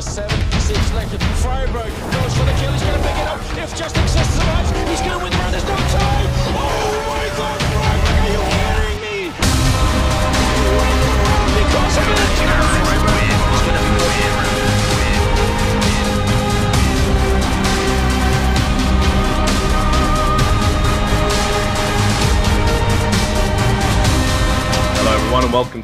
seven,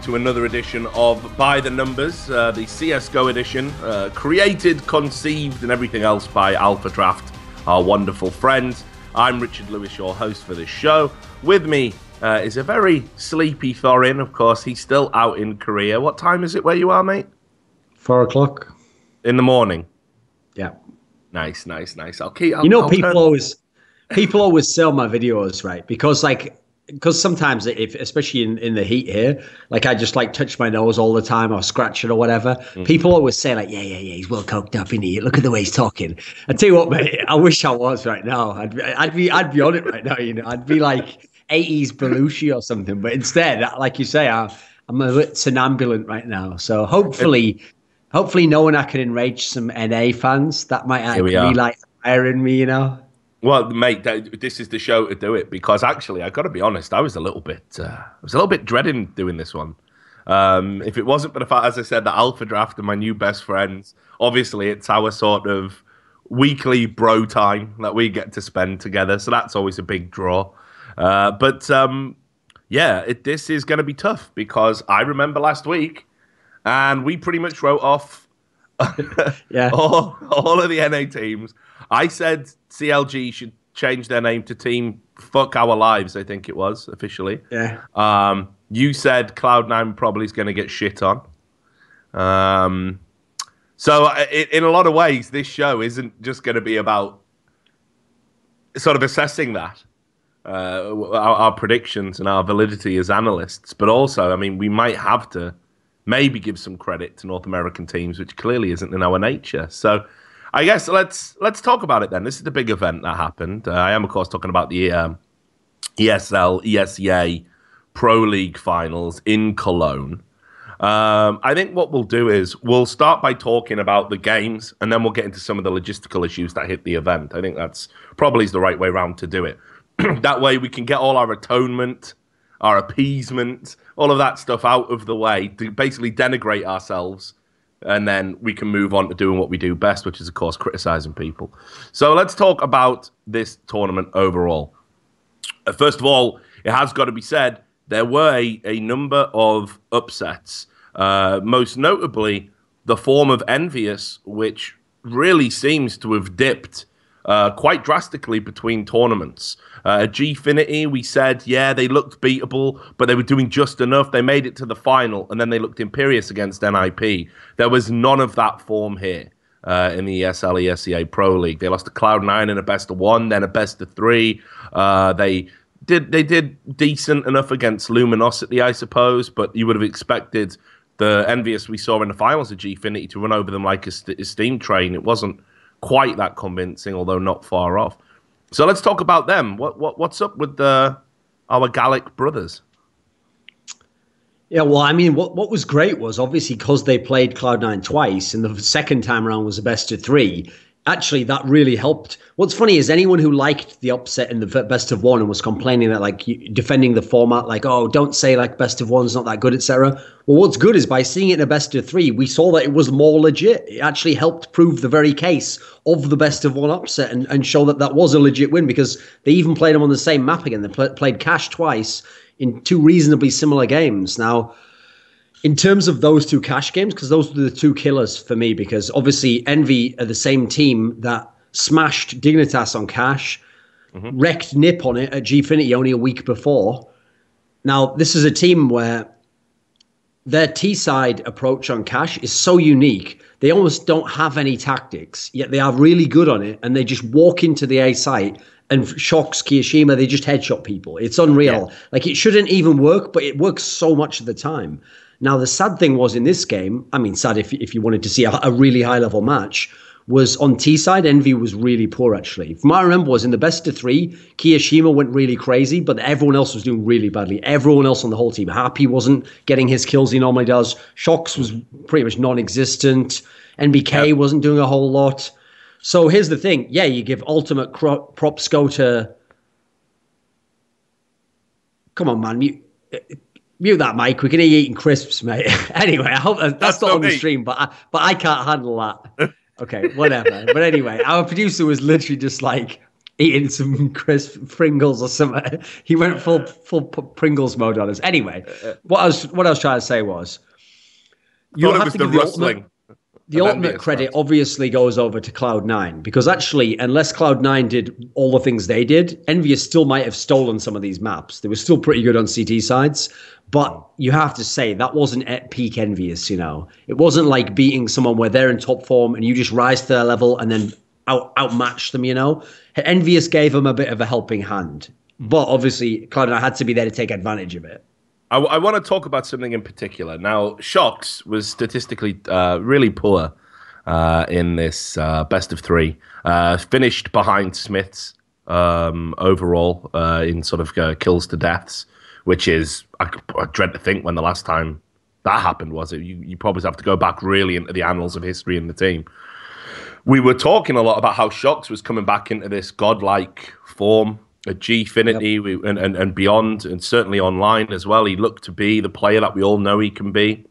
to another edition of By the Numbers, uh, the CSGO edition, uh, created, conceived, and everything else by AlphaDraft, our wonderful friends. I'm Richard Lewis, your host for this show. With me uh, is a very sleepy Thorin. Of course, he's still out in Korea. What time is it where you are, mate? Four o'clock. In the morning. Yeah. Nice, nice, nice. I'll keep. I'll, You know, I'll people turn- always people always sell my videos, right? Because like because sometimes if especially in, in the heat here, like I just like touch my nose all the time or scratch it or whatever. Mm. People always say like, yeah, yeah, yeah, he's well coked up in here. Look at the way he's talking. I tell you what, mate, I wish I was right now. I'd be, I'd be I'd be on it right now. You know, I'd be like 80s Belushi or something. But instead, like you say, I, I'm a bit somnambulant right now. So hopefully. Hopefully, no one I can enrage some NA fans. That might actually like fire in me, you know. Well, mate, th- this is the show to do it because actually, I got to be honest, I was a little bit, uh, I was a little bit dreading doing this one. Um, if it wasn't for the fact, as I said, that AlphaDraft and my new best friends, obviously, it's our sort of weekly bro time that we get to spend together, so that's always a big draw. Uh, but um, yeah, it, this is going to be tough because I remember last week, and we pretty much wrote off Yeah. all, all of the NA teams. I said CLG should change their name to Team Fuck Our Lives, I think it was officially. Yeah. Um, you said Cloud9 probably is going to get shit on. Um, so, i- in a lot of ways, this show isn't just going to be about sort of assessing that, uh, our, our predictions and our validity as analysts, but also, I mean, we might have to maybe give some credit to North American teams, which clearly isn't in our nature. So, I guess let's let's talk about it then. This is the big event that happened. Uh, I am, of course, talking about the um, ESL ESEA Pro League finals in Cologne. Um, I think what we'll do is we'll start by talking about the games, and then we'll get into some of the logistical issues that hit the event. I think that's probably is the right way around to do it. that way, we can get all our atonement, our appeasement, all of that stuff out of the way to basically denigrate ourselves, and then we can move on to doing what we do best, which is, of course, criticizing people. So let's talk about this tournament overall. Uh, First of all, it has got to be said there were a, a number of upsets, uh, most notably the form of Envious, which really seems to have dipped uh, quite drastically between tournaments. Uh, Gfinity, we said, yeah, they looked beatable, but they were doing just enough. They made it to the final, and then they looked imperious against NIP. There was none of that form here uh, in the ESL ESEA Pro League. They lost to Cloud9 in a best of one, then a best of three. Uh, they did they did decent enough against Luminosity, I suppose, but you would have expected the envious we saw in the finals of Gfinity to run over them like a, st- a steam train. It wasn't quite that convincing, although not far off. So let's talk about them. What what what's up with the our Gallic brothers? Yeah, well, I mean, what, what was great was obviously because they played Cloud9 twice, and the second time around was a best of three. Actually, that really helped. What's funny is anyone who liked the upset in the best of one and was complaining that, like, defending the format, like, oh, don't say like best of one's not that good, etc. Well, what's good is by seeing it in a best of three, we saw that it was more legit. It actually helped prove the very case of the best of one upset and, and show that that was a legit win because they even played them on the same map again. They pl- played Cache twice in two reasonably similar games. Now, in terms of those two Cache games, because those were the two killers for me, because obviously Envy are the same team that smashed Dignitas on Cache, mm-hmm. wrecked NiP on it at Gfinity only a week before. Now, this is a team where their T side approach on Cache is so unique. They almost don't have any tactics, yet they are really good on it, and they just walk into the A site and shox kioShiMa. They just headshot people. It's unreal. Like it shouldn't even work, but it works so much of the time. Now, the sad thing was in this game, I mean, sad if, if you wanted to see a, a really high level match, was on T side, Envy was really poor actually. From what I remember was in the best of three, kioShiMa went really crazy, but everyone else was doing really badly. Everyone else on the whole team. Happy wasn't getting his kills he normally does. shox was pretty much non existent. NBK wasn't doing a whole lot. So here's the thing. Yeah, you give ultimate cro- props go to. Come on, man. Mute, mute that mic. We can hear you eating crisps, mate. anyway, I hope that's, That's not on the stream, but I, but I can't handle that. Okay, whatever. but anyway, our producer was literally just like eating some crisp Pringles or something. He went full full Pringles mode on us. Anyway, what I was what I was trying to say was, you have to the give the rustling. ultimate, the ultimate credit fans. obviously goes over to Cloud9 because actually, unless Cloud9 did all the things they did, Envious still might have stolen some of these maps. They were still pretty good on CT sides, but you have to say that wasn't at peak Envious, you know. It wasn't like beating someone where they're in top form and you just rise to their level and then out outmatch them, you know. Envious gave him a bit of a helping hand. But obviously, Cloud9 had to be there to take advantage of it. I, I want to talk about something in particular. Now, shox was statistically uh, really poor uh, in this uh, best of three. Uh, finished behind SmithZz um, overall uh, in sort of uh, kills to deaths, which is I, I dread to think when the last time that happened was. It you, you probably have to go back really into the annals of history in the team. We were talking a lot about how shox was coming back into this godlike form at Gfinity we and, and, and beyond, and certainly online as well. He looked to be the player that we all know he can be.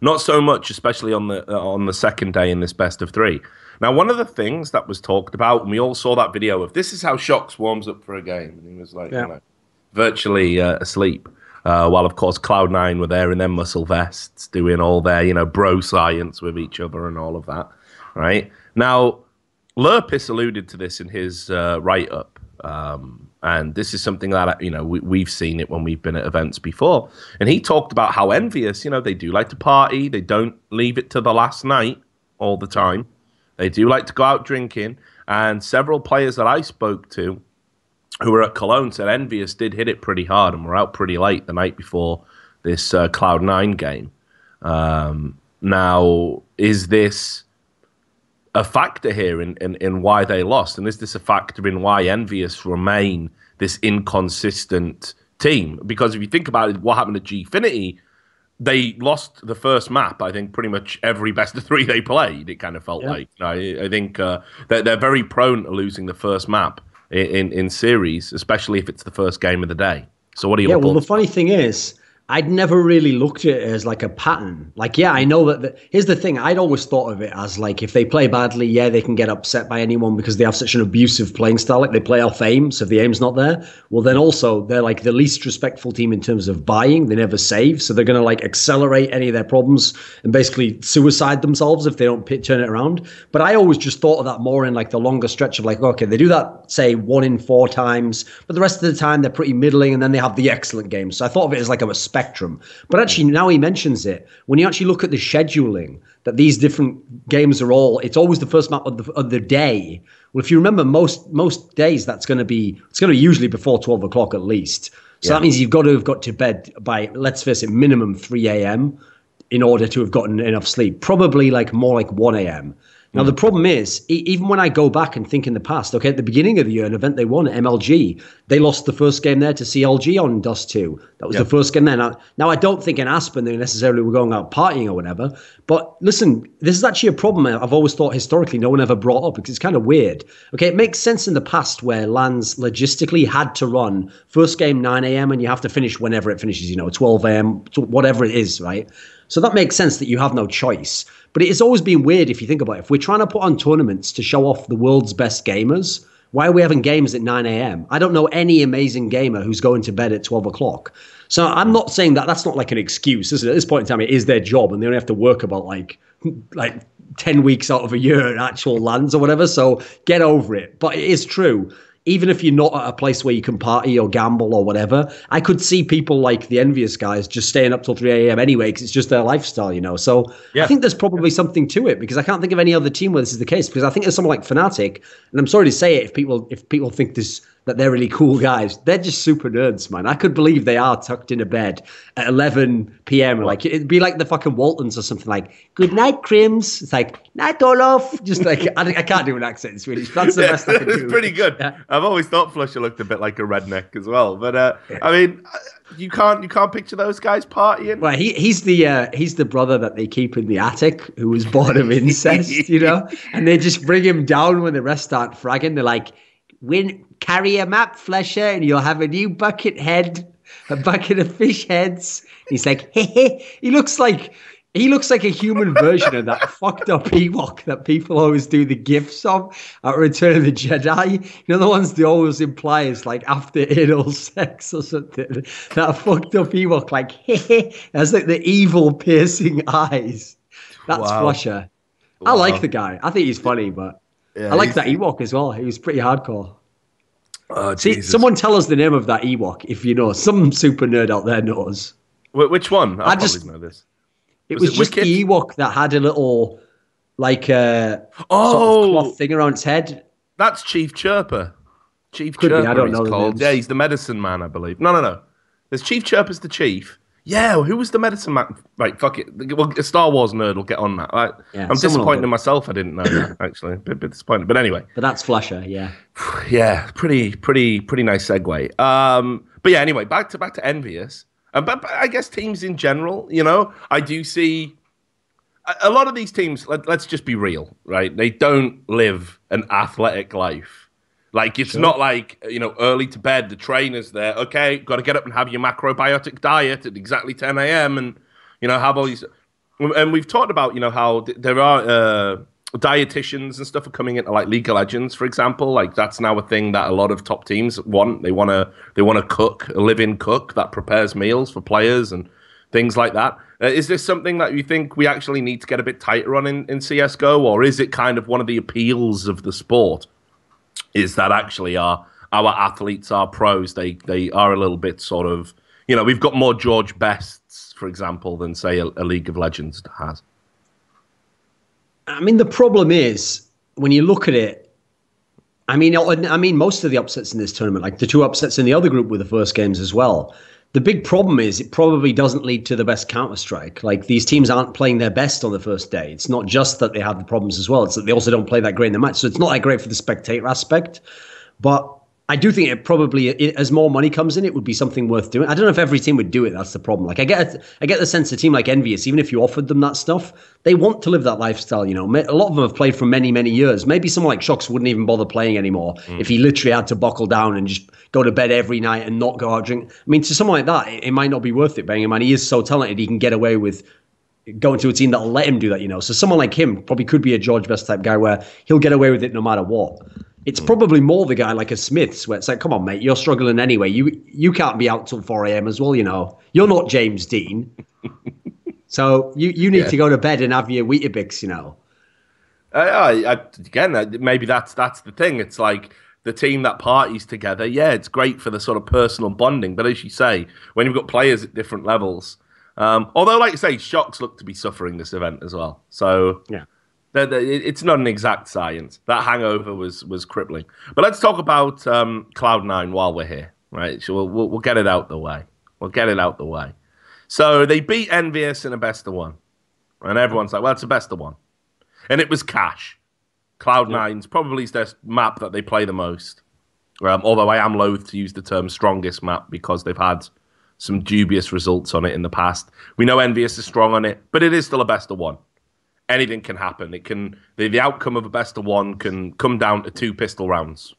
Not so much, especially on the uh, on the second day in this best of three. Now, one of the things that was talked about, and we all saw that video of this is how shox warms up for a game, and he was like, Yeah. you know, virtually uh, asleep. Uh, while of course Cloud Nine were there in their muscle vests, doing all their you know bro science with each other and all of that. Right now, Lurppis alluded to this in his uh, write up, um, and this is something that you know we, we've seen it when we've been at events before. And he talked about how envious, you know, they do like to party. They don't leave it to the last night all the time. They do like to go out drinking. And several players that I spoke to who were at Cologne said Envious did hit it pretty hard and were out pretty late the night before this uh, Cloud Nine game. Um, now, is this a factor here in, in, in why they lost? And is this a factor in why Envious remain this inconsistent team? Because if you think about it, what happened to Gfinity, they lost the first map. I think pretty much every best of three they played. It kind of felt Yeah. like. I, I think uh, they're, they're very prone to losing the first map in, in, in series, especially if it's the first game of the day. So what are your Yeah, well, the funny thing is, I'd never really looked at it as like a pattern. Like, yeah, I know that. The, here's the thing: I'd always thought of it as like if they play badly, yeah, they can get upset by anyone because they have such an abusive playing style. Like they play off aim, so if the aim's not there, well, then also they're like the least respectful team in terms of buying. They never save, so they're going to like accelerate any of their problems and basically suicide themselves if they don't pit, turn it around. But I always just thought of that more in like the longer stretch of like, okay, they do that say one in four times, but the rest of the time they're pretty middling, and then they have the excellent games. So I thought of it as like a spectrum. But actually, now he mentions it, when you actually look at the scheduling, that these different games are all, it's always the first map of the, of the day. Well, if you remember, most most days that's going to be, it's going to be usually before twelve o'clock at least. So that means you've got to have got to bed by, let's face it, minimum three a.m. in order to have gotten enough sleep. Probably like more like one a.m. Now the mm. problem is, even when I go back and think in the past, okay, at the beginning of the year, an event they won at MLG, they lost the first game there to CLG on Dust Two. That was Yeah. the first game there. Now, now I don't think in Aspen they necessarily were going out partying or whatever. But listen, this is actually a problem I've always thought historically no one ever brought up because it's kind of weird. Okay, it makes sense in the past where LANs logistically had to run first game 9 a.m. and you have to finish whenever it finishes, you know, 12 a.m., whatever it is, right? So that makes sense that you have no choice. But it's always been weird if you think about it. If we're trying to put on tournaments to show off the world's best gamers, why are we having games at 9 a.m.? I don't know any amazing gamer who's going to bed at 12 o'clock. So I'm not saying that that's not like an excuse. At this point in time, it is their job, and they only have to work about like like 10 weeks out of a year at actual LANs or whatever. So get over it. But it is true. Even if you're not at a place where you can party or gamble or whatever, I could see people like the envious guys just staying up till 3 a.m. anyway because it's just their lifestyle, you know. So Yeah. I think there's probably something to it because I can't think of any other team where this is the case. Because I think there's someone like Fnatic, and I'm sorry to say it if people if people think this that they're really cool guys. They're just super nerds, man. I could believe they are tucked in a bed at 11 p.m. Like it'd be like the fucking Waltons or something. Like good night, KRIMZ. It's like night, Olof. Just like I, I can't do an accent in Swedish. That's the Yeah, best I can do. it's pretty good. Yeah. I've always thought flusha looked a bit like a redneck as well. But uh, I mean, uh, you can't you can't picture those guys partying. Well, he he's the uh, he's the brother that they keep in the attic who was born of incest, you know, and they just bring him down when the rest start fragging. They're like, "Win, carry a map, flusha, and you'll have a new bucket head, a bucket of fish heads." He's like, "Hey, hey." He looks like he looks like a human version of that fucked up Ewok that people always do the gifs of at Return of the Jedi. You know the ones they always imply is like after anal sex or something. That fucked up Ewok, like he has like the evil piercing eyes. That's Wow. flusha. I like the guy. I think he's funny, but Yeah, I like that Ewok as well. He was pretty hardcore. Oh, See, Jesus. someone tell us the name of that Ewok if you know. Some super nerd out there knows. Wh- which one? I, I just- know this. It Was was, it just Wicket? the Ewok that had a little, like, uh, sort Oh, of cloth thing around its head. that's Chief Chirpa. Chief Could be, Chirpa. I don't he's know the Yeah, he's the medicine man, I believe. No, no, no. There's Chief Chirpa's the chief. Yeah, who was the medicine man? Right, fuck it. Well, a Star Wars nerd will get on that. Right? Yeah, I'm disappointed in myself. I didn't know that actually. A bit, bit disappointed. But anyway, But that's flusha, yeah. yeah, pretty, pretty, pretty nice segue. Um, but yeah, anyway, back to back to envious. Uh, but, but I guess teams in general, you know, I do see a, a lot of these teams. Let, let's just be real, right? They don't live an athletic life. Like it's not like you know early to bed. The trainer's there. Okay, got to get up and have your macrobiotic diet at exactly 10 a.m. and you know have all these. And we've talked about you know how th- there are uh, dietitians and stuff are coming into like League of Legends, for example. Like that's now a thing that a lot of top teams want. They want to they want to cook a live-in cook that prepares meals for players and things like that. Uh, is this something that you think we actually need to get a bit tighter on in, in CS:GO, or is it kind of one of the appeals of the sport? Is that actually our our athletes, our pros, they they are a little bit sort of you know we've got more George Bests, for example, than say a, a League of Legends has. I mean, the problem is when you look at it. I mean, I mean, most of the upsets in this tournament, like the two upsets in the other group, were the first games as well. The big problem is it probably doesn't lead to the best Counter Strike. Like these teams aren't playing their best on the first day. It's not just that they have the problems as well; it's that they also don't play that great in the match. So it's not that great for the spectator aspect. But I do think it probably, it, as more money comes in, it would be something worth doing. I don't know if every team would do it. That's the problem. Like I get, I get the sense a team like Envious, even if you offered them that stuff, they want to live that lifestyle. You know, a lot of them have played for many, many years. Maybe someone like shox wouldn't even bother playing anymore mm. if he literally had to buckle down and just go to bed every night and not go out drink. I mean, to someone like that, it, it might not be worth it. Bearing in mind he is so talented, he can get away with going to a team that'll let him do that, you know. So someone like him probably could be a George Best type guy where he'll get away with it no matter what. It's probably more the guy like a SmithZz where it's like, come on, mate, you're struggling anyway. You you can't be out till 4 a.m. as well, you know. You're not James Dean. so you, you need Yeah. to go to bed and have your Weetabix, you know. Uh, I, I, again, maybe that's that's the thing. It's like the team that parties together. Yeah, it's great for the sort of personal bonding. But as you say, when you've got players at different levels, um, although like you say, shox look to be suffering this event as well. So Yeah. The- the- it- it's not an exact science. That hangover was was crippling. But let's talk about um, Cloud Nine while we're here, right? So we'll, we'll we'll get it out the way. We'll get it out the way. So they beat Envious in a best of one, and everyone's like, "Well, it's a best of one," and it was Cache. Cloud Nine's probably their map that they play the most. Um, although I am loath to use the term strongest map because they've had some dubious results on it in the past. We know Envious is strong on it, but it is still a best of one anything can happen. It can the, the outcome of a best of one can come down to two pistol rounds,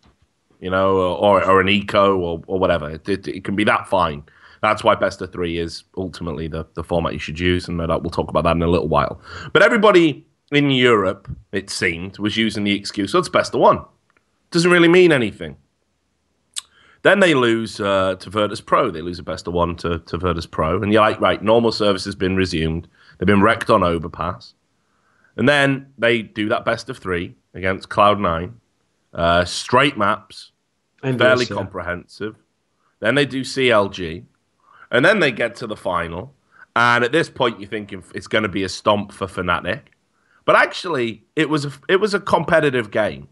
you know, or or an eco or, or whatever. It, it, it can be that fine. That's why best of three is ultimately the, the format you should use, and no doubt we'll talk about that in a little while. But everybody in Europe, it seemed, was using the excuse, "Oh, it's best of one." Doesn't really mean anything. Then they lose uh, to Virtus Pro. They lose a best of one to, to Virtus Pro. And you're like, right, normal service has been resumed. They've been wrecked on Overpass. And then they do that best of three against Cloud9. Uh, straight maps, Envious, fairly yeah. comprehensive. Then they do CLG. And then they get to the final. And at this point, you're thinking it's going to be a stomp for Fnatic. But actually, it was a, it was a competitive game.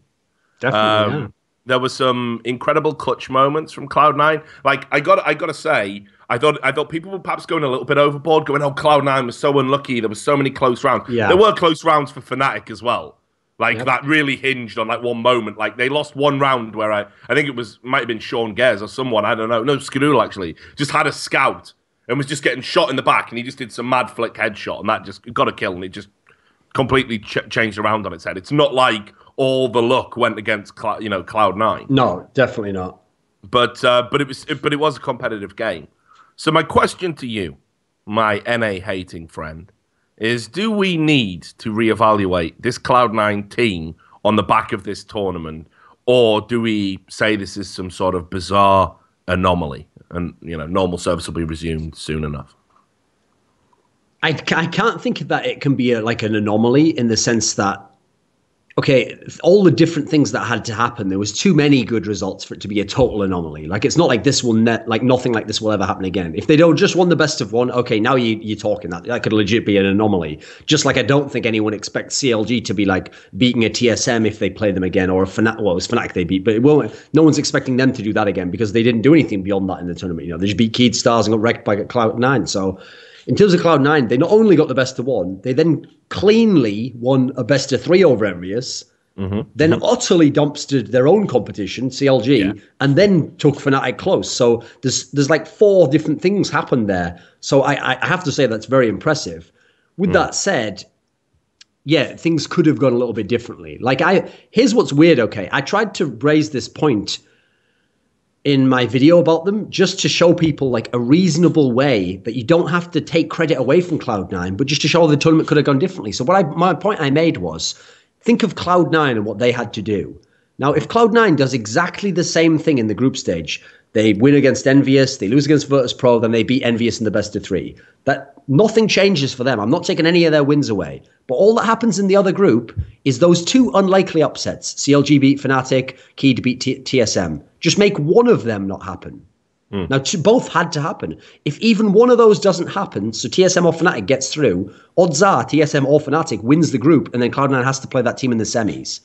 Definitely, Um, there were some incredible clutch moments from Cloud Nine. Like I got, I got to say, I thought, I thought people were perhaps going a little bit overboard, going, "Oh, Cloud Nine was so unlucky. There were so many close rounds. Yeah. There were close rounds for Fnatic as well. Like Yep. that really hinged on like one moment. Like they lost one round where I, I think it was might have been Sean Gers or someone. I don't know. No, Skadoodle actually just had a scout and was just getting shot in the back, and he just did some mad flick headshot, and that just got a kill, and it just completely ch- changed around on its head. It's not like all the luck went against Clou- you know Cloud Nine, No, definitely not. but uh, but it was but it was a competitive game. So my question to you, my NA hating friend, is: Do we need to reevaluate this Cloud Nine team on the back of this tournament, or do we say this is some sort of bizarre anomaly, and you know normal service will be resumed soon enough? I, I can't think that it can be a, like an anomaly in the sense that okay all the different things that had to happen there was too many good results for it to be a total anomaly. Like it's not like this will net like nothing like this will ever happen again. If they don't just won the best of one okay now you, you're talking that that could legit be an anomaly. Just like i don't think anyone expects clg to be like beating a tsm if they play them again or a Fnatic, well it was Fnatic they beat but it won't no one's expecting them to do that again because they didn't do anything beyond that in the tournament. You know they just beat Keyd Stars and got wrecked by Cloud Nine. So in terms of Cloud Nine, they not only got the best of one, they then cleanly won a best of three over Envious, mm-hmm. then utterly dumpstered their own competition, CLG, and then took Fnatic close. So there's there's like four different things happened there. So I, I have to say that's very impressive. With mm. that said, yeah, things could have gone a little bit differently. Like I here's what's weird, okay. I tried to raise this point in my video about them just to show people like a reasonable way that you don't have to take credit away from Cloud9, but just to show the tournament could have gone differently. So what I my point I made was think of Cloud9 and what they had to do. Now, if Cloud9 does exactly the same thing in the group stage, they win against Envious, they lose against Virtus Pro, then they beat Envious in the best of three. That nothing changes for them. I'm not taking any of their wins away. But all that happens in the other group is those two unlikely upsets. CLG beat Fnatic, Keyd beat T- TSM. Just make one of them not happen. Hmm. Now, t- both had to happen. If even one of those doesn't happen, so TSM or Fnatic gets through, odds are TSM or Fnatic wins the group, and then Cloud9 has to play that team in the semis.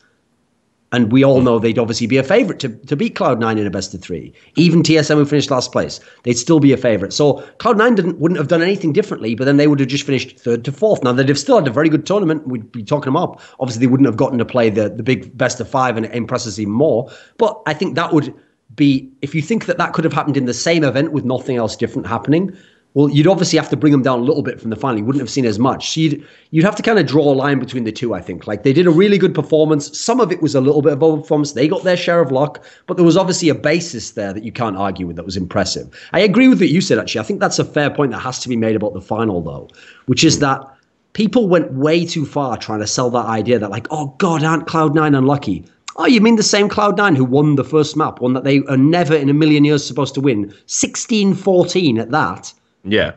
And we all hmm. know they'd obviously be a favourite to, to beat Cloud9 in a best of three. Even TSM who finished last place, they'd still be a favourite. So Cloud9 didn't, wouldn't have done anything differently, but then they would have just finished third to fourth. Now, they'd have still had a very good tournament. We'd be talking them up. Obviously, they wouldn't have gotten to play the, the big best of five, and it impresses even more. But I think that would be, if you think that that could have happened in the same event with nothing else different happening, well, you'd obviously have to bring them down a little bit from the final. You wouldn't have seen as much. So you'd you'd have to kind of draw a line between the two. I think like they did a really good performance. Some of it was a little bit of overperformance. They got their share of luck, but there was obviously a basis there that you can't argue with. That was impressive. I agree with what you said. Actually, I think that's a fair point that has to be made about the final though, which is that people went way too far trying to sell that idea that like, oh God, aren't Cloud Nine unlucky? Oh, you mean the same Cloud9 who won the first map, one that they are never in a million years supposed to win? 16 14 at that. Yeah.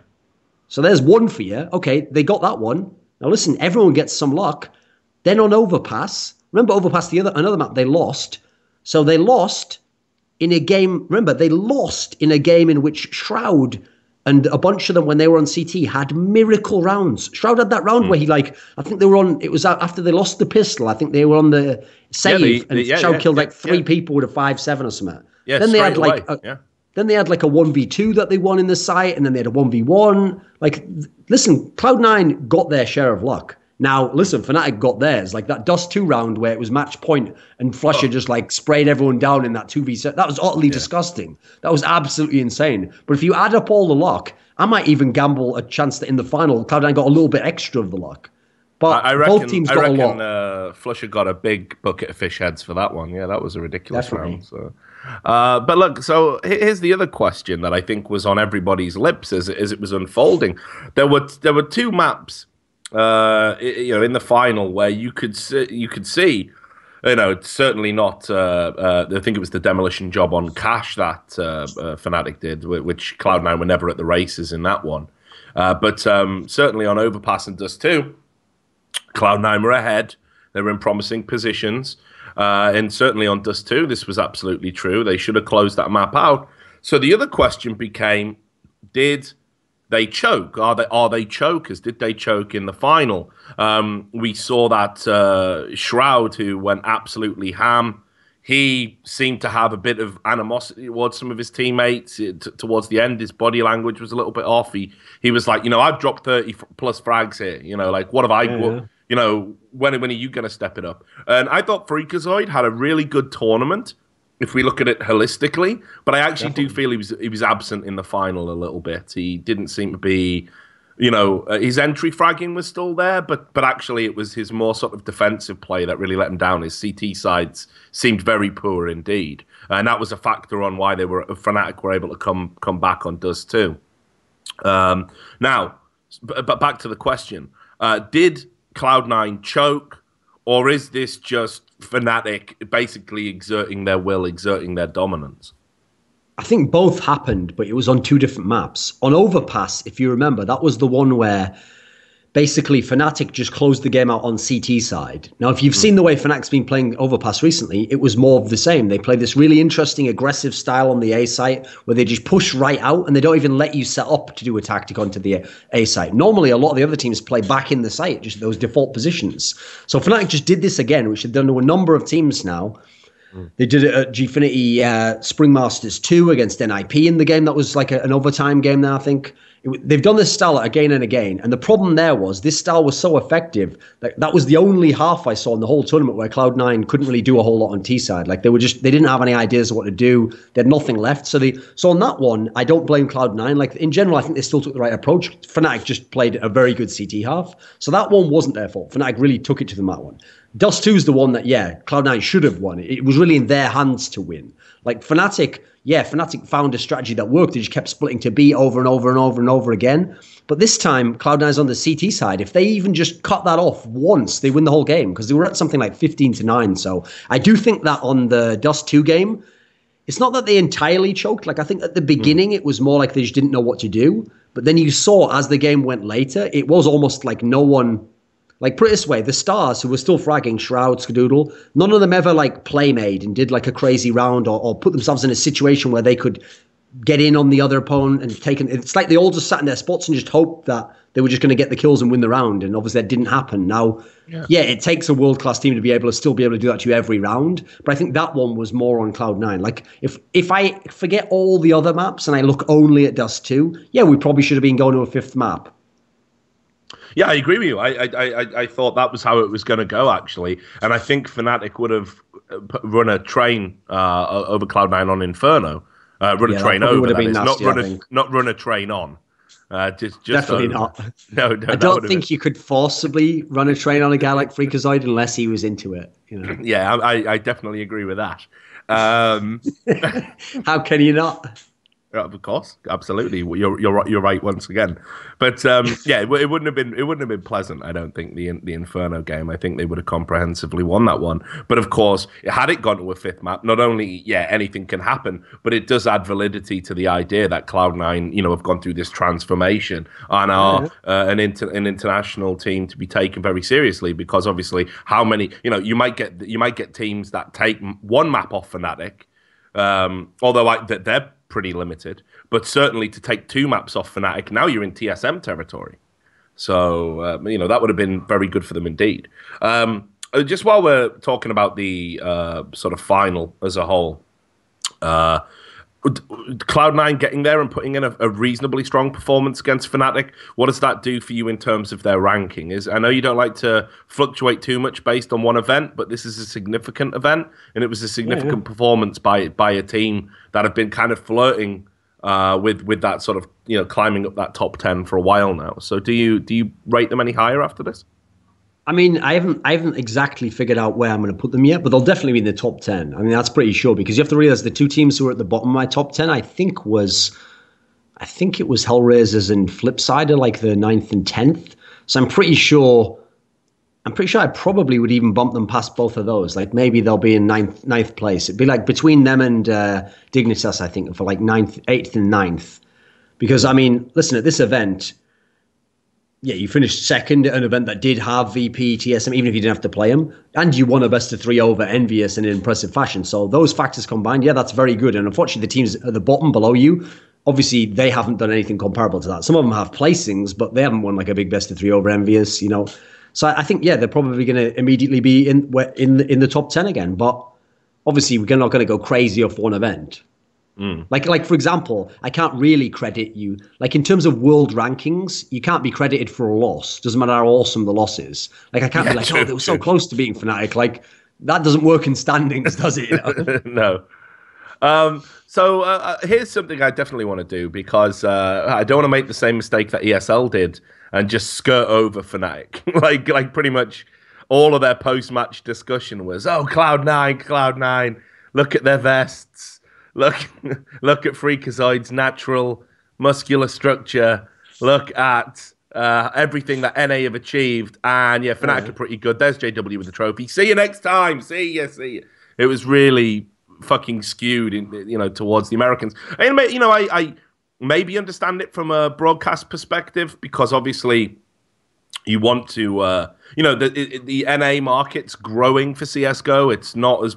So there's one for you. Okay, they got that one. Now listen, everyone gets some luck. Then on Overpass, remember Overpass, the other another map they lost. So they lost in a game. Remember, they lost in a game in which Shroud and a bunch of them, when they were on CT, had miracle rounds. Shroud had that round hmm. where he like, I think they were on. It was after they lost the pistol. I think they were on the save, they- and yeah, Shroud yeah, killed yeah, like three yeah. people with a five seven or something. Yeah, then they had straight like a, yeah. then they had like a 1v2 that they won in the site, and then they had a 1v1. Like, listen, Cloud9 got their share of luck. Now, listen, Fnatic got theirs. Like that Dust 2 round where it was match point and flusha Oh. just like sprayed everyone down in that 2v7. That was utterly disgusting. That was absolutely insane. But if you add up all the luck, I might even gamble a chance that in the final, Cloud9 got a little bit extra of the luck. But I, I reckon, both teams got a lot. uh, flusha got a big bucket of fish heads for that one. Yeah, that was a ridiculous Definitely. round. So. Uh, but look, so here's the other question that I think was on everybody's lips as, as it was unfolding. There were there were two maps, uh, you know, in the final where you could see, you could see, you know, it's certainly not. Uh, uh, I think it was the demolition job on Cache that uh, uh, Fnatic did, which Cloud Nine were never at the races in that one. Uh, but um, certainly on Overpass and Dust Two, Cloud9 were ahead. They were in promising positions. Uh, and certainly on Dust 2, this was absolutely true. They should have closed that map out. So the other question became did they choke? Are they are they chokers? Did they choke in the final? Um, we saw that uh, Shroud, who went absolutely ham, he seemed to have a bit of animosity towards some of his teammates. T- towards the end, his body language was a little bit off. He he was like, you know, I've dropped thirty plus frags here. You know, like what have I? Yeah. What, you know, when when are you going to step it up? And I thought Freakazoid had a really good tournament if we look at it holistically. But I actually Definitely. do feel he was he was absent in the final a little bit. He didn't seem to be you know, uh, his entry fragging was still there, but but actually it was his more sort of defensive play that really let him down. His CT sides seemed very poor indeed, and that was a factor on why they were Fnatic were able to come come back on Dust Two. Um, now, but back to the question: uh, Did Cloud9 choke, or is this just Fnatic basically exerting their will, exerting their dominance? I think both happened, but it was on two different maps. On Overpass, if you remember, that was the one where basically Fnatic just closed the game out on CT side. Now, if you've mm. seen the way Fnatic's been playing Overpass recently, it was more of the same. They play this really interesting, aggressive style on the A site where they just push right out and they don't even let you set up to do a tactic onto the A site. Normally, a lot of the other teams play back in the site, just those default positions. So Fnatic just did this again, which they've done to a number of teams now. They did it at Gfinity uh, Spring Masters 2 against NIP in the game. That was like a, an overtime game there, I think. They've done this style again and again. And the problem there was this style was so effective that that was the only half I saw in the whole tournament where Cloud9 couldn't really do a whole lot on T side. Like they were just, they didn't have any ideas of what to do. They had nothing left. So they, so on that one, I don't blame Cloud9. Like in general, I think they still took the right approach. Fnatic just played a very good CT half. So that one wasn't their fault. Fnatic really took it to them that one. Dust 2 is the one that, yeah, Cloud9 should have won. It was really in their hands to win. Like Fnatic, yeah, Fnatic found a strategy that worked. They just kept splitting to B over and over and over and over again. But this time, Cloud9's on the CT side. If they even just cut that off once, they win the whole game because they were at something like 15 to 9. So I do think that on the Dust 2 game, it's not that they entirely choked. Like I think at the beginning, mm. it was more like they just didn't know what to do. But then you saw as the game went later, it was almost like no one like put it this way, the stars who were still fragging Shroud, Skadoodle, none of them ever like play made and did like a crazy round or, or put themselves in a situation where they could get in on the other opponent and take it. It's like they all just sat in their spots and just hoped that they were just going to get the kills and win the round. And obviously that didn't happen. Now, yeah, yeah it takes a world class team to be able to still be able to do that to you every round. But I think that one was more on Cloud Nine. Like if if I forget all the other maps and I look only at Dust Two, yeah, we probably should have been going to a fifth map. Yeah, I agree with you. I I, I, I thought that was how it was going to go actually, and I think Fnatic would have uh, run a train uh, over Cloud Nine on Inferno, uh, run yeah, a train over, that is, nasty, not run a not run a train on. Uh, just, just Definitely not. No, no I don't think been... you could forcibly run a train on a guy like Freakazoid unless he was into it. You know? Yeah, I, I definitely agree with that. Um... How can you not? Of course, absolutely. You're you're you're right once again. But um, yeah, it, it, wouldn't have been it wouldn't have been pleasant. I don't think the the Inferno game. I think they would have comprehensively won that one. But of course, had it gone to a fifth map, not only yeah anything can happen, but it does add validity to the idea that Cloud Nine, you know, have gone through this transformation and are uh, an inter- an international team to be taken very seriously. Because obviously, how many you know you might get you might get teams that take one map off Fnatic. Um, although I, they're pretty limited. But certainly to take two maps off Fnatic, now you're in TSM territory. So, uh, you know, that would have been very good for them indeed. Um, uh, just while we're talking about the uh, sort of final as a whole, uh, Cloud9 getting there and putting in a, a, reasonably strong performance against Fnatic, what does that do for you in terms of their ranking? Is I know you don't like to fluctuate too much based on one event, but this is a significant event, and it was a significant yeah, yeah. performance by by a team that have been kind of flirting uh, with with that sort of you know climbing up that top ten for a while now. So do you do you rate them any higher after this? I mean, I haven't I haven't exactly figured out where I'm going to put them yet, but they'll definitely be in the top ten. I mean, that's pretty sure because you have to realize the two teams who were at the bottom of my top ten, I think was, I think it was Hellraisers and Flipsider, like the ninth and tenth. So I'm pretty sure, I'm pretty sure I probably would even bump them past both of those. Like maybe they'll be in ninth ninth place. It'd be like between them and uh, Dignitas, I think, for like ninth, eighth, and ninth. Because I mean, listen, at this event yeah, you finished second at an event that did have VP, TSM, even if you didn't have to play them, and you won a best of three over Envious in an impressive fashion. So those factors combined, yeah, that's very good. And unfortunately, the teams at the bottom below you, obviously, they haven't done anything comparable to that. Some of them have placings, but they haven't won like a big best of three over Envious, you know. So I think, yeah, they're probably going to immediately be in in the, in the top ten again. But obviously we're not going to go crazy off one event. Like, like for example, I can't really credit you. Like in terms of world rankings, you can't be credited for a loss. Doesn't matter how awesome the loss is. Like I can't Yeah, be like, true, oh, they were so close to being Fnatic. Like that doesn't work in standings, does it? You know? no. Um, so uh, uh, here's something I definitely want to do because uh, I don't want to make the same mistake that ESL did and just skirt over Fnatic. like, like pretty much all of their post-match discussion was, "Oh, Cloud Nine, Cloud Nine, look at their vests, look, look at Freakazoid's natural muscular structure, look at." Uh, everything that NA have achieved, and yeah, Fnatic are pretty good. There's JW with the trophy. See you next time. See you. See you. It was really fucking skewed, in, you know, towards the Americans. And you know, I, I maybe understand it from a broadcast perspective because obviously you want to, uh, you know, the the NA market's growing for CS:GO. It's not as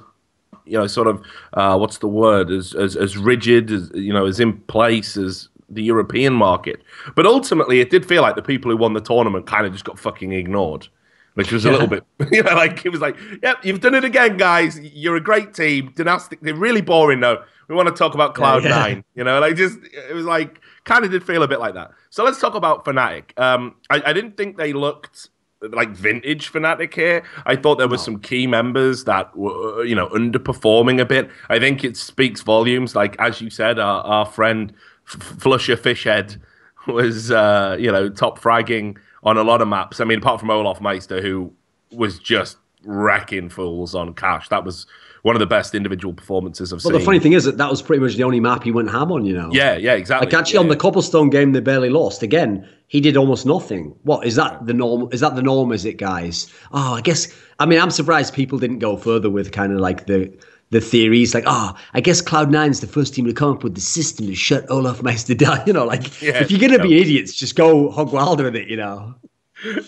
you know, sort of uh, what's the word, as, as as rigid as you know, as in place as the European market. But ultimately, it did feel like the people who won the tournament kind of just got fucking ignored. Which was a little bit, you know, like it was like, yep, you've done it again, guys. You're a great team. Dynastic, they're really boring though. We want to talk about Cloud yeah. Nine, you know, like just it was like kind of did feel a bit like that. So let's talk about Fnatic. Um, I, I didn't think they looked like vintage Fnatic here. I thought there were some key members that were, you know, underperforming a bit. I think it speaks volumes. Like as you said, our, our friend F- flusha Fishhead was, uh, you know, top fragging on a lot of maps. I mean, apart from olofmeister, who was just wrecking fools on Cache. That was one of the best individual performances I've But seen. the funny thing is that that was pretty much the only map he went ham on. You know. yeah, yeah, exactly. Like actually yeah, on the cobblestone game they barely lost. Again, he did almost nothing. What is that the norm? Is that the norm? Is it, guys? Oh, I guess. I mean, I'm surprised people didn't go further with kind of like the the theories. Like, oh, I guess Cloud Nine's the first team to come up with the system to shut olofmeister down. You know, like Yeah, if you're gonna no. be idiots, just go hog wild with it. You know.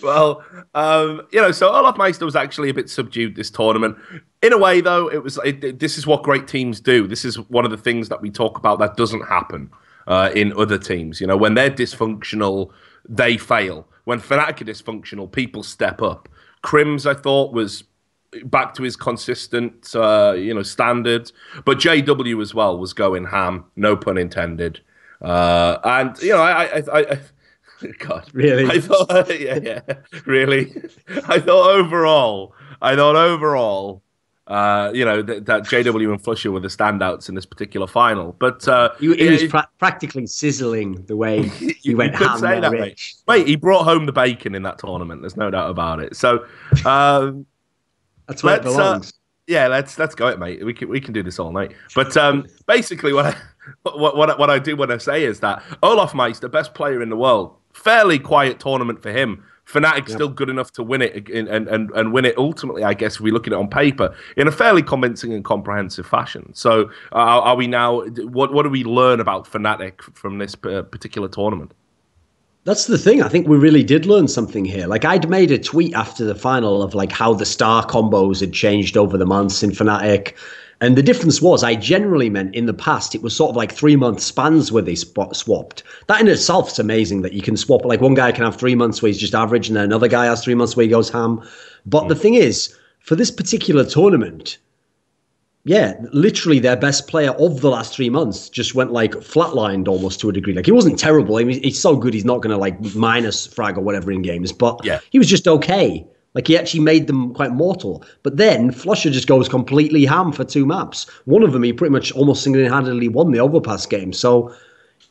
Well, um, you know, so olofmeister was actually a bit subdued this tournament. In a way, though, it was. It, this is what great teams do. This is one of the things that we talk about that doesn't happen uh, in other teams. You know, when they're dysfunctional, they fail. When Fnatic are dysfunctional, people step up. KRIMZ, I thought, was back to his consistent, uh, you know, standards. But JW as well was going ham, no pun intended. Uh, and you know, I, I, I, I God, Really? I thought, yeah, yeah, really. I thought overall, I thought overall, uh, you know, that, that JW and flusha were the standouts in this particular final. But uh, He, he yeah, was pra- practically sizzling the way he you went could ham say that, mate. Rich. Wait, he brought home the bacon in that tournament. There's no doubt about it. So, um, That's where it uh, belongs. yeah, let's let's go it, mate. We can we can do this all night. But um, basically, what I what what, I- what I do want to say is that olofmeister, the best player in the world, fairly quiet tournament for him. Fnatic still good enough to win it and, and, and, and win it ultimately, I guess, if we look at it on paper, in a fairly convincing and comprehensive fashion. So, uh, are we now, what, what do we learn about Fnatic from this uh, particular tournament? That's the thing. I think we really did learn something here. Like I'd made a tweet after the final of like how the star combos had changed over the months in Fnatic. And the difference was I generally meant in the past it was sort of like three month spans where they spot swapped. That in itself is amazing that you can swap like one guy can have three months where he's just average and then another guy has three months where he goes ham. But hmm. the thing is, for this particular tournament, yeah, literally their best player of the last three months just went like flatlined almost to a degree. Like he wasn't terrible. I mean, he's so good he's not going to like minus frag or whatever in games, but Yeah. he was just okay. Like he actually made them quite mortal. But then flusha just goes completely ham for two maps. One of them he pretty much almost single-handedly won the overpass game. So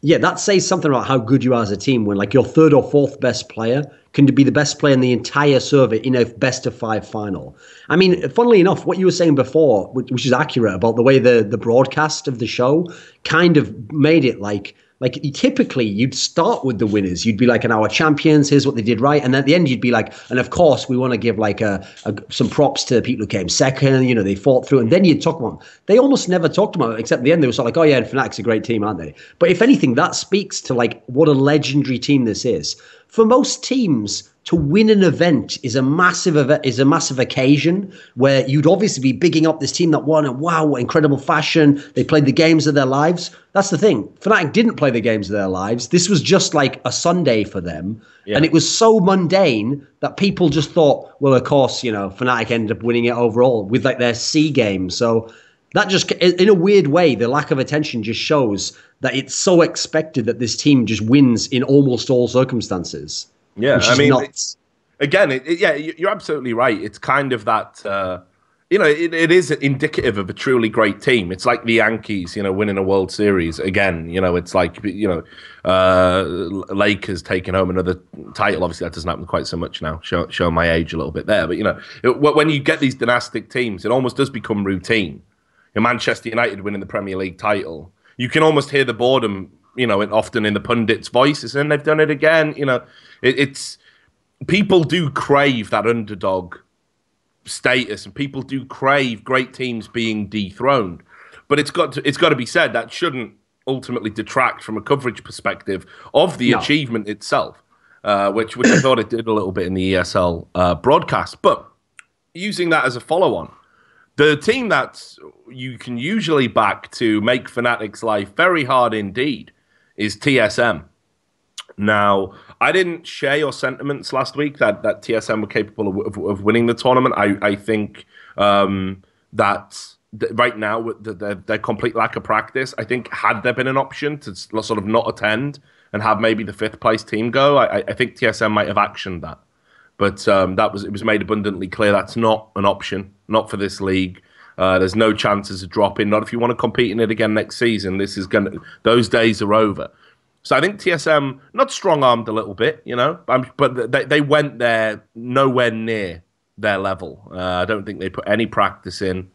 yeah, that says something about how good you are as a team when like your third or fourth best player can be the best player in the entire server in a best of five final. I mean, funnily enough, what you were saying before, which, which is accurate about the way the the broadcast of the show kind of made it like like typically you'd start with the winners. You'd be like, "And our champions, here's what they did right," and at the end you'd be like, "And of course we want to give like a, a some props to the people who came second. You know, they fought through." And then you'd talk about. They almost never talked about it, except at the end they were sort of like, "Oh yeah, and Fnatic's a great team, aren't they?" But if anything, that speaks to like what a legendary team this is. For most teams, to win an event is a massive event, is a massive occasion where you'd obviously be bigging up this team that won and wow, what incredible fashion. They played the games of their lives. That's the thing. Fnatic didn't play the games of their lives. This was just like a Sunday for them. Yeah. And it was so mundane that people just thought, well, of course, you know, Fnatic ended up winning it overall with like their C game. So that just in a weird way the lack of attention just shows that it's so expected that this team just wins in almost all circumstances yeah i mean again it, it, yeah you're absolutely right. It's kind of that uh, you know it, it is indicative of a truly great team. It's like the yankees you know winning a world series again. You know it's like you know uh, lakers taking home another title. Obviously that doesn't happen quite so much now. Show, show my age a little bit there. But you know when you get these dynastic teams it almost does become routine. Manchester United winning the Premier League title, you can almost hear the boredom, you know, often in the pundits' voices, and they've done it again. You know, it, it's people do crave that underdog status, and people do crave great teams being dethroned. But it's got to, it's got to be said that shouldn't ultimately detract from a coverage perspective of the no. achievement itself, uh, which which I thought it did a little bit in the ESL uh, broadcast. But using that as a follow-on the team that you can usually back to make Fnatic's life very hard indeed is TSM. Now, I didn't share your sentiments last week that, that TSM were capable of, of, of winning the tournament. I, I think um, that right now, with their, their complete lack of practice, I think had there been an option to sort of not attend and have maybe the fifth place team go, I, I think TSM might have actioned that. But um, that was it was made abundantly clear that's not an option, not for this league. Uh, there's no chances of dropping. Not if you want to compete in it again next season. This is going to those days are over. So I think TSM not strong armed a little bit, you know, but they they went there nowhere near their level. Uh, I don't think they put any practice in,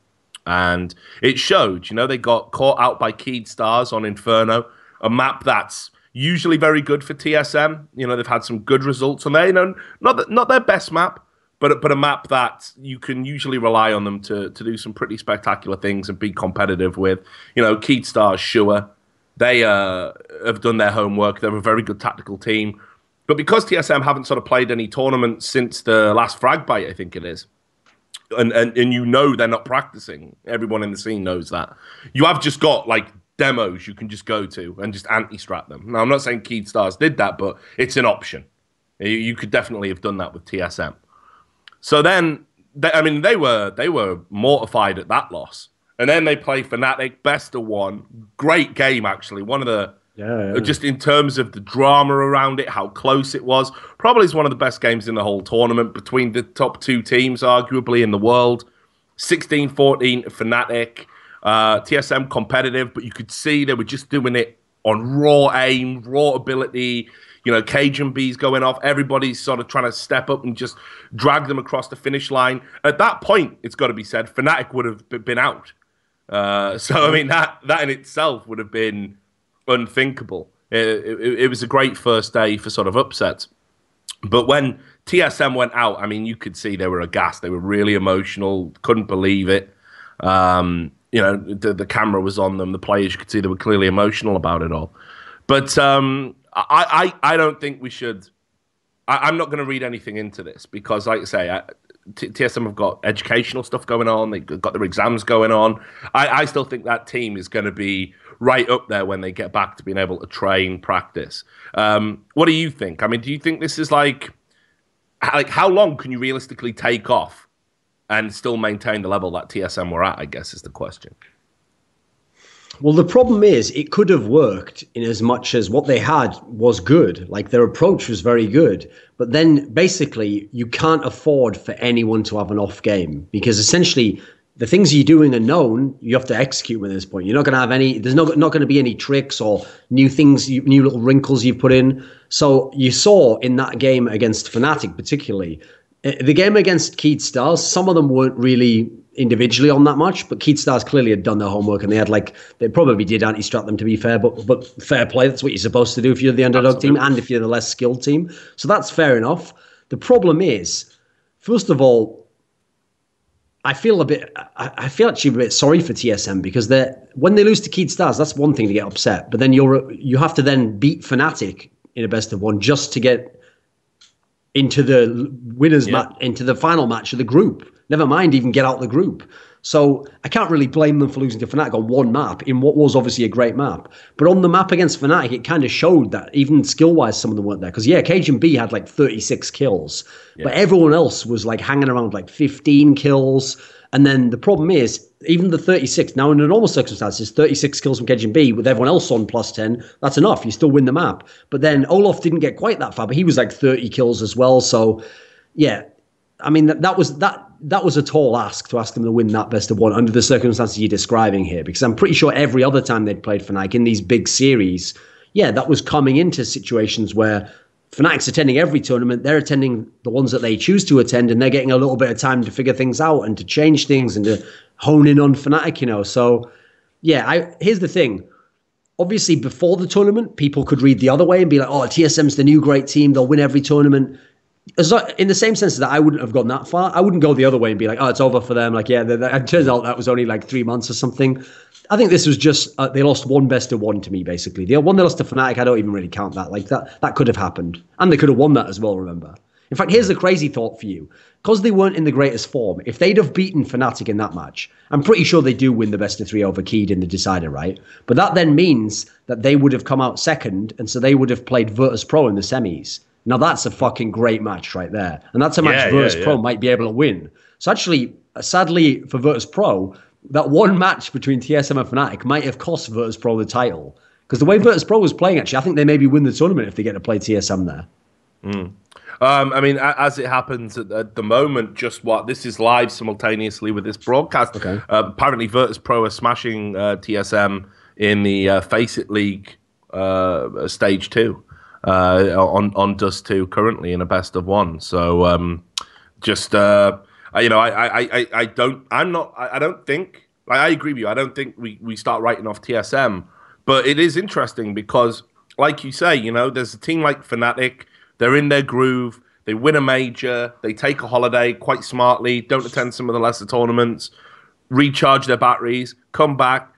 and it showed. You know, they got caught out by Keyd Stars on Inferno, a map that's usually very good for TSM. You know, they've had some good results on there. You know, not the, not their best map, but but a map that you can usually rely on them to to do some pretty spectacular things and be competitive with. You know, Keyd Stars, sure, they uh, have done their homework. They're a very good tactical team. But because TSM haven't sort of played any tournaments since the last Fragbite, I think it is, and, and and you know they're not practicing. Everyone in the scene knows that. You have just got like demos you can just go to and just anti-strat them. Now, I'm not saying Keyd Stars did that, but it's an option. You, could definitely have done that with TSM. So then, they, I mean, they were they were mortified at that loss, and then they play Fnatic, best of one, great game actually. One of the yeah, yeah. just in terms of the drama around it, how close it was. Probably is one of the best games in the whole tournament between the top two teams, arguably in the world. 16-14 Fnatic. Uh, TSM competitive, but you could see they were just doing it on raw aim, raw ability. You know, cajunb's going off. Everybody's sort of trying to step up and just drag them across the finish line. At that point, it's got to be said, Fnatic would have been out. Uh, so I mean, that that in itself would have been unthinkable. It, it, it was a great first day for sort of upsets. But when TSM went out, I mean, you could see they were aghast. They were really emotional, couldn't believe it. Um, you know the, the camera was on them. The players you could see they were clearly emotional about it all. But um, I, I I don't think we should. I, am not going to read anything into this because, like I say, I, TSM have got educational stuff going on. They've got their exams going on. I, I still think that team is going to be right up there when they get back to being able to train, practice. Um, what do you think? I mean, do you think this is like, like how long can you realistically take off and still maintain the level that TSM were at? I guess is the question. Well, the problem is it could have worked in as much as what they had was good. Like their approach was very good. But then basically, you can't afford for anyone to have an off game because essentially the things you're doing are known. You have to execute at this point. You're not going to have any. There's not not going to be any tricks or new things, new little wrinkles you've put in. So you saw in that game against Fnatic, particularly uh, the game against Keyd Stars, some of them weren't really individually on that much, but Keyd Stars clearly had done their homework and they had like they probably did anti-strat them to be fair, but but fair play. That's what you're supposed to do if you're the underdog Absolutely. team and if you're the less skilled team. So that's fair enough. The problem is, first of all, I feel a bit. I, I feel actually a bit sorry for TSM because they when they lose to Keyd Stars, that's one thing to get upset. But then you're you have to then beat Fnatic in a best of one just to get into the winners yeah. match, into the final match of the group. Never mind even get out the group. So I can't really blame them for losing to Fnatic on one map in what was obviously a great map. But on the map against Fnatic, it kind of showed that even skill wise, some of them weren't there. Because yeah, cajunb had like 36 kills, yeah. but everyone else was like hanging around like 15 kills. And then the problem is even the 36. Now, in normal circumstances, 36 kills from cajunb with everyone else on plus 10, that's enough. You still win the map. But then Olof didn't get quite that far, but he was like 30 kills as well. So, yeah, I mean, that, that was that that was a tall ask to ask them to win that best of one under the circumstances you're describing here, because I'm pretty sure every other time they'd played Fnatic in these big series, yeah, that was coming into situations where Fnatic's attending every tournament. They're attending the ones that they choose to attend, and they're getting a little bit of time to figure things out and to change things and to hone in on Fnatic, you know. So, yeah, I here's the thing. Obviously, before the tournament, people could read the other way and be like, "Oh, TSM's the new great team. They'll win every tournament." As in the same sense that I wouldn't have gone that far. I wouldn't go the other way and be like, "Oh, it's over for them." Like, yeah, it turns out that was only like three months or something. I think this was just uh, they lost one best of one to me basically. The one they lost to Fnatic, I don't even really count that. Like that, that could have happened, and they could have won that as well. Remember. In fact, here's the crazy thought for you: because they weren't in the greatest form, if they'd have beaten Fnatic in that match, I'm pretty sure they do win the best of three over Keyd in the decider, right? But that then means that they would have come out second, and so they would have played Virtus Pro in the semis. Now that's a fucking great match right there, and that's a match Yeah, Virtus yeah, Pro yeah. might be able to win. So actually, sadly for Virtus Pro, that one match between TSM and Fnatic might have cost Virtus Pro the title. Because the way Virtus Pro was playing, actually, I think they maybe win the tournament if they get to play TSM there. Um, I mean, as it happens at, at the moment, just what this is live simultaneously with this broadcast. Okay. Uh, apparently, Virtus Pro are smashing uh, TSM in the uh, FACEIT League uh, stage two uh, on on Dust two currently in a best of one. So um, just uh, I- you know, I, I, I, I don't I'm not I, I don't think I, I agree with you. I don't think we, we start writing off TSM, but it is interesting because, like you say, you know, there's a team like Fnatic. They're in their groove. They win a major. They take a holiday quite smartly. Don't attend some of the lesser tournaments. Recharge their batteries. Come back,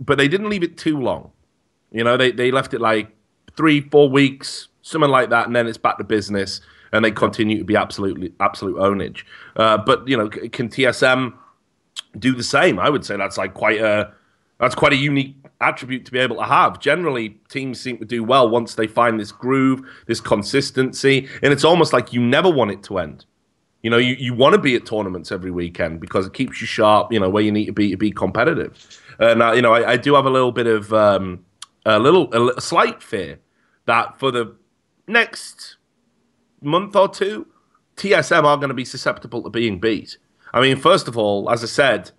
but they didn't leave it too long. You know, they, they left it like three, four weeks, something like that, and then it's back to business, and they continue to be absolutely absolute ownage. Uh, but you know, can TSM do the same? I would say that's like quite a that's quite a unique attribute to be able to have. Generally, teams seem to do well once they find this groove, this consistency, and it's almost like you never want it to end. You know, you, you want to be at tournaments every weekend because it keeps you sharp, you know, where you need to be to be competitive. And, uh, you know, I, I do have a little bit of um, a little, a, a slight fear that for the next month or two, TSM are going to be susceptible to being beat. I mean, first of all, as I said,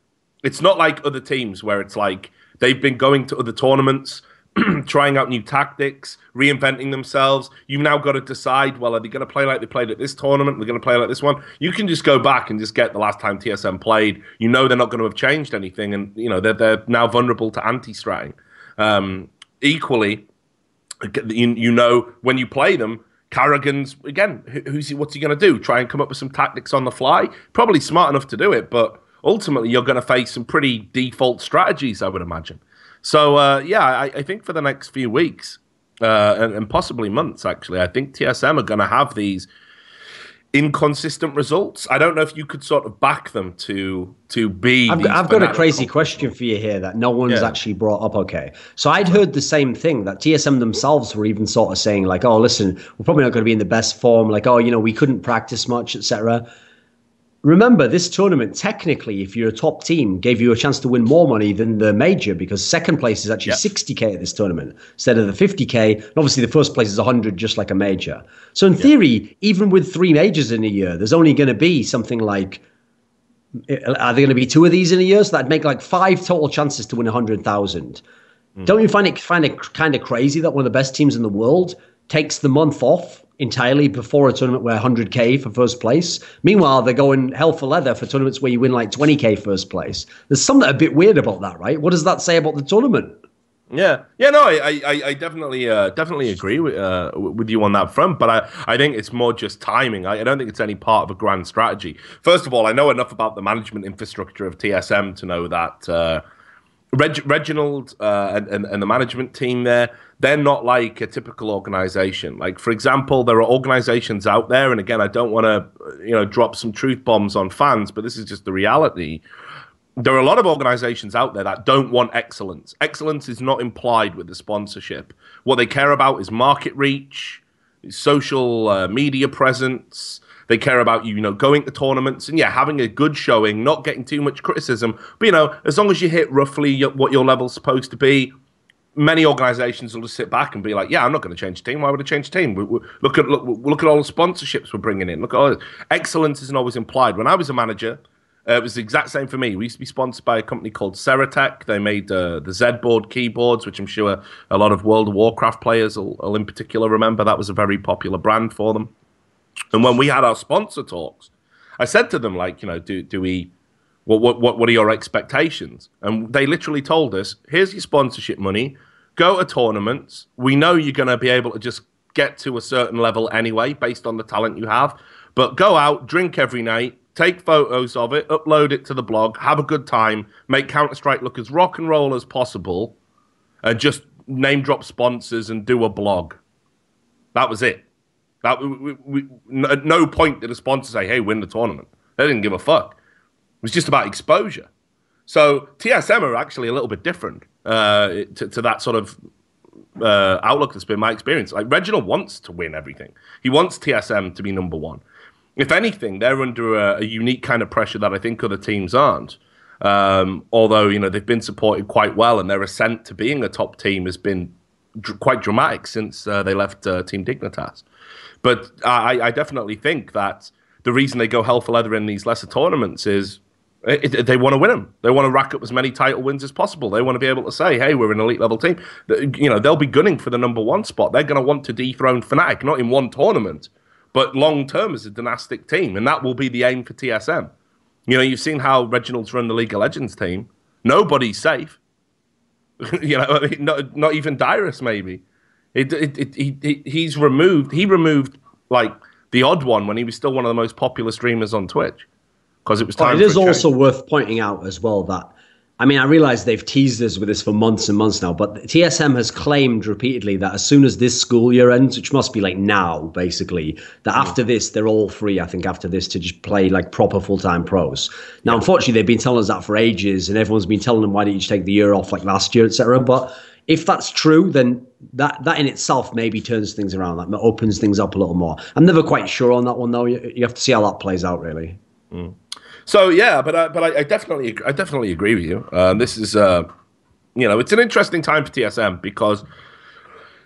it's not like other teams where it's like they've been going to other tournaments, trying out new tactics, reinventing themselves. You've now got to decide, well, are they going to play like they played at this tournament? They're going to play like this one. You can just go back and just get the last time TSM played. You know they're not going to have changed anything, and you know they're they're now vulnerable to anti-stratting. Um, equally, you, you know when you play them karrigan's again who's he, what's he going to do? Try and come up with some tactics on the fly? Probably smart enough to do it but ultimately you're going to face some pretty default strategies I would imagine. So uh, yeah I, I think for the next few weeks uh, and, and possibly months actually I think TSM are going to have these inconsistent results I don't know if you could sort of back them to to be I've got, I've got a crazy question for you here that no one's Yeah. actually brought up. Okay, so I'd heard the same thing that TSM themselves were even sort of saying like, "Oh, listen, we're probably not going to be in the best form." Like, "Oh, you know, we couldn't practice much, etc." Remember, this tournament technically, if you're a top team, gave you a chance to win more money than the major because second place is actually Yeah. 60k at this tournament instead of the 50k. And obviously, the first place is 100, just like a major. So in theory, even with three majors in a year, there's only going to be something like are there going to be two of these in a year? So that'd make like five total chances to win a hundred thousand. Hmm. Don't you find it find it kind of crazy that one of the best teams in the world takes the month off entirely before a tournament where 100k for first place? Meanwhile, they're going hell for leather for tournaments where you win like 20k first place. There's something a bit weird about that, right? What does that say about the tournament? Yeah, yeah, no, I, I, I definitely, uh, definitely agree with, uh, with you on that front. But I, I think it's more just timing. I, I don't think it's any part of a grand strategy. First of all, I know enough about the management infrastructure of TSM to know that uh, Reg, Reginald uh, and, and and the management team there, they're not like a typical organization. Like, for example, there are organizations out there, and again, I don't want to, you know, drop some truth bombs on fans, but this is just the reality there are a lot of organizations out there that don't want excellence. Excellence is not implied with the sponsorship. What they care about is market reach, social uh, media presence. They care about you, you know, going to tournaments and yeah, having a good showing, not getting too much criticism. But you know, as long as you hit roughly what your level's supposed to be, many organizations will just sit back and be like, "Yeah, I'm not going to change the team. Why would I change the team? We, we, look at look, look at all the sponsorships we're bringing in. Look at all excellence isn't always implied. When I was a manager, uh, it was the exact same for me. We used to be sponsored by a company called Ceratec. They made uh, the Z board keyboards, which I'm sure a lot of World of Warcraft players will, will in particular remember. That was a very popular brand for them. And when we had our sponsor talks, I said to them, like, you know, do do we what what what, are your expectations? And they literally told us, here's your sponsorship money. Go to tournaments. We know you're going to be able to just get to a certain level anyway, based on the talent you have. But go out, drink every night, take photos of it, upload it to the blog, have a good time, make Counter Strike look as rock and roll as possible, and just name drop sponsors and do a blog. That was it. That we, we, at no point did a sponsor say, "Hey, win the tournament." They didn't give a fuck. It was just about exposure. So TSM are actually a little bit different uh, to, to, that sort of uh, outlook that's been my experience. Like Reginald wants to win everything. He wants TSM to be number one. If anything, they're under a, a unique kind of pressure that I think other teams aren't. Um, although you know they've been supported quite well, and their ascent to being a top team has been dr- quite dramatic since uh, they left uh, Team Dignitas. But I, I definitely think that the reason they go hell for leather in these lesser tournaments is it, it, they want to win them. They want to rack up as many title wins as possible. They want to be able to say, "Hey, we're an elite level team." You know, they'll be gunning for the number one spot. They're going to want to dethrone Fnatic, not in one tournament, but long term as a dynastic team, and that will be the aim for TSM. You know, you've seen how Reginald's run the League of Legends team. Nobody's safe. you know, not, not even Dyrus maybe. It, it, it, he, he's removed. He removed like the odd one when he was still one of the most popular streamers on Twitch because it was time. It is also worth pointing out as well that I mean, I realize they've teased us with this for months and months now, but TSM has claimed repeatedly that as soon as this school year ends, which must be like now, basically, that yeah. after this, they're all free, I think, after this to just play like proper full time pros. Now, yeah. unfortunately, they've been telling us that for ages, and everyone's been telling them, why didn't you take the year off like last year, etc. But if that's true, then that that in itself maybe turns things around, like opens things up a little more. I'm never quite sure on that one though. You, you have to see how that plays out, really. Mm. So yeah, but I, but I, I, definitely I definitely agree with you. Uh, this is uh, you know it's an interesting time for TSM because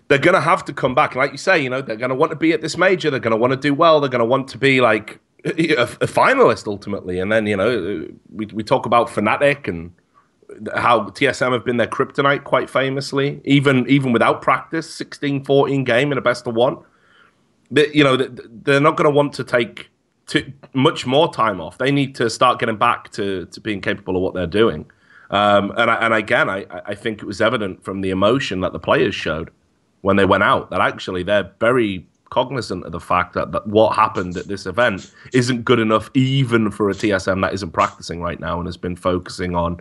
they're going to have to come back. Like you say, you know they're going to want to be at this major. They're going to want to do well. They're going to want to be like a, a, finalist ultimately. And then you know we we talk about Fnatic and how TSM have been their kryptonite quite famously, even even without practice, 16-14 game in a best of one. They, you know they're not going to want to take much more time off. They need to start getting back to, to being capable of what they're doing. Um, and, I, and again, I, I think it was evident from the emotion that the players showed when they went out that actually they're very cognizant of the fact that, that what happened at this event isn't good enough even for a TSM that isn't practicing right now and has been focusing on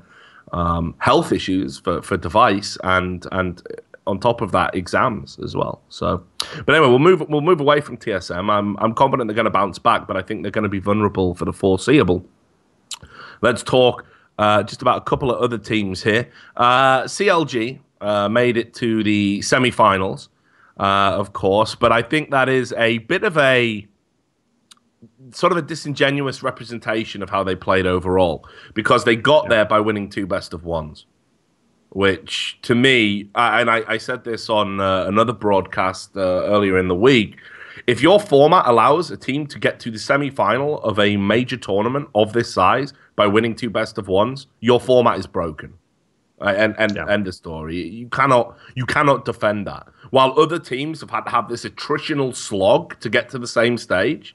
um, health issues for, for dev1ce and and on top of that, exams as well. So, but anyway, we'll move we'll move away from TSM. I'm I'm confident they're going to bounce back, but I think they're going to be vulnerable for the foreseeable. Let's talk uh, just about a couple of other teams here. Uh, CLG uh, made it to the semi-finals, uh, of course, but I think that is a bit of a sort of a disingenuous representation of how they played overall because they got yeah. there by winning two best of ones which to me, and I, I said this on uh, another broadcast uh, earlier in the week, if your format allows a team to get to the semi final of a major tournament of this size by winning two best of ones, your format is broken. And and yeah. end the story. You cannot you cannot defend that. While other teams have had to have this attritional slog to get to the same stage,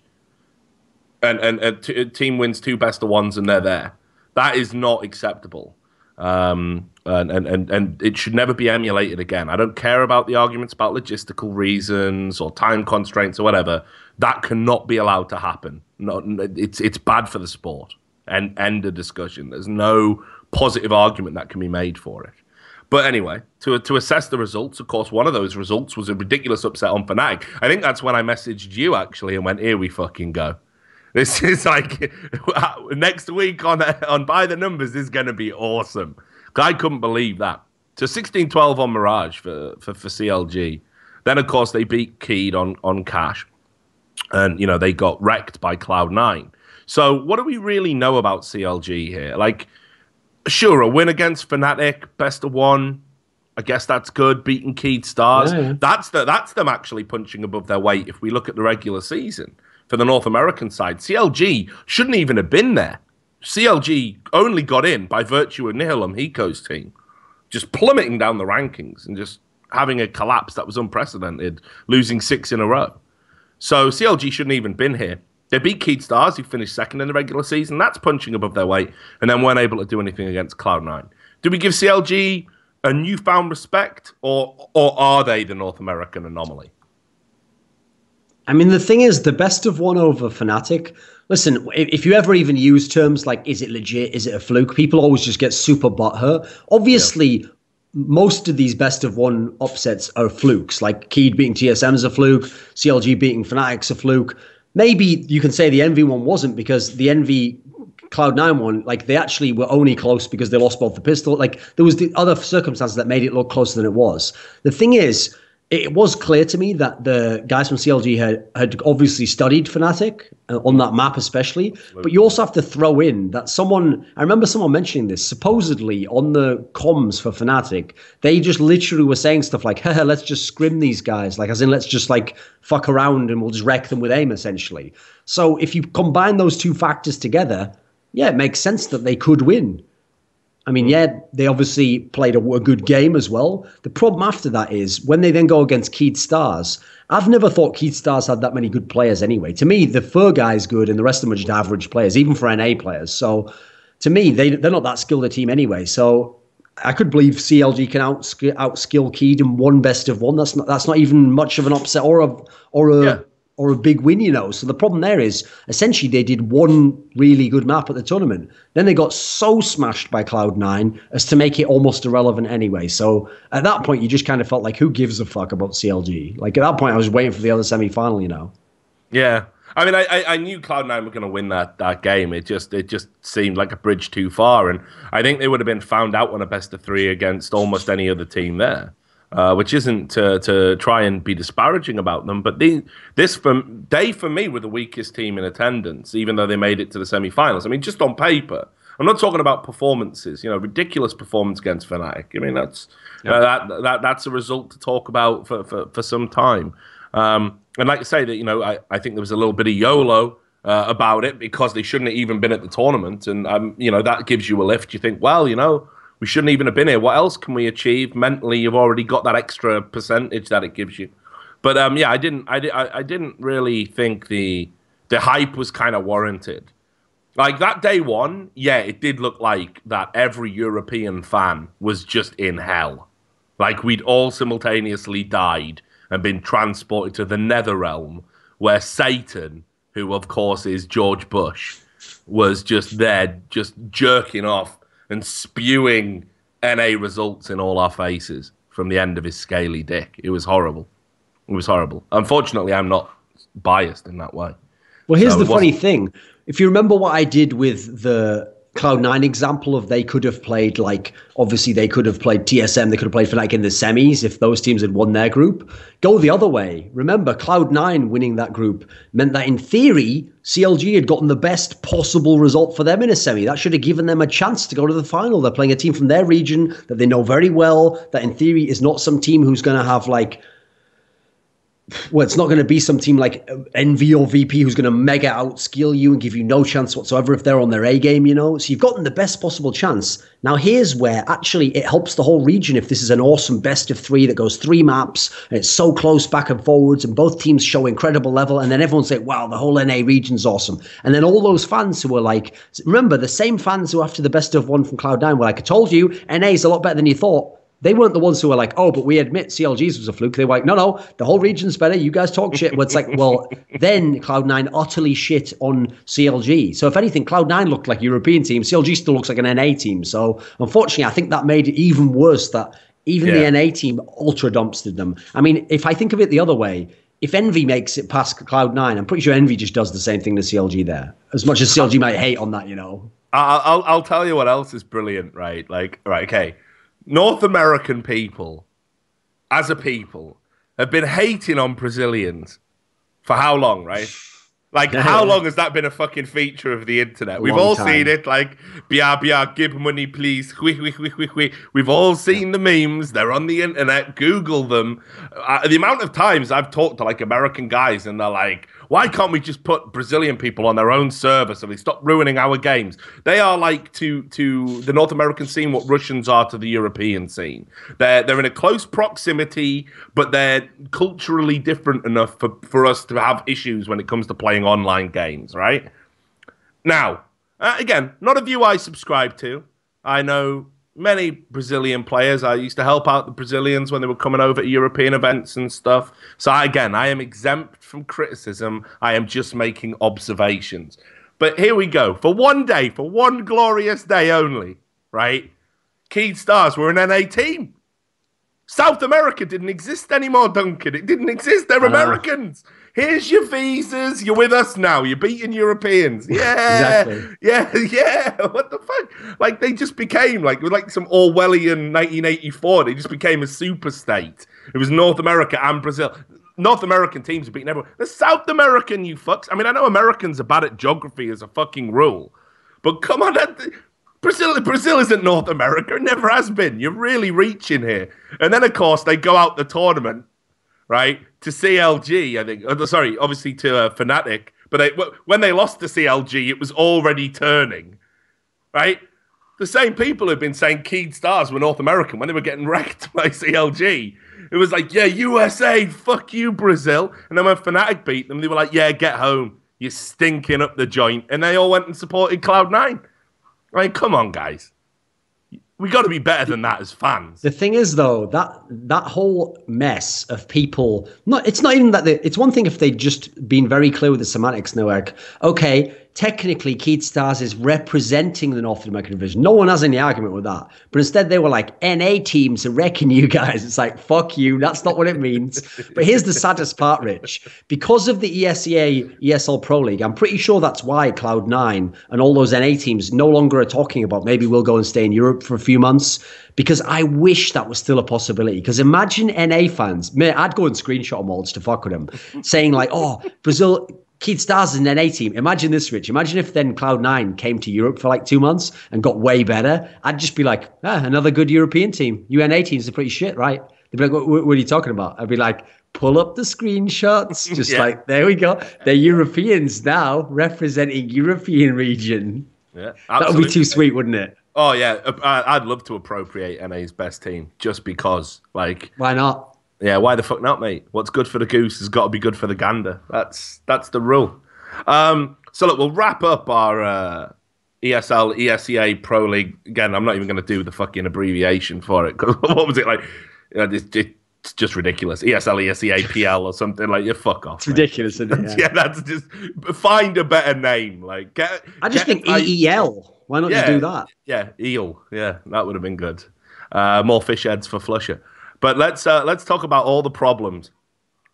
and and team wins two best of ones and they're there. That is not acceptable. Um, and, and, and it should never be emulated again. I don't care about the arguments about logistical reasons or time constraints or whatever. That cannot be allowed to happen. Not, it's it's bad for the sport. And end the discussion. There's no positive argument that can be made for it. But anyway, to to assess the results, of course, one of those results was a ridiculous upset on Fnatic. I think that's when I messaged you actually and went, "Here we fucking go." This is like next week on on by the numbers is going to be awesome. I couldn't believe that. So 16-12 on Mirage for, for, for CLG. Then of course they beat Keyd on on Cache. and you know they got wrecked by Cloud Nine. So what do we really know about CLG here? Like, sure, a win against Fnatic, best of one. I guess that's good. Beating Keyd Stars. Yeah. That's the that's them actually punching above their weight. If we look at the regular season for the North American side, CLG shouldn't even have been there. CLG only got in by virtue of Nihilum Hiko's team, just plummeting down the rankings and just having a collapse that was unprecedented, losing six in a row. So CLG shouldn't even been here. They beat Keyd Stars, who finished second in the regular season. That's punching above their weight, and then weren't able to do anything against Cloud9. Do we give CLG a newfound respect, or or are they the North American anomaly? I mean, the thing is, the best of one over Fnatic. Listen, if, you ever even use terms like "is it legit," "is it a fluke," people always just get super butthurt. Obviously, most of these best of one upsets are flukes. Like Keyd beating TSM is a fluke, CLG beating Fnatic's a fluke. Maybe you can say the Envy one wasn't because the Envy Cloud9 one, like they actually were only close because they lost both the pistol. Like there was the other circumstances that made it look closer than it was. The thing is, it was clear to me that the guys from CLG had, had obviously studied Fnatic uh, on that map, especially. But you also have to throw in that someone, I remember someone mentioning this, supposedly on the comms for Fnatic, they just literally were saying stuff like, Haha, let's just scrim these guys. Like, as in, let's just like fuck around and we'll just wreck them with aim, essentially. So if you combine those two factors together, yeah, it makes sense that they could win. I mean, hmm. yeah, they obviously played a, a, good game as well. The problem after that is when they then go against Keyd Stars. I've never thought Keyd Stars had that many good players anyway. To me, the fer guy's good and the rest of them are just average players, even for NA players. So to me, they, they're not that skilled a team anyway. So I could believe CLG can out outskill Keyd in one best of one. That's not that's not even much of an upset or a or a yeah or a big win, you know. So the problem there is essentially they did one really good map at the tournament. Then they got so smashed by Cloud9 as to make it almost irrelevant anyway. So at that point, you just kind of felt like, who gives a fuck about CLG? Like at that point, I was waiting for the other semi final, you know. Yeah. I mean, I, I knew Cloud9 were going to win that, that game. It just it just seemed like a bridge too far, and I think they would have been found out on a best of three against almost any other team there uh, which isn't to, to try and be disparaging about them, but they, this for they for me were the weakest team in attendance, even though they made it to the semi-finals. I mean, just on paper, I'm not talking about performances. You know, ridiculous performance against Fnatic. I mean, that's uh, that that that's a result to talk about for for, for some time. Um, and like I say, that you know, I, I think there was a little bit of YOLO. Uh, about it because they shouldn't have even been at the tournament, and um, you know that gives you a lift. You think, well, you know, we shouldn't even have been here. What else can we achieve? Mentally, you've already got that extra percentage that it gives you. But um, yeah, I didn't, I, I, I didn't really think the the hype was kind of warranted. Like that day one, yeah, it did look like that every European fan was just in hell. Like we'd all simultaneously died and been transported to the nether realm where Satan, who of course is George Bush, was just there, just jerking off and spewing NA results in all our faces from the end of his scaly dick. It was horrible. It was horrible. Unfortunately, I'm not biased in that way. Well, here's so the funny thing. If you remember what I did with the Cloud9 example of they could have played like obviously they could have played TSM, they could have played Fnatic in the semis if those teams had won their group. Go the other way. Remember, Cloud9 winning that group meant that in theory, CLG had gotten the best possible result for them in a semi. That should have given them a chance to go to the final. They're playing a team from their region that they know very well, that in theory is not some team who's going to have like well, it's not going to be some team like uh, Envy or VP who's going to mega outskill you and give you no chance whatsoever if they're on their A game, you know? So you've gotten the best possible chance. Now, here's where actually it helps the whole region if this is an awesome best of three that goes three maps and it's so close back and forwards and both teams show incredible level. And then everyone's like, wow, the whole NA region's awesome. And then all those fans who are like, remember, the same fans who after the best of one from Cloud9 were like, I told you, NA is a lot better than you thought they weren't the ones who were like, oh, but we admit CLG's was a fluke. They were like, no, no, the whole region's better. You guys talk shit. Well, it's like, well, then Cloud9 utterly shit on CLG. So if anything, Cloud9 looked like a European team. CLG still looks like an NA team. So unfortunately, I think that made it even worse that even yeah. the NA team ultra dumpstered them. I mean, if I think of it the other way, if Envy makes it past Cloud9, I'm pretty sure Envy just does the same thing to CLG there. As much as CLG might hate on that, you know. I'll, I'll, I'll tell you what else is brilliant, right? Like, right, okay North American people, as a people, have been hating on Brazilians For how long, right? Like, how long has that been a fucking feature of the internet? We've all Long seen it. Like, bia bia, give money, please. Hui, hui, hui, hui, hui. We've all seen the memes. They're on the internet. Google them. Uh, the amount of times I've talked to like American guys, and they're like, "Why can't we just put Brazilian people on their own server so they stop ruining our games?" They are like to to the North American scene what Russians are to the European scene. They're they're in a close proximity, but they're culturally different enough for, for us to have issues when it comes to playing online games, right? Now, uh, again, not a view I subscribe to. I know many Brazilian players. I used to help out the Brazilians when they were coming over to European events and stuff. So, again, I am exempt from criticism. I am just making observations. But here we go. For one day, for one glorious day only, right? Keyd Stars were an NA team. South America didn't exist anymore, Duncan. It didn't exist. They're know. Americans. Here's your visas. You're with us now. You're beating Europeans. Yeah. Exactly. Yeah. Yeah. What the fuck? Like they just became like like some Orwellian 1984. They just became a super state. It was North America and Brazil. North American teams are beating everyone. The South American, you fucks. I mean, I know Americans are bad at geography as a fucking rule, but come on, that, Brazil, Brazil isn't North America. It never has been. You're really reaching here. And then, of course, they go out the tournament, right, to CLG, I think. Oh, sorry, obviously to uh, Fnatic. But they, when they lost to CLG, it was already turning, right? The same people who've been saying Keyd Stars were North American when they were getting wrecked by CLG. It was like, yeah, USA, fuck you, Brazil. And then when Fnatic beat them, they were like, yeah, get home. You're stinking up the joint. And they all went and supported Cloud9. I mean, come on, guys. We got to be better than that as fans. The thing is, though, that that whole mess of people. Not, it's not even that. They, it's one thing if they'd just been very clear with the semantics. No, like, okay, technically, Keyd Stars is representing the North American division. No one has any argument with that. But instead, they were like, NA teams are wrecking you guys. It's like, fuck you. That's not what it means. but here's the saddest part, Rich. Because of the ESEA ESL Pro League, I'm pretty sure that's why Cloud9 and all those NA teams no longer are talking about maybe we'll go and stay in Europe for a few months. Because I wish that was still a possibility. Because imagine NA fans, man, I'd go and screenshot them all just to fuck with them, saying like, oh, Brazil. Keyd Stars is an NA team. Imagine this, Rich. Imagine if then Cloud9 came to Europe for like two months and got way better. I'd just be like, ah, another good European team. UNA teams are pretty shit, right? They'd be like, what, what are you talking about? I'd be like, pull up the screenshots. Just Yeah. like, there we go. They're Europeans now representing European region. Yeah, That would be too sweet, wouldn't it? Oh yeah, I'd love to appropriate NA's best team just because, like, Why not? Yeah, why the fuck not, mate? What's good for the goose has got to be good for the gander. That's that's the rule. Um, so look, we'll wrap up our uh, ESL ESEA Pro League again. I'm not even going to do the fucking abbreviation for it because what was it like? It's, it's just ridiculous. ESL ESEA PL or something like. You fuck off. It's mate. ridiculous, isn't it? Yeah. that's just find a better name. Like get. I just get think EEL. Why not just do that? Yeah, eel. Yeah, that would have been good. Uh, more fish heads for flusha. But let's uh, let's talk about all the problems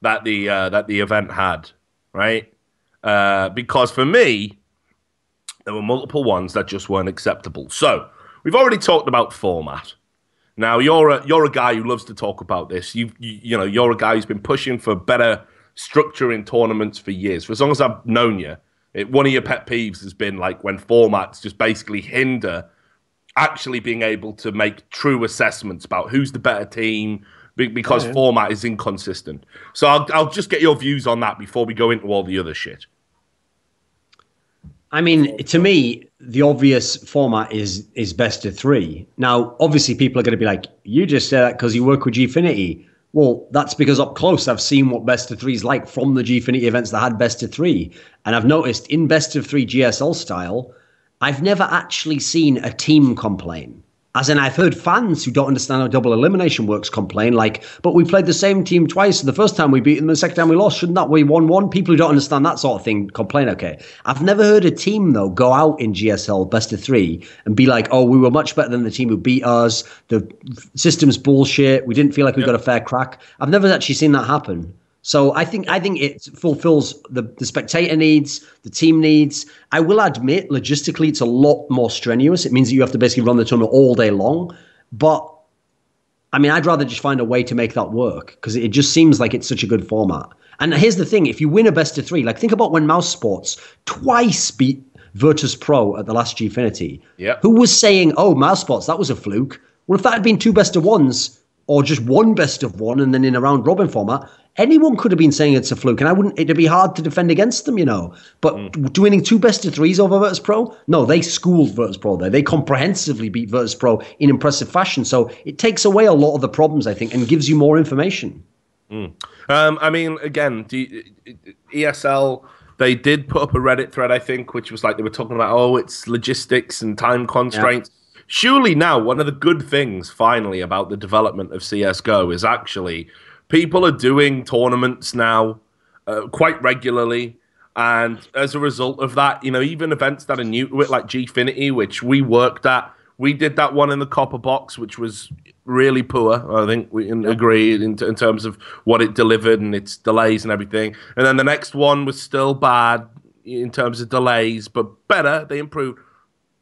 that the uh, that the event had, right? Uh, because for me, there were multiple ones that just weren't acceptable. So we've already talked about format. Now you're a you're a guy who loves to talk about this. You you, you know you're a guy who's been pushing for better structure in tournaments for years. For as long as I've known you, it, one of your pet peeves has been like when formats just basically hinder actually being able to make true assessments about who's the better team be- because format is inconsistent. So I'll I'll just get your views on that before we go into all the other shit. I mean, to me, the obvious format is is best of three. Now, obviously, people are going to be like, "You just said that because you work with Gfinity." Well, that's because up close, I've seen what best of three is like from the Gfinity events that had best of three, and I've noticed in best of three GSL style, I've never actually seen a team complain. As in, I've heard fans who don't understand how double elimination works complain, like, but we played the same team twice. The first time we beat them, the second time we lost. Shouldn't that we won one? People who don't understand that sort of thing complain. Okay, I've never heard a team though go out in GSL best of three and be like, oh, we were much better than the team who beat us. The system's bullshit. We didn't feel like we got a fair crack. I've never actually seen that happen. So I think I think it fulfills the, the spectator needs, the team needs. I will admit, logistically, it's a lot more strenuous. It means that you have to basically run the tournament all day long. But I mean, I'd rather just find a way to make that work because it just seems like it's such a good format. And here's the thing: if you win a best of three, like think about when mousesports twice beat Virtus Pro at the last Gfinity. Yeah. Who was saying, "Oh, mousesports, that was a fluke"? Well, if that had been two best of ones or just one best of one, and then in a round robin format, anyone could have been saying it's a fluke, and I wouldn't. It'd be hard to defend against them, you know. But Mm. winning two best of threes over Virtus Pro, no, they schooled Virtus Pro there. They comprehensively beat Virtus Pro in impressive fashion. So it takes away a lot of the problems, I think, and gives you more information. Um, I mean, again, do you, ESL they did put up a Reddit thread, I think, which was like they were talking about, oh, it's logistics and time constraints. Surely now, one of the good things, finally, about the development of CS:GO is actually people are doing tournaments now uh, quite regularly. And as a result of that, you know, even events that are new to it, like Gfinity, which we worked at, we did that one in the copper box, which was really poor. I think we can agree in, in terms of what it delivered and its delays and everything. And then the next one was still bad in terms of delays, but better. They improved.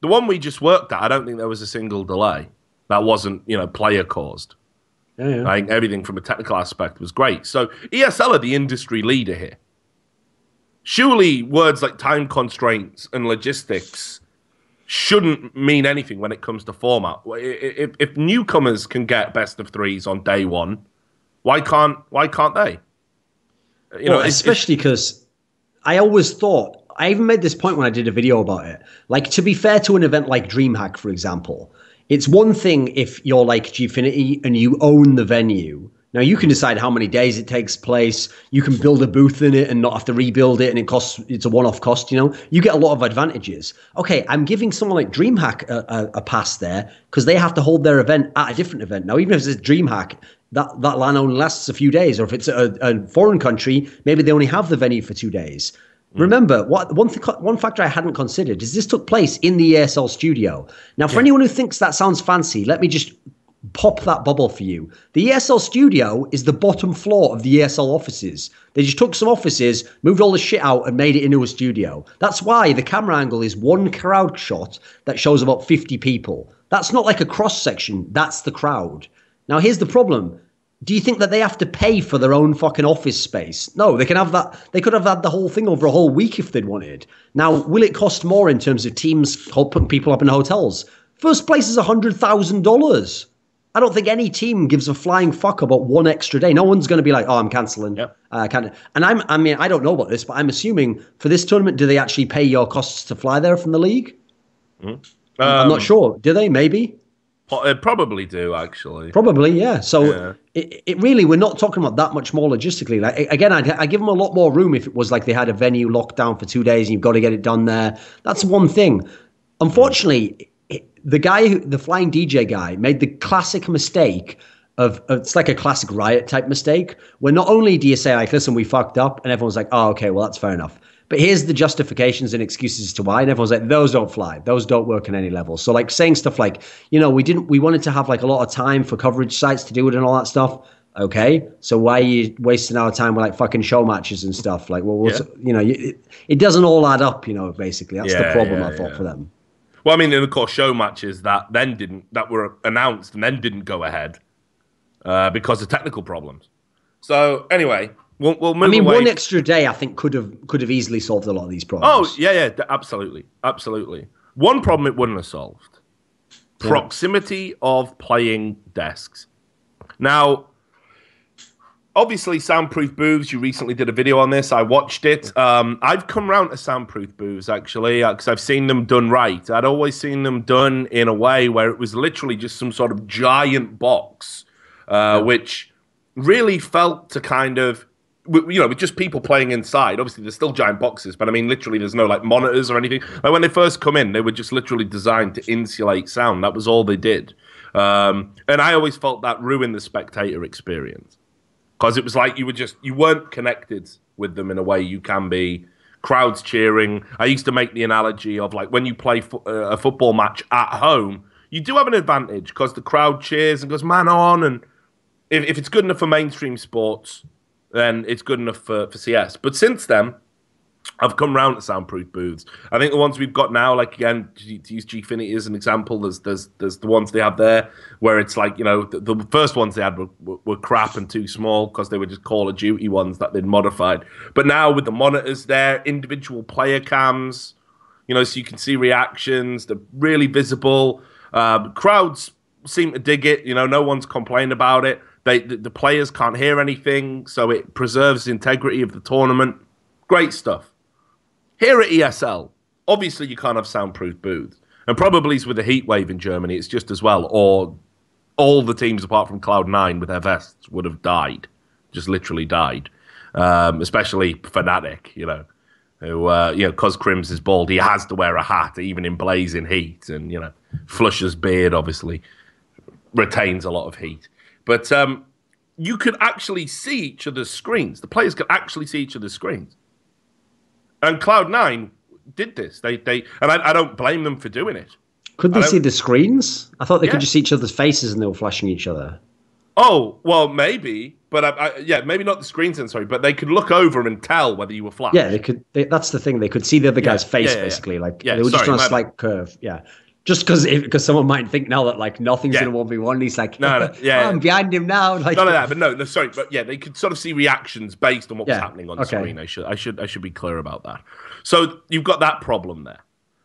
The one we just worked at, I don't think there was a single delay that wasn't, you know, player caused. Yeah, yeah. I think everything from a technical aspect was great. So ESL are the industry leader here. Surely words like time constraints and logistics shouldn't mean anything when it comes to format. If, if newcomers can get best of threes on day one, why can't why can't they? You know, Well, it's- it's- especially because I always thought I even made this point when I did a video about it. Like to be fair to an event like DreamHack, for example, it's one thing if you're like Gfinity and you own the venue. Now you can decide how many days it takes place. You can build a booth in it and not have to rebuild it, and it costs. It's a one-off cost. You know, you get a lot of advantages. Okay, I'm giving someone like DreamHack a, a, a pass there because they have to hold their event at a different event. Now, even if it's DreamHack, that that LAN only lasts a few days, or if it's a, a foreign country, maybe they only have the venue for two days. Mm. Remember, what one th- one factor I hadn't considered is this took place in the ESL studio. Now, for anyone who thinks that sounds fancy, let me just pop that bubble for you. The ESL studio is the bottom floor of the ESL offices. They just took some offices, moved all the shit out, and made it into a studio. That's why the camera angle is one crowd shot that shows about 50 people. That's not like a cross section, that's the crowd. Now, here's the problem. Do you think that they have to pay for their own fucking office space? No, they can have that. They could have had the whole thing over a whole week if they'd wanted. Now, will it cost more in terms of teams putting people up in hotels? First place is hundred thousand dollars. I don't think any team gives a flying fuck about one extra day. No one's going to be like, "Oh, I'm canceling." Yep. Uh, can and I'm. I mean, I don't know about this, but I'm assuming for this tournament, do they actually pay your costs to fly there from the league? I'm um, not sure. Do they? Maybe. Probably do actually. Probably, yeah. So Yeah. It, it really, we're not talking about that much more logistically. Like again, I'd, I give them a lot more room if it was like they had a venue locked down for two days and you've got to get it done there. That's one thing. Unfortunately, it, the guy, who, the flying DJ guy, made the classic mistake of, of it's like a classic riot type mistake where not only do you say like, listen, we fucked up, and everyone's like, oh, okay, well that's fair enough. But here's the justifications and excuses as to why, and everyone's like, those don't fly, those don't work on any level. So like saying stuff like, you know, we didn't, we wanted to have like a lot of time for coverage sites to do it and all that stuff. Okay, so why are you wasting our time with like fucking show matches and stuff? Like, well, what's, Yeah. you know, it, it doesn't all add up. You know, basically, that's the problem yeah, I thought yeah. for them. Well, I mean, and of course, show matches that then didn't that were announced and then didn't go ahead uh, because of technical problems. So anyway, we'll we'll I mean, away. one extra day I think could have could have easily solved a lot of these problems. Oh yeah, yeah, absolutely, absolutely. One problem it wouldn't have solved: proximity of playing desks. Now, obviously, soundproof booths. You recently did a video on this. I watched it. Um, I've come round to soundproof booths actually because I've seen them done right. I'd always seen them done in a way where it was literally just some sort of giant box, uh, which really felt to kind of you know, with just people playing inside. Obviously, there's still giant boxes, but I mean, literally, there's no like monitors or anything. Like when they first come in, they were just literally designed to insulate sound. That was all they did. Um, and I always felt that ruined the spectator experience because it was like you were just you weren't connected with them in a way you can be. Crowds cheering. I used to make the analogy of like when you play fo- uh, a football match at home, you do have an advantage because the crowd cheers and goes man on, and if, if it's good enough for mainstream sports, then it's good enough for, for CS. But since then, I've come round to soundproof booths. I think the ones we've got now, like again, to use Gfinity as an example, there's there's there's the ones they have there where it's like you know the, the first ones they had were, were, were crap and too small because they were just Call of Duty ones that they'd modified. But now with the monitors there, individual player cams, you know, so you can see reactions. They're really visible. Um, crowds seem to dig it. You know, no one's complaining about it. They the, the players can't hear anything, so it preserves the integrity of the tournament. Great stuff. Here at ESL, obviously you can't have soundproof booths. And probably with the heat wave in Germany, it's just as well. Or all the teams apart from Cloud9 with their vests would have died. Just literally died. Um, especially Fnatic, you know. Who, uh, you know, because KRIMZ is bald, he has to wear a hat, even in blazing heat. And, you know, flusha's beard, obviously, retains a lot of heat. But um, you could actually see each other's screens. The players could actually see each other's screens. And Cloud Nine did this. They they and I, I don't blame them for doing it. Could they see the screens? I thought they yeah. could just see each other's faces and they were flashing each other. Oh well, maybe, but I, I, yeah, maybe not the screen sorry, but they could look over and tell whether you were flash. Yeah, they could. They, that's the thing. They could see the other guy's yeah, face yeah, basically. Like yeah, they were sorry, just on a slight curve. Yeah just because because someone might think now that like nothing's yeah. in a one v one, he's like, no, no yeah, oh, I'm behind him now. Like, none of that, but no, no, sorry, but yeah, they could sort of see reactions based on what yeah. was happening on okay. screen. I should, I should, I should be clear about that. So you've got that problem there,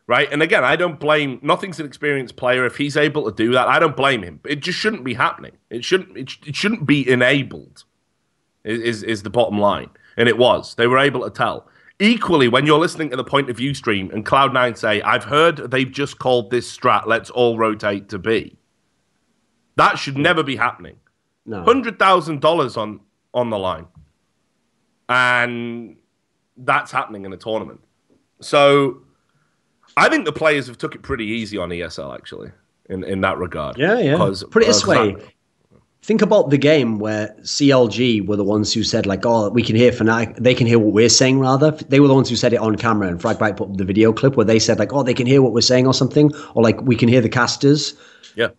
right? And again, I don't blame. n0thing's an experienced player if he's able to do that. I don't blame him. It just shouldn't be happening. It shouldn't. It, it shouldn't be enabled. Is is the bottom line? And it was. They were able to tell. Equally, when you're listening to the point of view stream and Cloud9 say, I've heard they've just called this strat, let's all rotate to B. That should never be happening. No. $100,000 on, on the line. And that's happening in a tournament. So I think the players have took it pretty easy on ESL, actually, in, in that regard. Yeah, yeah. Put it this way think about the game where CLG were the ones who said like, "Oh, we can hear Fnatic. They can hear what we're saying." Rather, they were the ones who said it on camera, and Fragbite put the video clip where they said like, "Oh, they can hear what we're saying" or something, or like, "We can hear the casters." Yeah.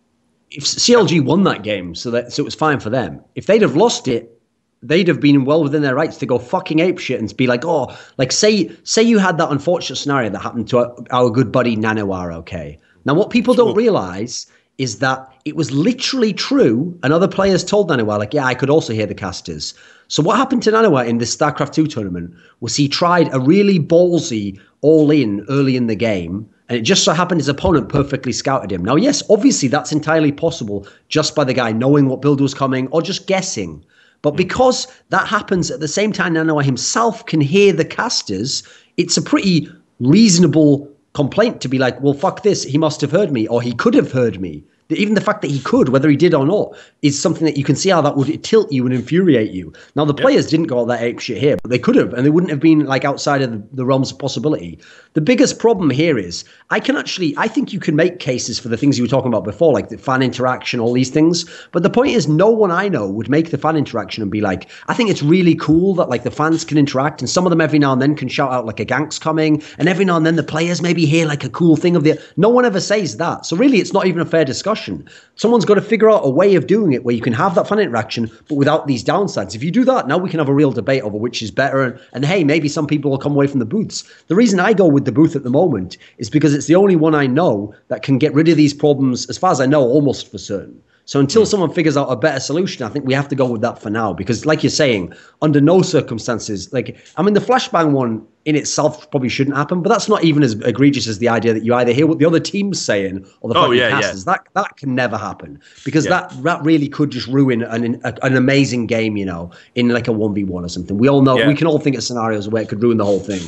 If CLG won that game, so that so it was fine for them. If they'd have lost it, they'd have been well within their rights to go fucking ape shit and be like, "Oh, like say say you had that unfortunate scenario that happened to our, our good buddy NaNiwa." Okay. Now, what people don't realize is that it was literally true, and other players told NaNiwa, like, yeah, I could also hear the casters. So what happened to NaNiwa in this StarCraft 2 tournament was he tried a really ballsy all-in early in the game, and it just so happened his opponent perfectly scouted him. Now, yes, obviously that's entirely possible just by the guy knowing what build was coming or just guessing. But hmm. because that happens at the same time NaNiwa himself can hear the casters, it's a pretty reasonable complaint to be like, well, fuck this. He must have heard me, or he could have heard me even the fact that he could, whether he did or not, is something that you can see how that would tilt you and infuriate you. Now, the players yep. didn't go all that ape shit here, but they could have, and they wouldn't have been like outside of the, the realms of possibility. The biggest problem here is I can actually, I think you can make cases for the things you were talking about before, like the fan interaction, all these things. But the point is, no one I know would make the fan interaction and be like, I think it's really cool that like the fans can interact, and some of them every now and then can shout out like a gank's coming, and every now and then the players maybe hear like a cool thing of the. No one ever says that. So really, it's not even a fair discussion discussion. Someone's got to figure out a way of doing it where you can have that fan interaction, but without these downsides. If you do that, now we can have a real debate over which is better. And, and hey, maybe some people will come away from the booths. The reason I go with the booth at the moment is because it's the only one I know that can get rid of these problems, as far as I know, almost for certain. So until mm. someone figures out a better solution, I think we have to go with that for now. Because, like you're saying, under no circumstances, like I mean, the flashbang one in itself probably shouldn't happen, but that's not even as egregious as the idea that you either hear what the other team's saying or the oh, yeah, passes. Yeah. That that can never happen because yeah. that that really could just ruin an a, an amazing game, you know, in like a one v one or something. We all know we can all think of scenarios where it could ruin the whole thing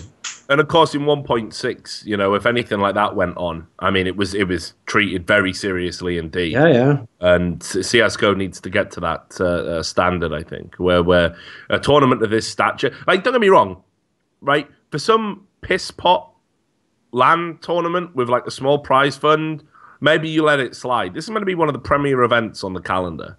and of course in 1.6 you know if anything like that went on i mean it was it was treated very seriously indeed yeah yeah and csgo needs to get to that uh, uh, standard i think where where a tournament of this stature like don't get me wrong right for some piss pot land tournament with like a small prize fund maybe you let it slide. This is going to be one of the premier events on the calendar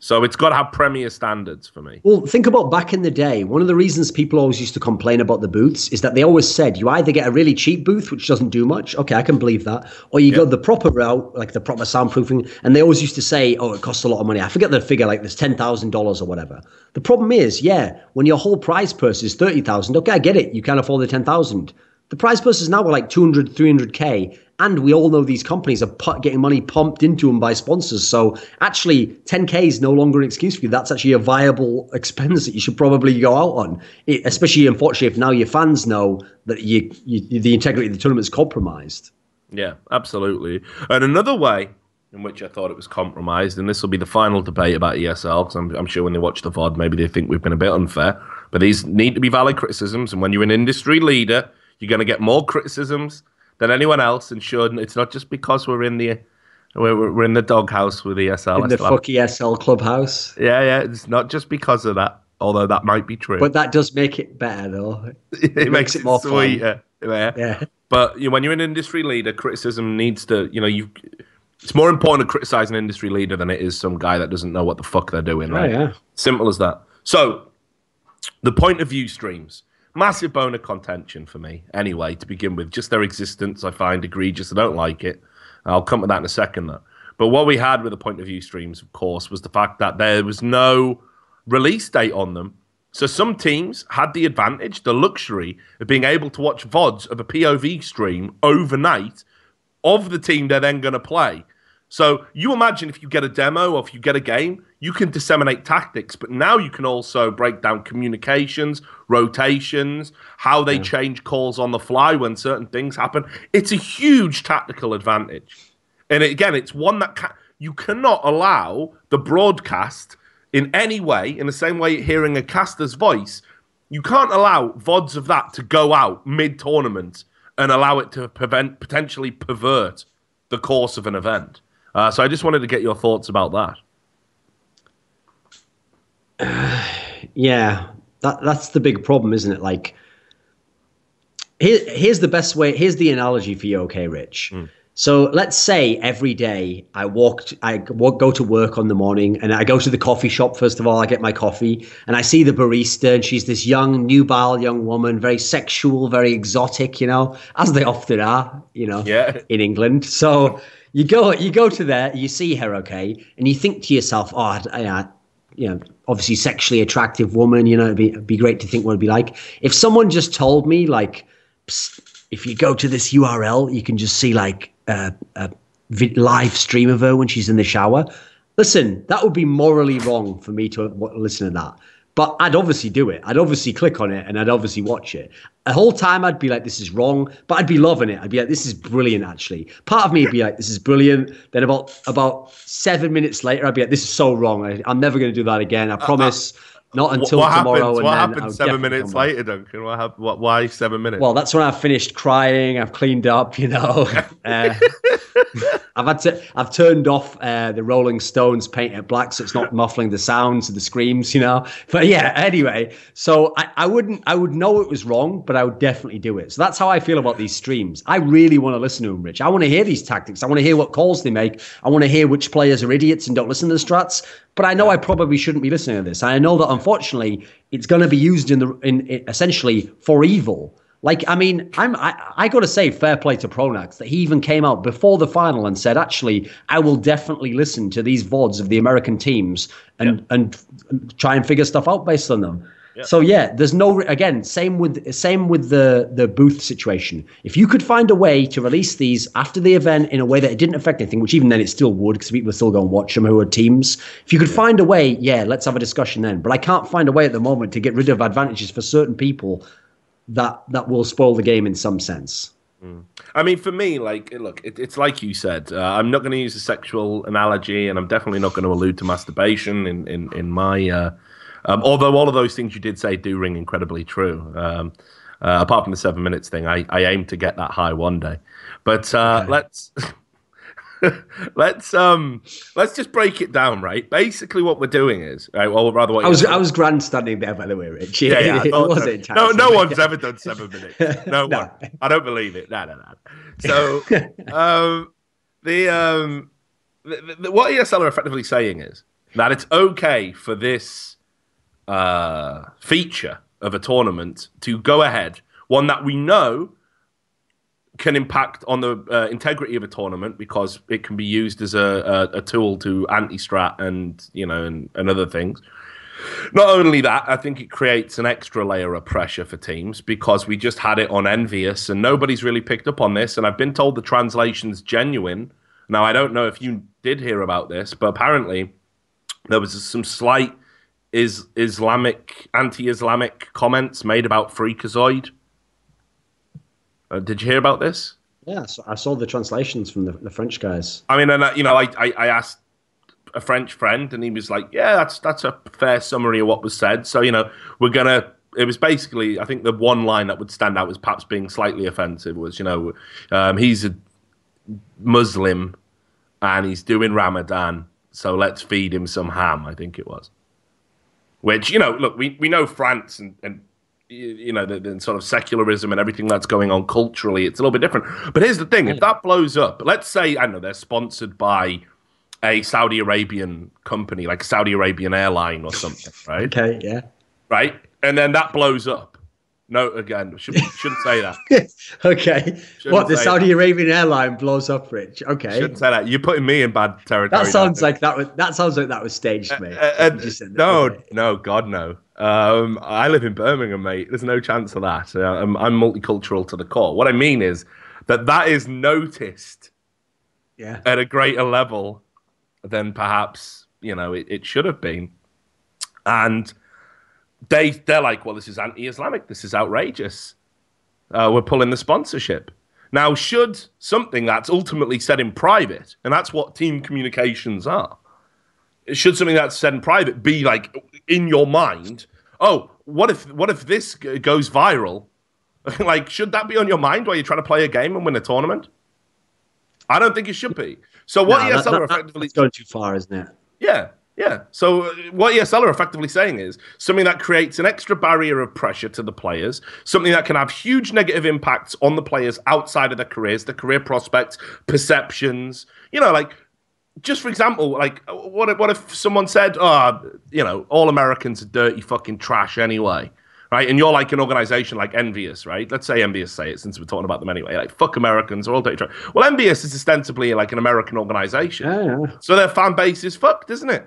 So it's got to have premier standards for me. Well, think about back in the day. One of the reasons people always used to complain about the booths is that they always said you either get a really cheap booth, which doesn't do much. Okay, I can believe that. Or you go the proper route, like the proper soundproofing. And they always used to say, oh, it costs a lot of money. I forget the figure, like there's $10,000 or whatever. The problem is, yeah, when your whole prize purse is 30000 okay, I get it. You can't afford the 10000 The prize purse is now like 200, 300K and we all know these companies are getting money pumped into them by sponsors. So actually, 10k is no longer an excuse for you. That's actually a viable expense that you should probably go out on. It, especially, unfortunately, if now your fans know that you, you, the integrity of the tournament is compromised. Yeah, absolutely. And another way in which I thought it was compromised, and this will be the final debate about ESL, because I'm, I'm sure when they watch the VOD, maybe they think we've been a bit unfair. But these need to be valid criticisms, and when you're an industry leader, you're going to get more criticisms than anyone else, and shouldn't. It's not just because we're in the we're, we're in the doghouse with ESL. In the fuck ESL clubhouse. Yeah, yeah. It's not just because of that, although that might be true. But that does make it better, though. it, it makes, it more sweeter. Fun. Yeah. yeah. But you know, when you're an industry leader, criticism needs to, you know, you. It's more important to criticize an industry leader than it is some guy that doesn't know what the fuck they're doing. Oh, right? Oh, yeah. Simple as that. So, the point of view streams massive bone of contention for me. Anyway to begin with just their existence i find egregious. I don't like it. I'll come to that in a second though. But what we had with the point of view streams of course was the fact that there was no release date on them. So some teams had the advantage the luxury of being able to watch vods of a pov stream overnight of the team they're then going to play. So you imagine if you get a demo or if you get a game, you can disseminate tactics, but now you can also break down communications, rotations, how they yeah. change calls on the fly when certain things happen. It's a huge tactical advantage. And again, it's one that ca- you cannot allow the broadcast in any way, in the same way hearing a caster's voice, you can't allow VODs of that to go out mid tournament and allow it to prevent potentially pervert the course of an event. Uh, so I just wanted to get your thoughts about that. yeah, that that's the big problem, isn't it? Like, here, here's the best way. Here's the analogy for you, okay, Rich. Mm. So let's say every day I walked, I walk, go to work on the morning, and I go to the coffee shop. First of all, I get my coffee, and I see the barista, and she's this young, nubile young woman, very sexual, very exotic, you know, as they often are, you know, yeah. in England. So you go you go to there, you see her, okay, and you think to yourself, oh, yeah, you know, obviously sexually attractive woman, you know, it'd be, it'd be great to think what it'd be like. If someone just told me, like, if you go to this URL, you can just see like a, a live stream of her when she's in the shower. Listen, that would be morally wrong for me to listen to that. But I'd obviously do it. I'd obviously click on it and I'd obviously watch it. The whole time I'd be like, this is wrong, but I'd be loving it. I'd be like, this is brilliant, actually. Part of me would be like, this is brilliant. Then about about seven minutes later, I'd be like, this is so wrong. I, am never going to do that again. I uh, promise. Uh, uh, not until what tomorrow. Happens, what happened seven minutes later, Duncan? What happened? What, why seven minutes? Well, that's when I've finished crying. I've cleaned up, you know. uh, I've had to. I've turned off uh, the Rolling Stones painted black, so it's not muffling the sounds of the screams, you know. But yeah, anyway. So I, I wouldn't. I would know it was wrong, but I would definitely do it. So that's how I feel about these streams. I really want to listen to them, Rich. I want to hear these tactics. I want to hear what calls they make. I want to hear which players are idiots and don't listen to the strats. But I know I probably shouldn't be listening to this. I know that unfortunately it's going to be used in the in, in essentially for evil. Like, I mean, I'm I, I got to say, fair play to Pronax that he even came out before the final and said, actually, I will definitely listen to these vods of the American teams and yeah. and try and figure stuff out based on them. So yeah, there's no again same with same with the the booth situation. If you could find a way to release these after the event in a way that it didn't affect anything, which even then it still would because people still go and watch them who are teams. If you could find a way, yeah, let's have a discussion then. But I can't find a way at the moment to get rid of advantages for certain people that that will spoil the game in some sense. Mm. I mean, for me, like, look, it, it's like you said. Uh, I'm not going to use a sexual analogy, and I'm definitely not going to allude to masturbation in in in my uh, um, although all of those things you did say do ring incredibly true. Um, uh, apart from the seven minutes thing, I, I aim to get that high one day. But uh, okay. let's let's um let's just break it down, right? Basically, what we're doing is, right, well, rather what I was I was grandstanding there, by the way, Rich. Yeah, yeah, it was. No, no one's ever done seven minutes. No, no, one. I don't believe it. No, no, no. So, um, the um, the, the, what ESL are effectively saying is that it's okay for this uh, feature of a tournament to go ahead, one that we know can impact on the uh, integrity of a tournament because it can be used as a, a, a tool to anti-strat and you know and, and other things. Not only that, I think it creates an extra layer of pressure for teams because we just had it on EnVyUs and nobody's really picked up on this. And I've been told the translation's genuine. Now, I don't know if you did hear about this, but apparently there was some slight is Islamic, anti-Islamic comments made about Freakazoid. Uh, did you hear about this? Yeah, I saw the translations from the, the French guys. I mean, and uh, you know, I, I, I asked a French friend, and he was like, "Yeah, that's that's a fair summary of what was said." So you know, we're gonna. It was basically, I think the one line that would stand out was perhaps being slightly offensive was, you know, um, he's a Muslim and he's doing Ramadan, so let's feed him some ham. I think it was. Which you know, look, we, we know France and, and you know the, the, sort of secularism and everything that's going on culturally. It's a little bit different. But here's the thing: if that blows up, let's say I know they're sponsored by a Saudi Arabian company, like Saudi Arabian airline or something, right? Okay, yeah. Right, and then that blows up. No, again, shouldn't, shouldn't say that. okay. Shouldn't what the Saudi that. Arabian airline blows up, Rich? Okay. Shouldn't say that. You're putting me in bad territory. That sounds like that was that sounds like that was staged, mate. Uh, uh, no, no, God, no. Um, I live in Birmingham, mate. There's no chance of that. Uh, I'm, I'm multicultural to the core. What I mean is that that is noticed yeah. at a greater level than perhaps you know it, it should have been. And they they're like, well, this is anti-Islamic. This is outrageous. Uh, we're pulling the sponsorship. Now, should something that's ultimately said in private, and that's what team communications are, should something that's said in private be like in your mind? Oh, what if what if this goes viral? like, should that be on your mind while you're trying to play a game and win a tournament? I don't think it should be. So what no, ESL that, are effectively that's going too far, isn't it? Yeah, yeah. So uh, what ESL are effectively saying is something that creates an extra barrier of pressure to the players, something that can have huge negative impacts on the players outside of their careers, their career prospects, perceptions. You know, like just for example, like what if, what if someone said, "Oh, you know, all Americans are dirty fucking trash anyway." right? And you're like an organization like EnVyUs, right? Let's say EnVyUs say it since we're talking about them anyway. Like, fuck Americans, are all dirty trash. Well, EnVyUs is ostensibly like an American organization. Yeah. So their fan base is fucked, isn't it?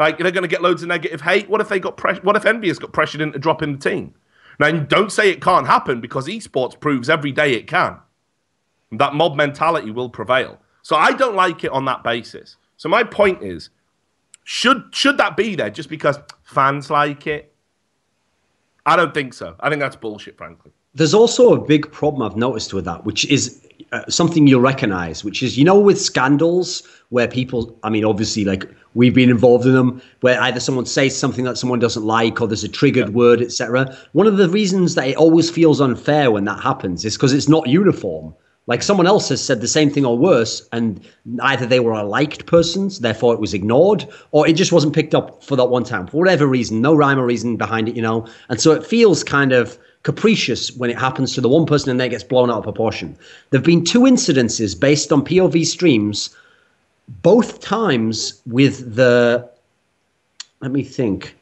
Like, they're going to get loads of negative hate. What if they got press- What if EnVyUs got pressured into dropping the team? Now, don't say it can't happen because esports proves every day it can. That mob mentality will prevail. So I don't like it on that basis. So my point is, should should that be there just because fans like it? I don't think so. I think that's bullshit, frankly. There's also a big problem I've noticed with that, which is uh, something you'll recognize, which is, you know, with scandals where people, I mean, obviously, like we've been involved in them, where either someone says something that someone doesn't like or there's a triggered yeah. word, etc. One of the reasons that it always feels unfair when that happens is because it's not uniform. Like someone else has said the same thing or worse, and either they were a liked persons, therefore it was ignored, or it just wasn't picked up for that one time for whatever reason, no rhyme or reason behind it, you know. And so it feels kind of capricious when it happens to the one person and then it gets blown out of proportion. There have been two incidences based on POV streams, both times with the. Let me think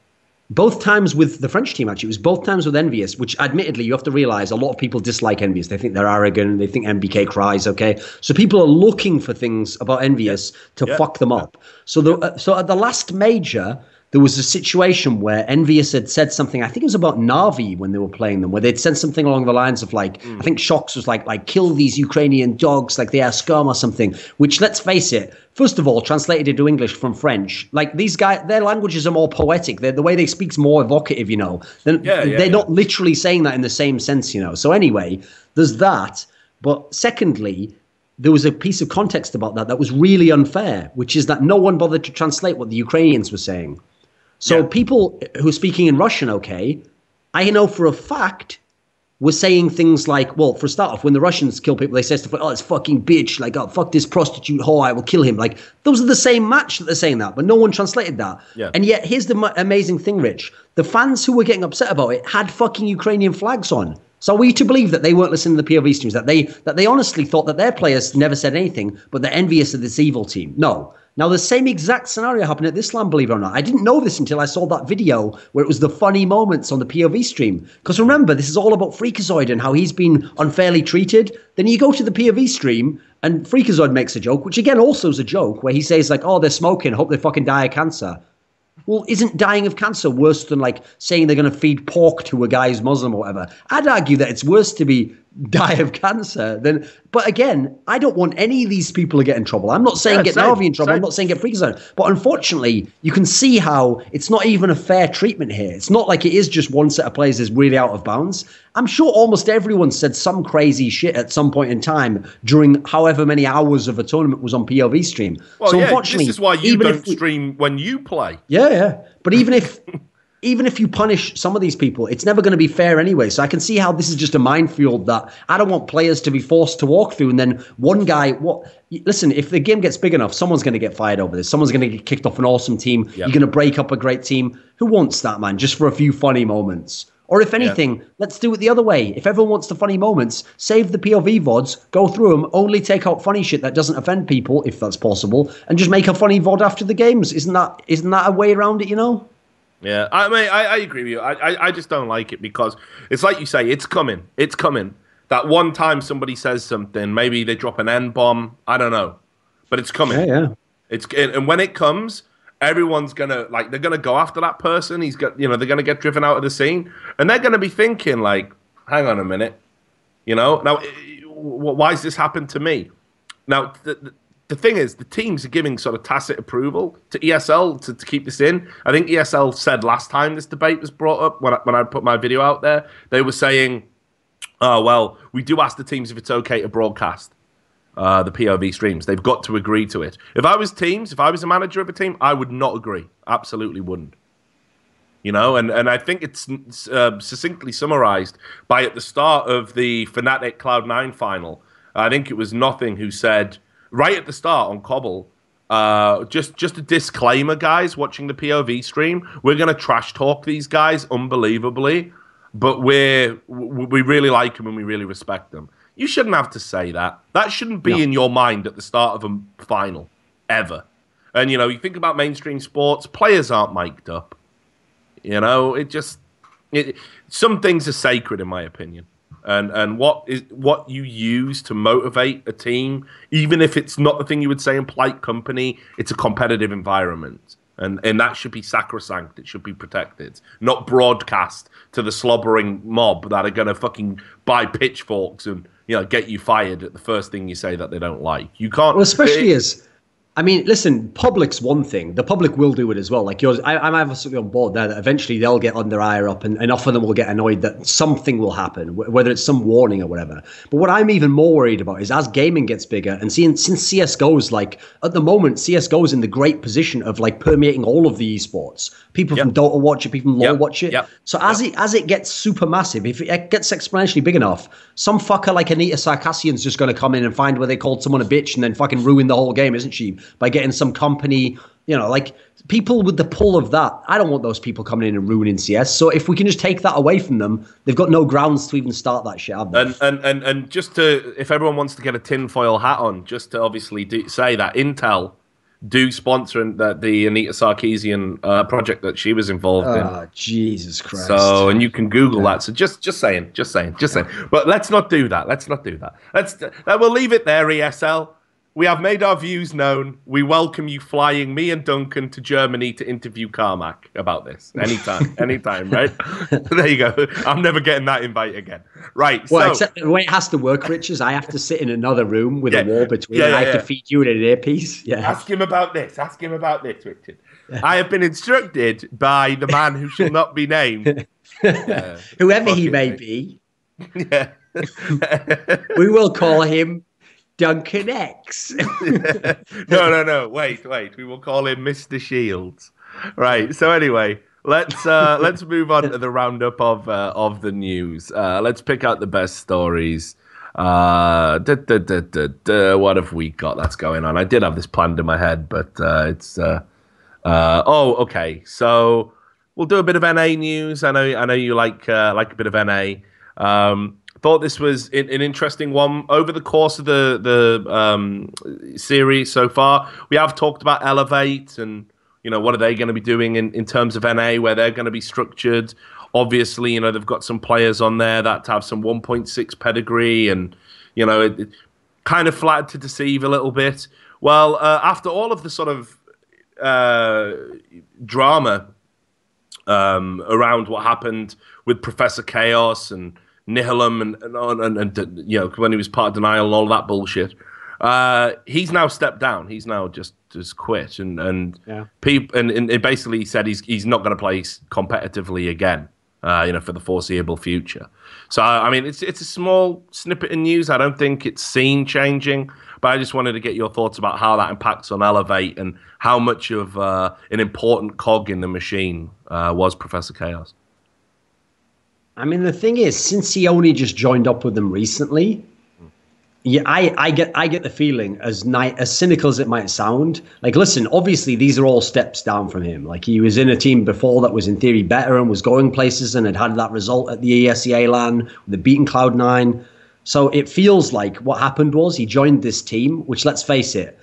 both times with the French team, actually. It was both times with EnVyUs, which admittedly, you have to realize a lot of people dislike EnVyUs. They think they're arrogant. They think NBK cries, okay? So people are looking for things about EnVyUs to yeah. fuck them up. So, the, uh, so at the last major, there was a situation where EnVyUs had said something. I think it was about Navi when they were playing them, where they'd said something along the lines of like, mm. I think shox was like, like kill these Ukrainian dogs, like they are scum or something. Which, let's face it, first of all, translated into English from French, like these guys, their languages are more poetic. They're, the way they speak's more evocative, you know. Then yeah, yeah, they're yeah. not literally saying that in the same sense, you know. So anyway, there's that. But secondly, there was a piece of context about that that was really unfair, which is that no one bothered to translate what the Ukrainians were saying. So yeah. people who are speaking in Russian, okay, I know for a fact were saying things like, well, for a start off, when the Russians kill people, they say stuff like, oh, it's fucking bitch, like, oh, fuck this prostitute whore, I will kill him. Like, those are the same match that they're saying that, but no one translated that. Yeah. And yet, here's the m- amazing thing, Rich. The fans who were getting upset about it had fucking Ukrainian flags on. So are we to believe that they weren't listening to the POV streams, that they that they honestly thought that their players never said anything, but they're envious of this evil team? No. Now, the same exact scenario happened at this land, believe it or not. I didn't know this until I saw that video where it was the funny moments on the POV stream. Because remember, this is all about Freakazoid and how he's been unfairly treated. Then you go to the POV stream and Freakazoid makes a joke, which again also is a joke, where he says, like, oh, they're smoking, hope they fucking die of cancer. Well, isn't dying of cancer worse than like saying they're going to feed pork to a guy who's Muslim or whatever? I'd argue that it's worse to be die of cancer then. But again, I don't want any of these people to get in trouble. I'm not saying Yeah, get same, Navi in trouble. same. I'm not saying get Freakazoid. But unfortunately, you can see how it's not even a fair treatment here. It's not like it is just one set of players is really out of bounds. I'm sure almost everyone said some crazy shit at some point in time during however many hours of a tournament was on POV stream. Well, so yeah, unfortunately, this is why you don't we- stream when you play. yeah, yeah. But even if even if you punish some of these people, it's never going to be fair anyway. So I can see how this is just a minefield that I don't want players to be forced to walk through. And then one guy, what? Listen, if the game gets big enough, someone's going to get fired over this. Someone's going to get kicked off an awesome team. You're going to break up a great team. Who wants that, man? Just for a few funny moments. Or if anything, let's do it the other way. If everyone wants the funny moments, save the POV VODs, go through them, only take out funny shit that doesn't offend people, if that's possible, and just make a funny VOD after the games. Isn't that isn't that a way around it, you know? Yeah, I mean, I, I agree with you. I, I, I just don't like it because it's like you say, it's coming. It's coming. That one time somebody says something, maybe they drop an N bomb. I don't know, but it's coming. Yeah, yeah. It's and and when it comes, everyone's gonna like they're gonna go after that person. He's got you know they're gonna get driven out of the scene, and they're gonna be thinking like, hang on a minute, you know, now why has this happened to me? Now the, the, the thing is, the teams are giving sort of tacit approval to ESL to, to keep this in. I think ESL said last time this debate was brought up when I, when I put my video out there, they were saying, "Oh well, we do ask the teams if it's okay to broadcast." uh, the POV streams. They've got to agree to it. If I was teams, if I was a manager of a team, I would not agree. Absolutely wouldn't. You know, and, and I think it's uh, succinctly summarized by at the start of the Fnatic Cloud9 final. I think it was n0thing who said, right at the start on Cobble, uh, just just a disclaimer, guys, watching the POV stream, we're going to trash talk these guys unbelievably, but we're, we really like them and we really respect them. You shouldn't have to say that. That shouldn't be in your mind at the start of a final, ever. And, you know, you think about mainstream sports, players aren't mic'd up. You know, it just it, some things are sacred in my opinion. And and what is what you use to motivate a team, even if it's not the thing you would say in polite company, it's a competitive environment. And and that should be sacrosanct. It should be protected, not broadcast to the slobbering mob that are gonna fucking buy pitchforks and you know get you fired at the first thing you say that they don't like. You can't. Well, especially it- as, I mean, listen, public's one thing. The public will do it as well. Like yours, I, I'm absolutely on board there that eventually they'll get on their ire up, and enough of them will get annoyed that something will happen, wh- whether it's some warning or whatever. But what I'm even more worried about is as gaming gets bigger, and seeing since CS:GO's like at the moment, CS:GO's in the great position of like permeating all of the esports. People from Dota watch it, people from LoL Yep, watch it. yep, So as it as it gets super massive, if it gets exponentially big enough, some fucker like Anita Sarkeesian's just going to come in and find where they called someone a bitch and then fucking ruin the whole game, isn't she? By getting some company, you know, like people with the pull of that. I don't want those people coming in and ruining CS. So if we can just take that away from them, they've got no grounds to even start that shit. And, and and and just to, if everyone wants to get a tinfoil hat on, just to obviously do, say that Intel do sponsor the, the Anita Sarkeesian uh, project that she was involved in. Oh, Jesus Christ. So, and you can Google that. So, just, just saying, just saying, just saying. But let's not do that. Let's not do that. Let's. Uh, we'll leave it there. ESL. We have made our views known. We welcome you flying me and Duncan to Germany to interview Carmac about this. Anytime, anytime, right? there you go. I'm never getting that invite again. Right. well, so, except the way it has to work, Rich, is I have to sit in another room with Yeah. a wall between. Yeah, and I yeah, have yeah. to feed you in an earpiece. Yeah. Ask him about this. Ask him about this, Richard. I have been instructed by the man who shall not be named. Yeah. Whoever he may be, Yeah. we will call him Duncan X. no, no, no. Wait, wait. We will call him Mr. Shields. Right. So anyway, let's uh, let's move on to the roundup of uh, of the news. Uh, let's pick out the best stories. Uh. What have we got that's going on? I did have this planned in my head, but uh, it's. Uh, uh, oh, okay. So we'll do a bit of NA news. I know, I know you like uh, like a bit of NA. Um, thought this was an, an interesting one over the course of the the um, series so far. We have talked about Elevate and you know what are they going to be doing in, in terms of NA where they're going to be structured. Obviously, you know they've got some players on there that have some 1.6 pedigree and you know it, it kind of flattered to deceive a little bit. Well, uh, after all of the sort of uh, drama um, around what happened with Professor Chaos and Nihilum and and, and, and you know when he was part of denial and all that bullshit. Uh, he's now stepped down. He's now just just quit and and Yeah. peop- and, and it basically said he's he's not going to play competitively again. Uh, you know, for the foreseeable future. So I mean, it's it's a small snippet in news. I don't think it's scene changing, but I just wanted to get your thoughts about how that impacts on Elevate and how much of uh, an important cog in the machine uh, was Professor Chaos. I mean, the thing is, since he only just joined up with them recently, yeah, I, I get I get the feeling as ni- as cynical as it might sound. Like, listen, obviously these are all steps down from him. Like he was in a team before that was in theory better and was going places and had had that result at the ESEA LAN the beating Cloud Nine. So it feels like what happened was he joined this team, which let's face it,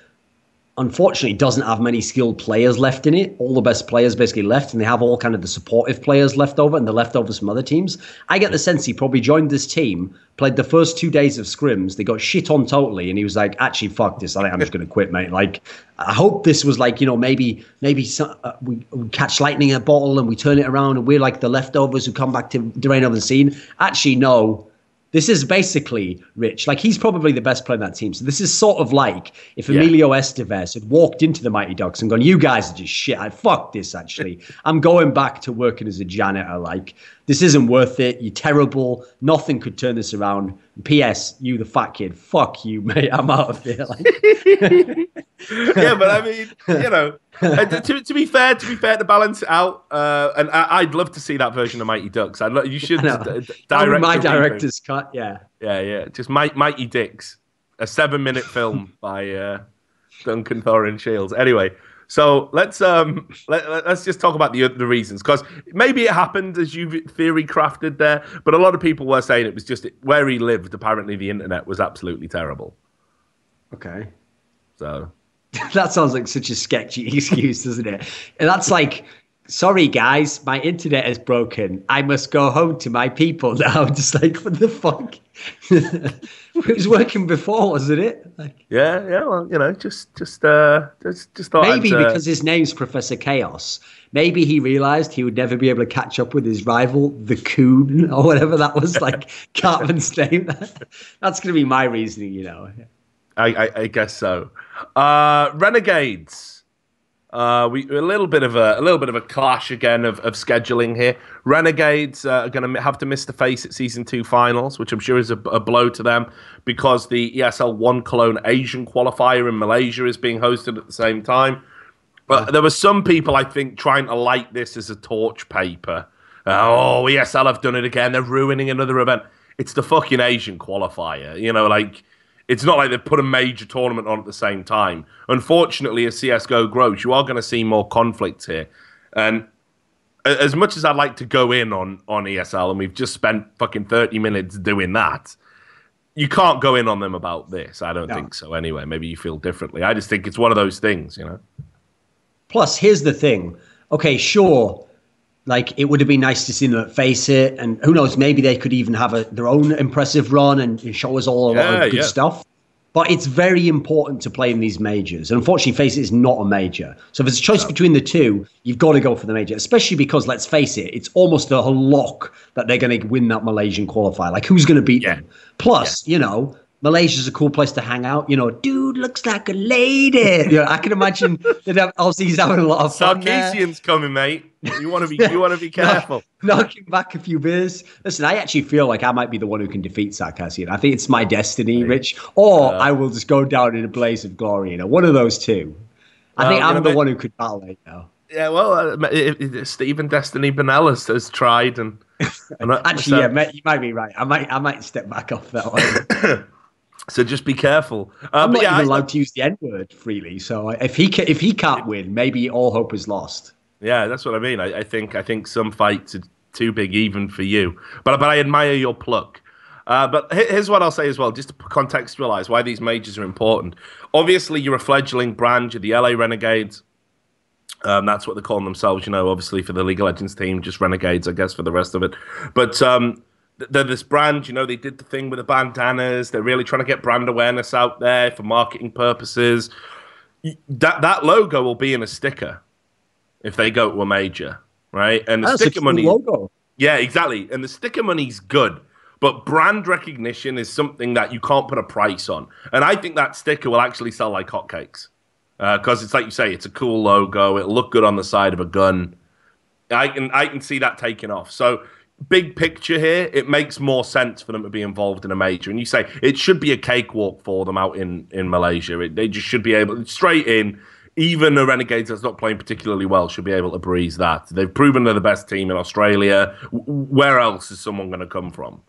unfortunately doesn't have many skilled players left in it. All the best players basically left, and they have all kind of the supportive players left over and the leftovers from other teams. I get the sense he probably joined this team, played the first two days of scrims, they got shit on totally, and he was like, "Actually, fuck this. I think I'm just going to quit, mate." Like, I hope this was like, you know, maybe maybe some, uh, we, we catch lightning in a bottle and we turn it around, and we're like the leftovers who come back to drain over the scene. Actually, no. This is basically Rich. Like he's probably the best player in that team. So this is sort of like if Yeah. Emilio Estevez had walked into the Mighty Ducks and gone, "You guys are just shit. I fuck this. Actually, I'm going back to working as a janitor. Like this isn't worth it. You're terrible. Nothing could turn this around." P.S. You the fat kid. Fuck you, mate. I'm out of here. Like, yeah, but I mean, you know, to, to be fair, to be fair, to balance it out, uh, and I, I'd love to see that version of Mighty Ducks. I'd lo- you should d- direct my a reboot. director's cut. Yeah. Yeah, yeah, just Mighty, Mighty Dicks, a seven-minute film by uh, Duncan Thorin Shields. Anyway, so let's um let, let's just talk about the the reasons because maybe it happened as you theory crafted there, but a lot of people were saying it was just where he lived. Apparently, the internet was absolutely terrible. Okay. So that sounds like such a sketchy excuse, doesn't it? And that's like, sorry guys, my internet is broken. I must go home to my people now. I'm just like, what the fuck? it was working before, wasn't it? Like, yeah, yeah, well, you know, just just uh just just thought maybe I'd, uh, because his name's Professor Chaos. Maybe he realized he would never be able to catch up with his rival, the Coon, or whatever that was, like Cartman's name. That's going to be my reasoning, you know. I, I, I guess so. Uh, Renegades. Uh, we a little bit of a, a little bit of a clash again of, of scheduling here. Renegades uh, are going to have to miss the FACEIT season two finals, which I'm sure is a, a blow to them because the ESL One Cologne Asian qualifier in Malaysia is being hosted at the same time. But there were some people, I think, trying to light this as a torch paper. Uh, oh, ESL have done it again. They're ruining another event. It's the fucking Asian qualifier. You know, like, it's not like they've put a major tournament on at the same time. Unfortunately, as CSGO grows, you are going to see more conflict here. And as much as I'd like to go in on, on ESL, and we've just spent fucking 30 minutes doing that, you can't go in on them about this. I don't No. think so anyway. Maybe you feel differently. I just think it's one of those things, you know? Plus, here's the thing. Okay, sure. Like it would have been nice to see them face it, and who knows, maybe they could even have a, their own impressive run and, and show us all a lot of good yeah. stuff. But it's very important to play in these majors. And unfortunately, FACEIT is not a major. So if it's a choice between the two, you've got to go for the major, especially because, let's face it, it's almost a lock that they're going to win that Malaysian qualifier. Like, who's going to beat Yeah. them? Plus, you know, Malaysia's a cool place to hang out. You know, dude looks like a lady. You know, I can imagine that have- Aussies having a lot of fun there. Coming, mate. You want to be you want to be careful. knocking back a few beers. Listen, I actually feel like I might be the one who can defeat Sarkeesian. I think it's my destiny, Rich, or I will just go down in a blaze of glory. You know, one of those two. I Well, think you I'm the mate- one who could battle it now. Yeah, well, uh, it, it, Stephen Destiny Benellis has tried, and, and Actually, so, yeah, you might be right. I might, I might step back off that one. So just be careful. Uh, I'm but not yeah, even I- allowed to use the N word freely. So if he ca- if he can't win, maybe all hope is lost. yeah, that's what I mean. I, I think I think some fights are too big even for you, but but I admire your pluck. Uh, but here's what I'll say as well, just to contextualize why these majors are important. Obviously, you're a fledgling brand. You're the LA Renegades. Um, that's what they're calling themselves, you know, obviously for the League of Legends team, just Renegades, I guess, for the rest of it. But um, they're this brand, you know, they did the thing with the bandanas. They're really trying to get brand awareness out there for marketing purposes. That that logo will be in a sticker if they go to a major, right? And the oh, That's a sticker money, logo. yeah, exactly. And the sticker money's good, but brand recognition is something that you can't put a price on. And I think that sticker will actually sell like hotcakes uh, because it's like you say, it's a cool logo. It'll look good on the side of a gun. I can I can see that taking off. So big picture here, it makes more sense for them to be involved in a major. And you say it should be a cakewalk for them out in in Malaysia. It, they just should be able straight in. Even a Renegades that's not playing particularly well should be able to breeze that. They've proven they're the best team in Australia. Where else is someone going to come from?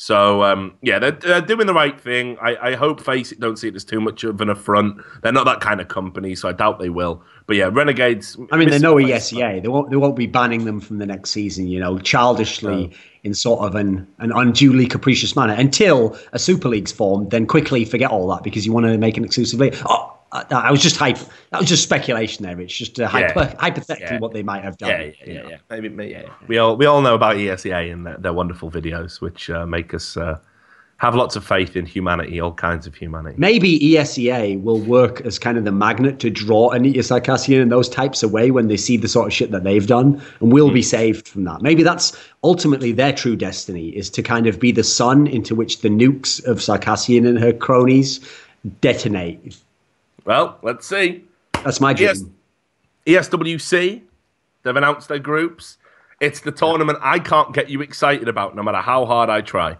So um, yeah, they're, they're doing the right thing. I, I hope FACEIT don't see it as too much of an affront. They're not that kind of company, so I doubt they will. But yeah, Renegades. I mean, they know. ESEA. They won't. They won't be banning them from the next season. You know, childishly in sort of an an unduly capricious manner until a Super League's formed. Then quickly forget all that because you want to make an exclusive league. Oh, I, I was just hype. That was just speculation there. It's just uh, hypo- hypothetically Yeah. what they might have done. Yeah, yeah, yeah, yeah. Maybe, maybe, yeah. We all we all know about ESEA and their, their wonderful videos, which uh, make us uh, have lots of faith in humanity, all kinds of humanity. Maybe ESEA will work as kind of the magnet to draw Anita Sarkeesian and those types away when they see the sort of shit that they've done, and we'll be saved from that. Maybe that's ultimately their true destiny is to kind of be the sun into which the nukes of Sarkeesian and her cronies detonate. Well, let's see. That's my dream. Yes. E ESWC, they've announced their groups. It's the tournament I can't get you excited about, no matter how hard I try.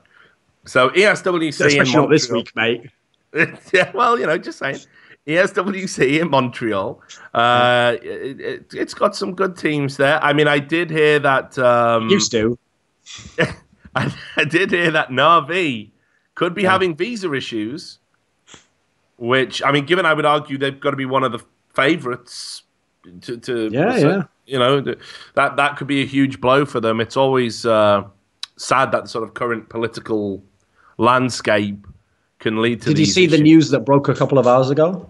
So ESWC, in not this week, mate. yeah, well, you know, just saying. ESWC in Montreal. Uh, it, it, it's got some good teams there. I mean, I did hear that. Um, Used to. I, I did hear that Navi could be having visa issues, which I mean, given I would argue they've got to be one of the favourites to, to Yeah, yeah. you know that that could be a huge blow for them. It's always uh, sad that the sort of current political landscape can lead to. Did you see the news that broke a couple of hours ago?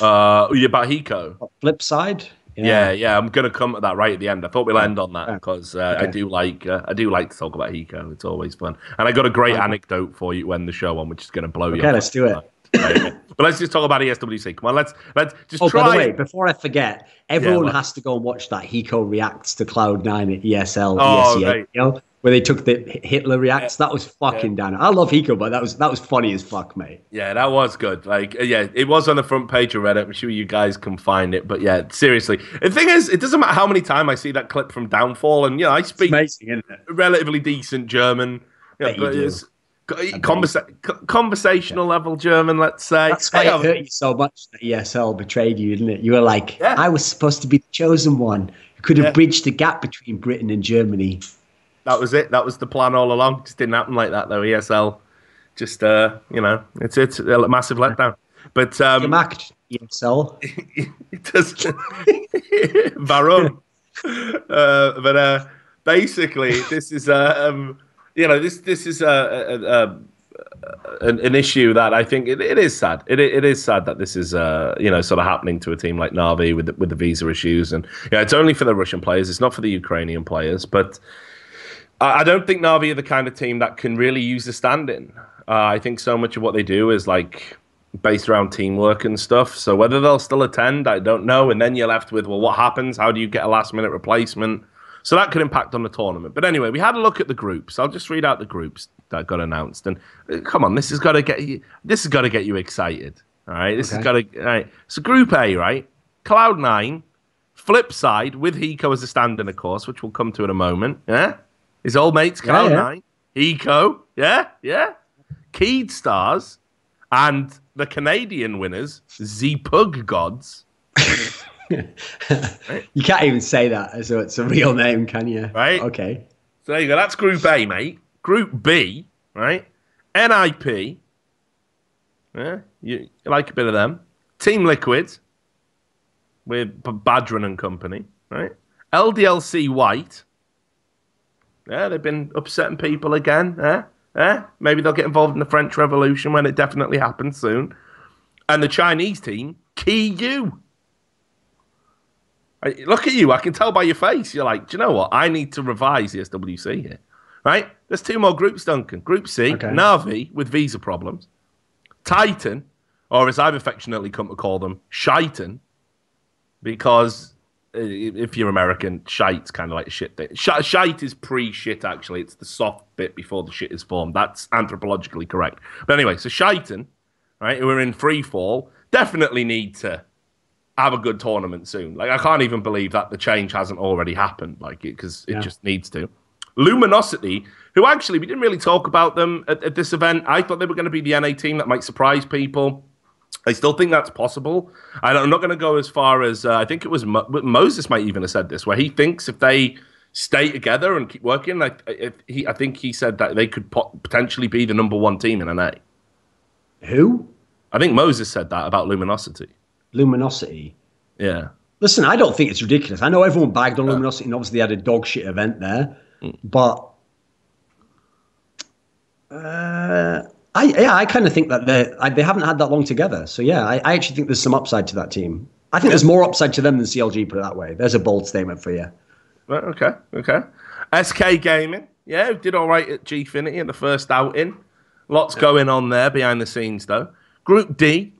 Uh, yeah, about Hiko. Flip side. Yeah, yeah, I'm gonna come to that right at the end. I thought we'll end on that because uh, I do like uh, I do like to talk about Hiko. It's always fun, and I got a great anecdote for you when the show on, which is gonna blow you. Okay, let's do it. But let's just talk about ESWC. Come on, let's let's just Oh, try. by the way, before I forget, everyone what? has to go and watch that Hiko reacts to Cloud Nine at ESL, Oh, ESEA, right. you know, where they took the Hitler reacts. That was fucking down. I love Hiko, but that was that was funny as fuck, mate. Yeah, that was good. Like, uh, yeah, it was on the front page of Reddit. I'm sure you guys can find it. But yeah, seriously, the thing is, it doesn't matter how many times I see that clip from Downfall, and you know, I speak amazing, relatively decent German. Yeah, but it's conversa- co- conversational level German, let's say. That's why it I'm- hurt you so much that ESL betrayed you, didn't it? You were like, Yeah. I was supposed to be the chosen one who could have Yeah. bridged the gap between Britain and Germany. That was it. That was the plan all along. Just didn't happen like that though. ESL, just uh, you know, it's it's a massive letdown. But um, macked ESL. it does Baron. Uh, but uh, basically, this is uh, um, you know, this this is a. a, a an, an issue that I think it, it is sad. It, it is sad that this is uh, you know sort of happening to a team like Navi with the, with the visa issues, and yeah, it's only for the Russian players. It's not for the Ukrainian players. But I, I don't think Navi are the kind of team that can really use the stand-in. Uh, I think so much of what they do is like based around teamwork and stuff. So whether they'll still attend, I don't know. And then you're left with well, what happens? How do you get a last-minute replacement? So that could impact on the tournament. But anyway, we had a look at the groups. I'll just read out the groups that got announced. And uh, come on, this has got to get you. This has got to get you excited. All right, this has got to. All right. So Group A, right? Cloud Nine, Flip Side with Hiko as a stand-in, of course, which we'll come to in a moment. Yeah, his old mates Cloud yeah. Nine, Hiko. Yeah, yeah. Keyd Stars, and the Canadian winners, the Pug Gods. You can't even say that as though it's a real name, can you? Right. Okay. So there you go. That's Group A, mate. Group B, right? NIP. Yeah, you, you like a bit of them. Team Liquid with Badron and company, right? LDLC White. Yeah, they've been upsetting people again. Yeah, Eh? Maybe they'll get involved in the French Revolution when it definitely happens soon. And the Chinese team, key you. Look at you. I can tell by your face. You're like, do you know what? I need to revise the SWC here. Right? There's two more groups, Duncan. Group C, okay. Navi with visa problems. Titan, or as I've affectionately come to call them, Shitan, because uh, if you're American, shite's kind of like a shit thing. Sh- shite is pre-shit, actually. It's the soft bit before the shit is formed. That's anthropologically correct. But anyway, so Shitan, right, who are in free fall, definitely need to have a good tournament soon. Like I can't even believe that the change hasn't already happened. Like it because it yeah. just needs to. Luminosity, who actually we didn't really talk about them at, at this event. I thought they were going to be the NA team that might surprise people. I still think that's possible. I'm not going to go as far as uh, I think it was Mo- Moses might even have said this, where he thinks if they stay together and keep working, like if he, I think he said that they could pot- potentially be the number one team in NA. Who? I think Moses said that about Luminosity luminosity. Yeah. Listen, I don't think it's ridiculous. I know everyone bagged on luminosity, and obviously they had a dog shit event there, mm. but uh, I yeah, I kind of think that they they haven't had that long together. So yeah, I, I actually think there's some upside to that team. I think there's more upside to them than CLG. Put it that way. There's a bold statement for you. Right, okay, okay. SK Gaming, yeah, did all right at Gfinity in the first outing. Lots going on there behind the scenes though. Group D,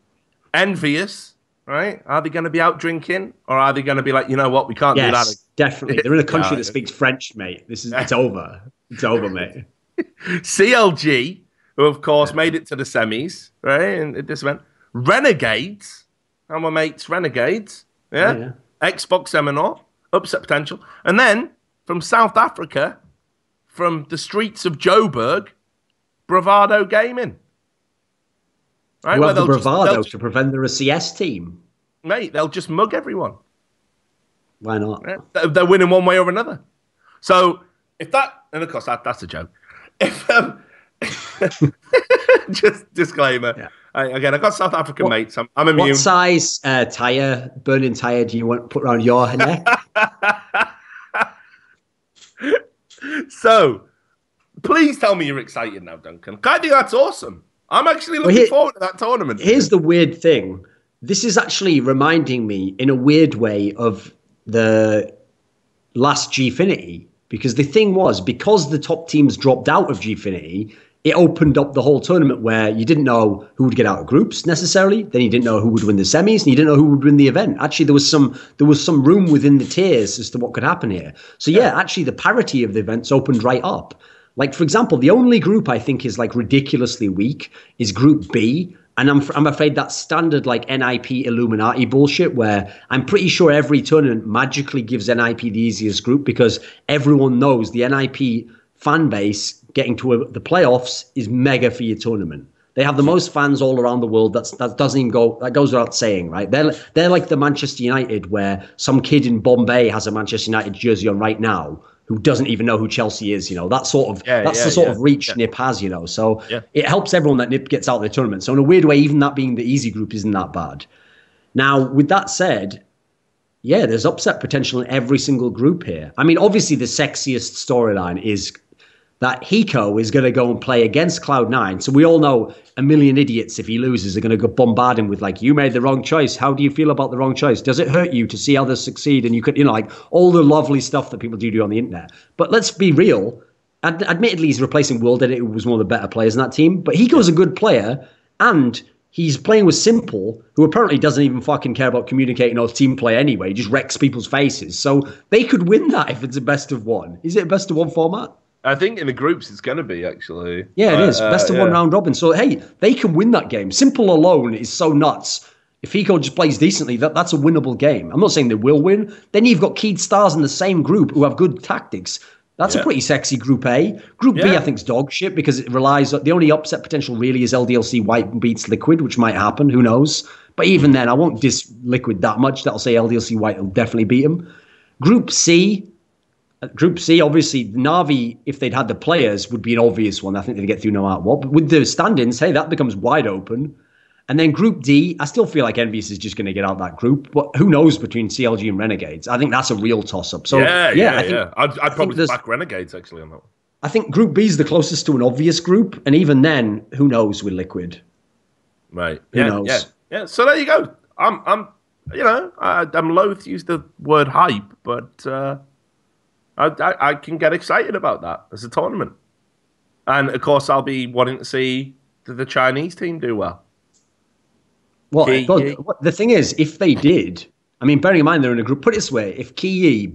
EnVyUs, right? Are they going to be out drinking, or are they going to be like, you know what, we can't yes, do that? Definitely, they're in a country that speaks French, mate. This is it's over. It's over, mate. CLG, who of course made it to the semis, right? And this event, Renegades, and my mates, Renegades, yeah, yeah, yeah. Xbox Seminole, upset potential, and then from South Africa, from the streets of Joburg, Bravado Gaming. Right? Who have the bravado just, to prevent the CS team. Mate, they'll just mug everyone. Why not? They're winning one way or another. So if that, and of course that, that's a joke. If um, just disclaimer. Yeah. I, again, I got South African what, mates. I'm, I'm immune. What size uh, tire, burning tire, do you want to put around your neck? so, please tell me you're excited now, Duncan. I think that's awesome. I'm actually looking well, here, forward to that tournament. Here's the weird thing. This is actually reminding me, in a weird way, of the last Gfinity. Because the thing was, because the top teams dropped out of Gfinity, it opened up the whole tournament where you didn't know who would get out of groups necessarily. Then you didn't know who would win the semis, and you didn't know who would win the event. Actually, there was some there was some room within the tiers as to what could happen here. So yeah, yeah. actually, the parity of the events opened right up. Like, for example, the only group I think is like ridiculously weak is Group B. And I'm, I'm afraid that's standard like NiP Illuminati bullshit, where I'm pretty sure every tournament magically gives NiP the easiest group because everyone knows the NiP fan base getting to a, the playoffs is mega for your tournament. They have the most fans all around the world. That's that doesn't even go that goes without saying, right? They're they're like the Manchester United, where some kid in Bombay has a Manchester United jersey on right now, who doesn't even know who Chelsea is. You know that sort of yeah, that's yeah, the sort yeah, of reach NiP has. You know, so it helps everyone that NiP gets out of the tournament. So in a weird way, even that being the easy group isn't that bad. Now, with that said, yeah, there's upset potential in every single group here. I mean, obviously the sexiest storyline is that Hiko is going to go and play against Cloud9. So we all know a million idiots, if he loses, are going to go bombard him with, like, you made the wrong choice. How do you feel about the wrong choice? Does it hurt you to see others succeed? And you could, you know, like all the lovely stuff that people do do on the internet. But let's be real. Ad- admittedly, he's replacing WorldEdit, who was one of the better players in that team. But Hiko's a good player. And he's playing with s1mple, who apparently doesn't even fucking care about communicating or team play anyway. He just wrecks people's faces. So they could win that if it's a best of one. Is it a best of one format? I think in the groups it's going to be actually. Yeah, it uh, is best of uh, one round robin. So hey, they can win that game. s1mple alone is so nuts. If Hiko just plays decently, that, that's a winnable game. I'm not saying they will win. Then you've got Keyd Stars in the same group who have good tactics. That's yeah. a pretty sexy Group A. Group yeah. B, I think, is dog shit because it relies. The only upset potential really is LDLC White beats Liquid, which might happen. Who knows? But even then, I won't diss Liquid that much. That'll say LDLC White will definitely beat him. Group C, Group C, obviously, Navi, if they'd had the players, would be an obvious one. I think they'd get through no matter what. But with the standings, hey, that becomes wide open. And then Group D, I still feel like EnVyUs is just going to get out that group. But who knows between CLG and Renegades? I think that's a real toss up. So yeah, yeah, yeah. I think, yeah. I'd, I'd probably back Renegades actually on that one. I think Group B is the closest to an obvious group, and even then, who knows with Liquid? Right. Who yeah, knows? Yeah. Yeah. So there you go. I'm. I'm. You know, I, I'm loath to use the word hype, but uh, I, I I can get excited about that as a tournament, and of course I'll be wanting to see the, Chinese team do well. Well, but the thing is, if they did, I mean, bearing in mind they're in a group. Put it this way: if Kiyi,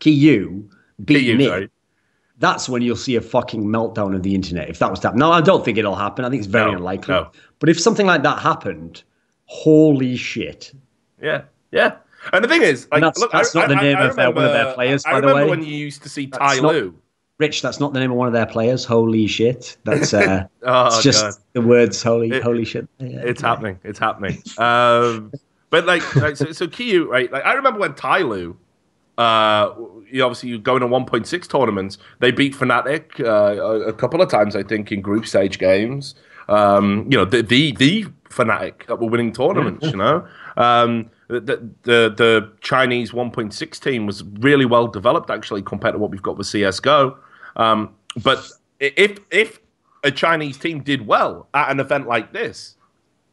Kiyu beat Kiyu, Nick, sorry. that's when you'll see a fucking meltdown of the internet. If that was to happen, no, I don't think it'll happen. I think it's very No, unlikely. no. But if something like that happened, holy shit! Yeah, yeah. And the thing is, like, that's- look, that's I, not the I- name I of, uh, one of their remember- players, I by the remember way. when you used to see That's not- Lu. Rich, that's not the name of one of their players. Holy shit! That's uh, Oh, it's just God. the words holy, It- holy shit. Yeah, It's yeah. happening. It's happening. Um, but like, like so, so Kiyu, right? Like, I remember when Tyloo, uh, you obviously you going to 1.6 tournaments. They beat Fnatic uh, a, a couple of times, I think, in group stage games. Um, you know, the the the Fnatic that were winning tournaments. You know, um, the, the the Chinese 1.6 team was really well developed actually compared to what we've got with CS:GO. Um, but if if a Chinese team did well at an event like this,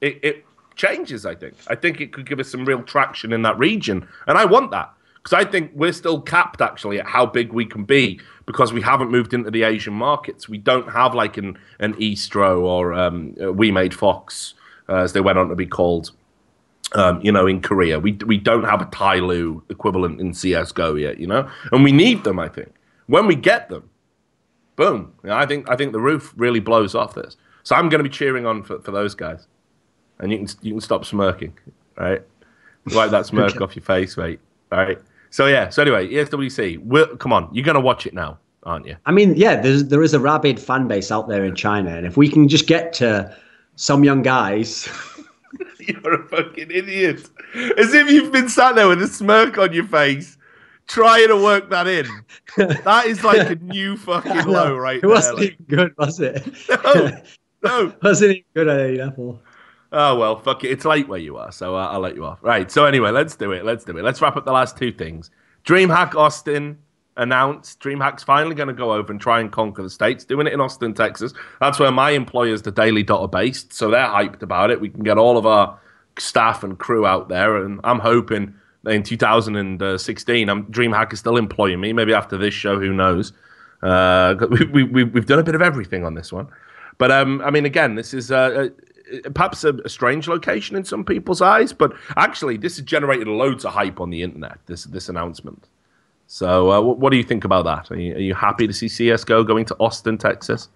it, it changes. I think. I think it could give us some real traction in that region, and I want that because I think we're still capped actually at how big we can be because we haven't moved into the Asian markets. We don't have like an an Eastro or um, uh, WeMade FOX, uh, as they went on to be called. Um, you know, in Korea, we we don't have a Tyloo equivalent in CS:GO yet. You know, and we need them. I think when we get them, boom. You know, I think I think the roof really blows off this. So I'm going to be cheering on for, for those guys, and you can you can stop smirking, right? Wipe that smirk off your face, mate. All right. So yeah. So anyway, ESWC. We're, come on, you're going to watch it now, aren't you? I mean, yeah, there's there is a rabid fan base out there in China, and if we can just get to some young guys, You're a fucking idiot. As if you've been sat there with a smirk on your face, trying to work that in. That is like a new fucking low right it wasn't like- even good, was it? no, no. wasn't even good at any level. Oh well, fuck it. It's late where you are, so uh, I'll let you off. Right. So anyway, let's do it. Let's do it. Let's wrap up the last two things. DreamHack Austin announced. DreamHack's finally going to go over and try and conquer the states. Doing it in Austin, Texas. That's where my employers, the Daily Dot, are based. So they're hyped about it. We can get all of our staff and crew out there, and I'm hoping in 2016, I'm, DreamHack is still employing me. Maybe after this show, who knows? Uh, we, we, we- we've done a bit of everything on this one. But um, I mean, again, this is uh, uh, perhaps a, a strange location in some people's eyes, but actually, this has generated loads of hype on the internet. This this announcement. So, uh, what, what do you think about that? Are you, are you happy to see CS:GO going to Austin, Texas,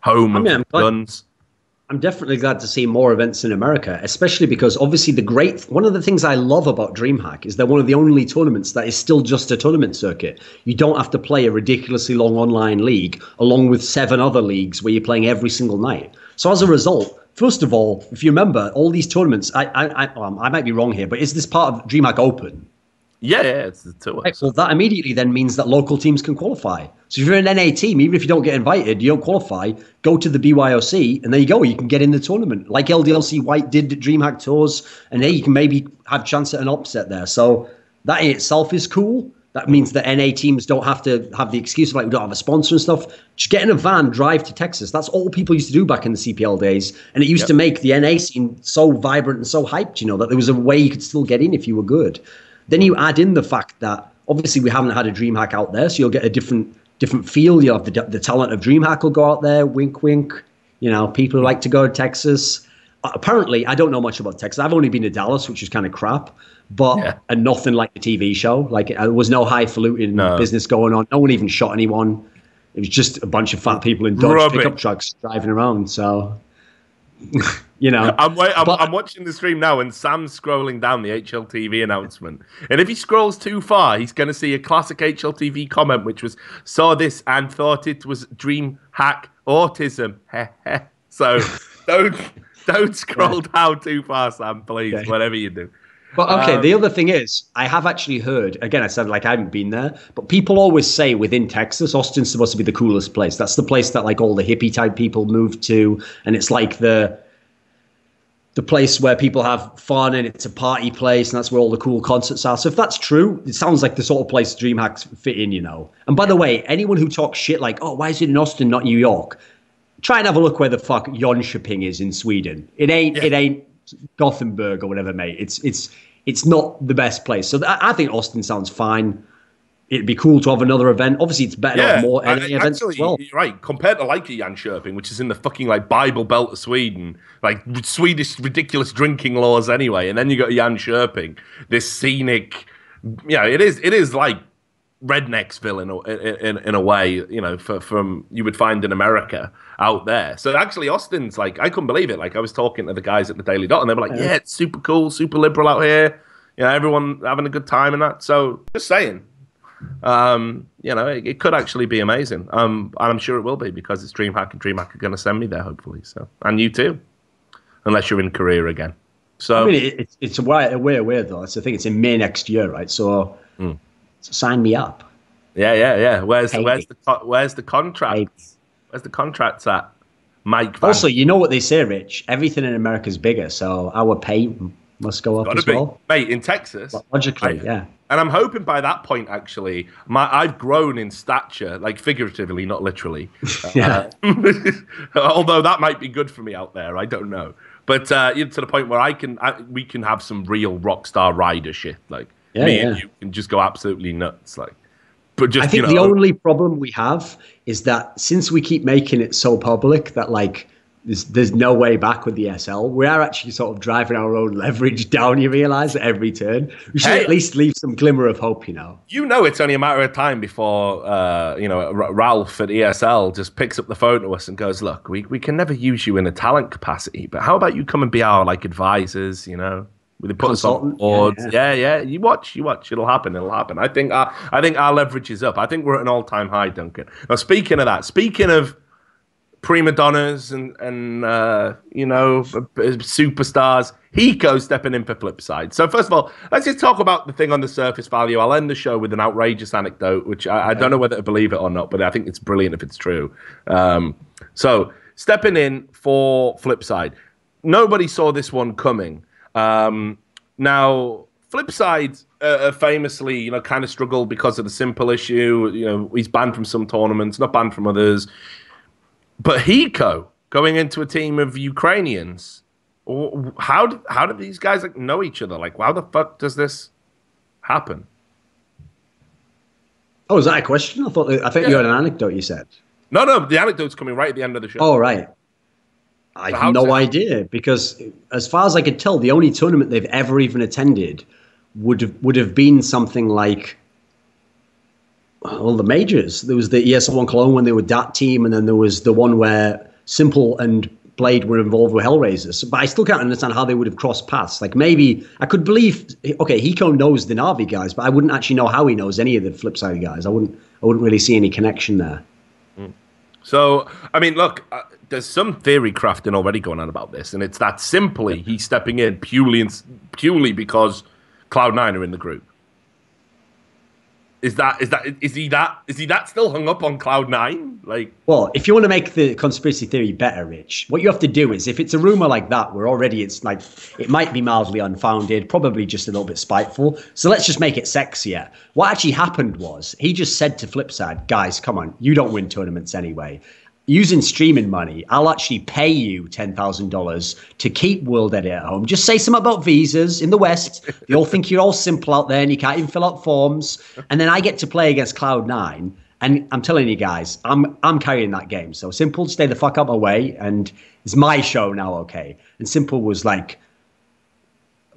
home I mean, of I'm glad- guns? I'm definitely glad to see more events in America, especially because obviously the great one of the things I love about DreamHack is they're one of the only tournaments that is still just a tournament circuit. You don't have to play a ridiculously long online league along with seven other leagues where you're playing every single night. So as a result, first of all, if you remember all these tournaments, I I I, um, I might be wrong here, but is this part of DreamHack Open? Yeah, yeah, it's the tour. Right, well, that immediately then means that local teams can qualify. So if you're an NA team, even if you don't get invited, you don't qualify, go to the BYOC, and there you go. You can get in the tournament, like LDLC White did at DreamHack Tours, and there you can maybe have a chance at an upset there. So that in itself is cool. That means that NA teams don't have to have the excuse of like we don't have a sponsor and stuff. Just get in a van, drive to Texas. That's all people used to do back in the CPL days, and it used Yep. to make the NA scene so vibrant and so hyped. You know that there was a way you could still get in if you were good. Then you add in the fact that obviously we haven't had a DreamHack out there, so you'll get a different different feel. You'll have the the talent of DreamHack will go out there. Wink, wink. You know, people like to go to Texas. Uh, apparently, I don't know much about Texas. I've only been to Dallas, which is kind of crap, but Yeah. and nothing like the TV show. Like uh, there was no highfalutin No. business going on. No one even shot anyone. It was just a bunch of fat people in Dodge pickup trucks driving around. So, you know, I'm, wait, I'm, But- I'm watching the stream now, and Sam's scrolling down the HLTV announcement. And if he scrolls too far, he's going to see a classic HLTV comment, which was "saw this and thought it was dream hack autism." so don't don't scroll down too far, Sam, please. Okay. Whatever you do. But okay, Um, the other thing is, I have actually heard. Again, I said like I haven't been there, but people always say within Texas, Austin's supposed to be the coolest place. That's the place that like all the hippie type people move to, and it's like the the place where people have fun and it's a party place and that's where all the cool concerts are. So if that's true, it sounds like the sort of place DreamHack fit in, you know. And by the way, anyone who talks shit like, oh, why is it in Austin, not New York? Try and have a look where the fuck Jönköping is in Sweden. It ain't. It ain't Gothenburg or whatever, mate. It's it's it's not the best place. So th- I think Austin sounds fine. It'd be cool to have another event. Obviously, it's better to have more NA I- events actually, as well. you're right. Compared to like Jönköping, which is in the fucking like Bible Belt of Sweden, like Swedish ridiculous drinking laws anyway, and then you got Jönköping, this scenic, Yeah, it is it is like rednecksville in a, in, in a way, you know, for, from you would find in America out there. So actually, Austin's like I couldn't believe it. Like I was talking to the guys at the Daily Dot, and they were like, "Yeah, it's super cool, super liberal out here. You know, everyone having a good time and that." So just saying, um, you know, it, it could actually be amazing. Um, and I'm sure it will be because it's DreamHack and DreamHack are going to send me there hopefully. So and you too, unless you're in Korea again. So I mean, it, it's it's a way, a way away though. That's the thing. It's in May next year, right? So, Hmm. Sign me up. yeah, yeah, yeah. Where's Hey. where's the where's the contract? Hey. Where's the contracts at? Mike. Van- Also, you know what they say, Rich? Everything in America is bigger, so our pay must go up as be. well. mate in Texas. Logically, I- yeah. And I'm hoping by that point, actually, my I've grown in stature, like figuratively, not literally. Yeah. Uh, although that might be good for me out there, I don't know. But uh, to the point where I can, I, we can have some real rock star rider shit. Like Yeah, me and you can just go absolutely nuts. Like, but just I think you know, the only problem we have is that since we keep making it so public that like there's there's no way back with the SL, we are actually sort of driving our own leverage down. You realise at every turn, we should Hey. at least leave some glimmer of hope. You know. you know it's only a matter of time before uh, you know R- Ralph at ESL just picks up the phone to us and goes, "Look, we, we can never use you in a talent capacity, but how about you come and be our like advisors? You know, we put us on Consultant? boards. Yeah, Yeah, yeah. You watch, you watch. It'll happen. It'll happen. I think our, I think our leverage is up. I think we're at an all time high, Duncan. Now, speaking of that, speaking of prima donnas and and uh, you know superstars. Hiko stepping in for Flipsid3. So first of all, let's just talk about the thing on the surface value. I'll end the show with an outrageous anecdote, which I, I don't know whether to believe it or not, but I think it's brilliant if it's true. Um, so stepping in for Flipsid3. Nobody saw this one coming. Um, now, Flipsid3 uh, uh, famously, you know, kind of struggled because of the s1mple issue. You know, he's banned from some tournaments, not banned from others. But Hiko going into a team of Ukrainians, how did, how did these guys like know each other? Like, how the fuck does this happen? Oh, is that a question? I thought I think you had an anecdote. You said. No, no, the anecdote's coming right at the end of the show. Oh, right. I So have no idea because, as far as I could tell, the only tournament they've ever even attended would have, would have been something like, well, the majors. There was the ESL One Cologne when they were that team, and then there was the one where s1mple and Blade were involved with Hellraisers. But I still can't understand how they would have crossed paths. Like maybe I could believe, okay, Hiko knows the Navi guys, but I wouldn't actually know how he knows any of the Flipsid3 guys. I wouldn't, I wouldn't really see any connection there. So, I mean, look, uh, there's some theory crafting already going on about this, and it's that simply he's stepping in purely and, purely because Cloud9 are in the group. Is that is that is he that is he that still hung up on Cloud9? Like, Well, if you want to make the conspiracy theory better, Rich, what you have to do is if it's a rumor like that, where already it's like it might be mildly unfounded, probably just a little bit spiteful. So let's just make it sexier. What actually happened was he just said to Flipsid3, guys, come on, you don't win tournaments anyway. Using streaming money, I'll actually pay you ten thousand dollars to keep WorldEdit at home. Just say something about visas in the West. They all think you're all simple out there and you can't even fill out forms. And then I get to play against Cloud9. And I'm telling you guys, I'm I'm carrying that game. So s1mple, stay the fuck up away, and it's my show now, okay? And s1mple was like,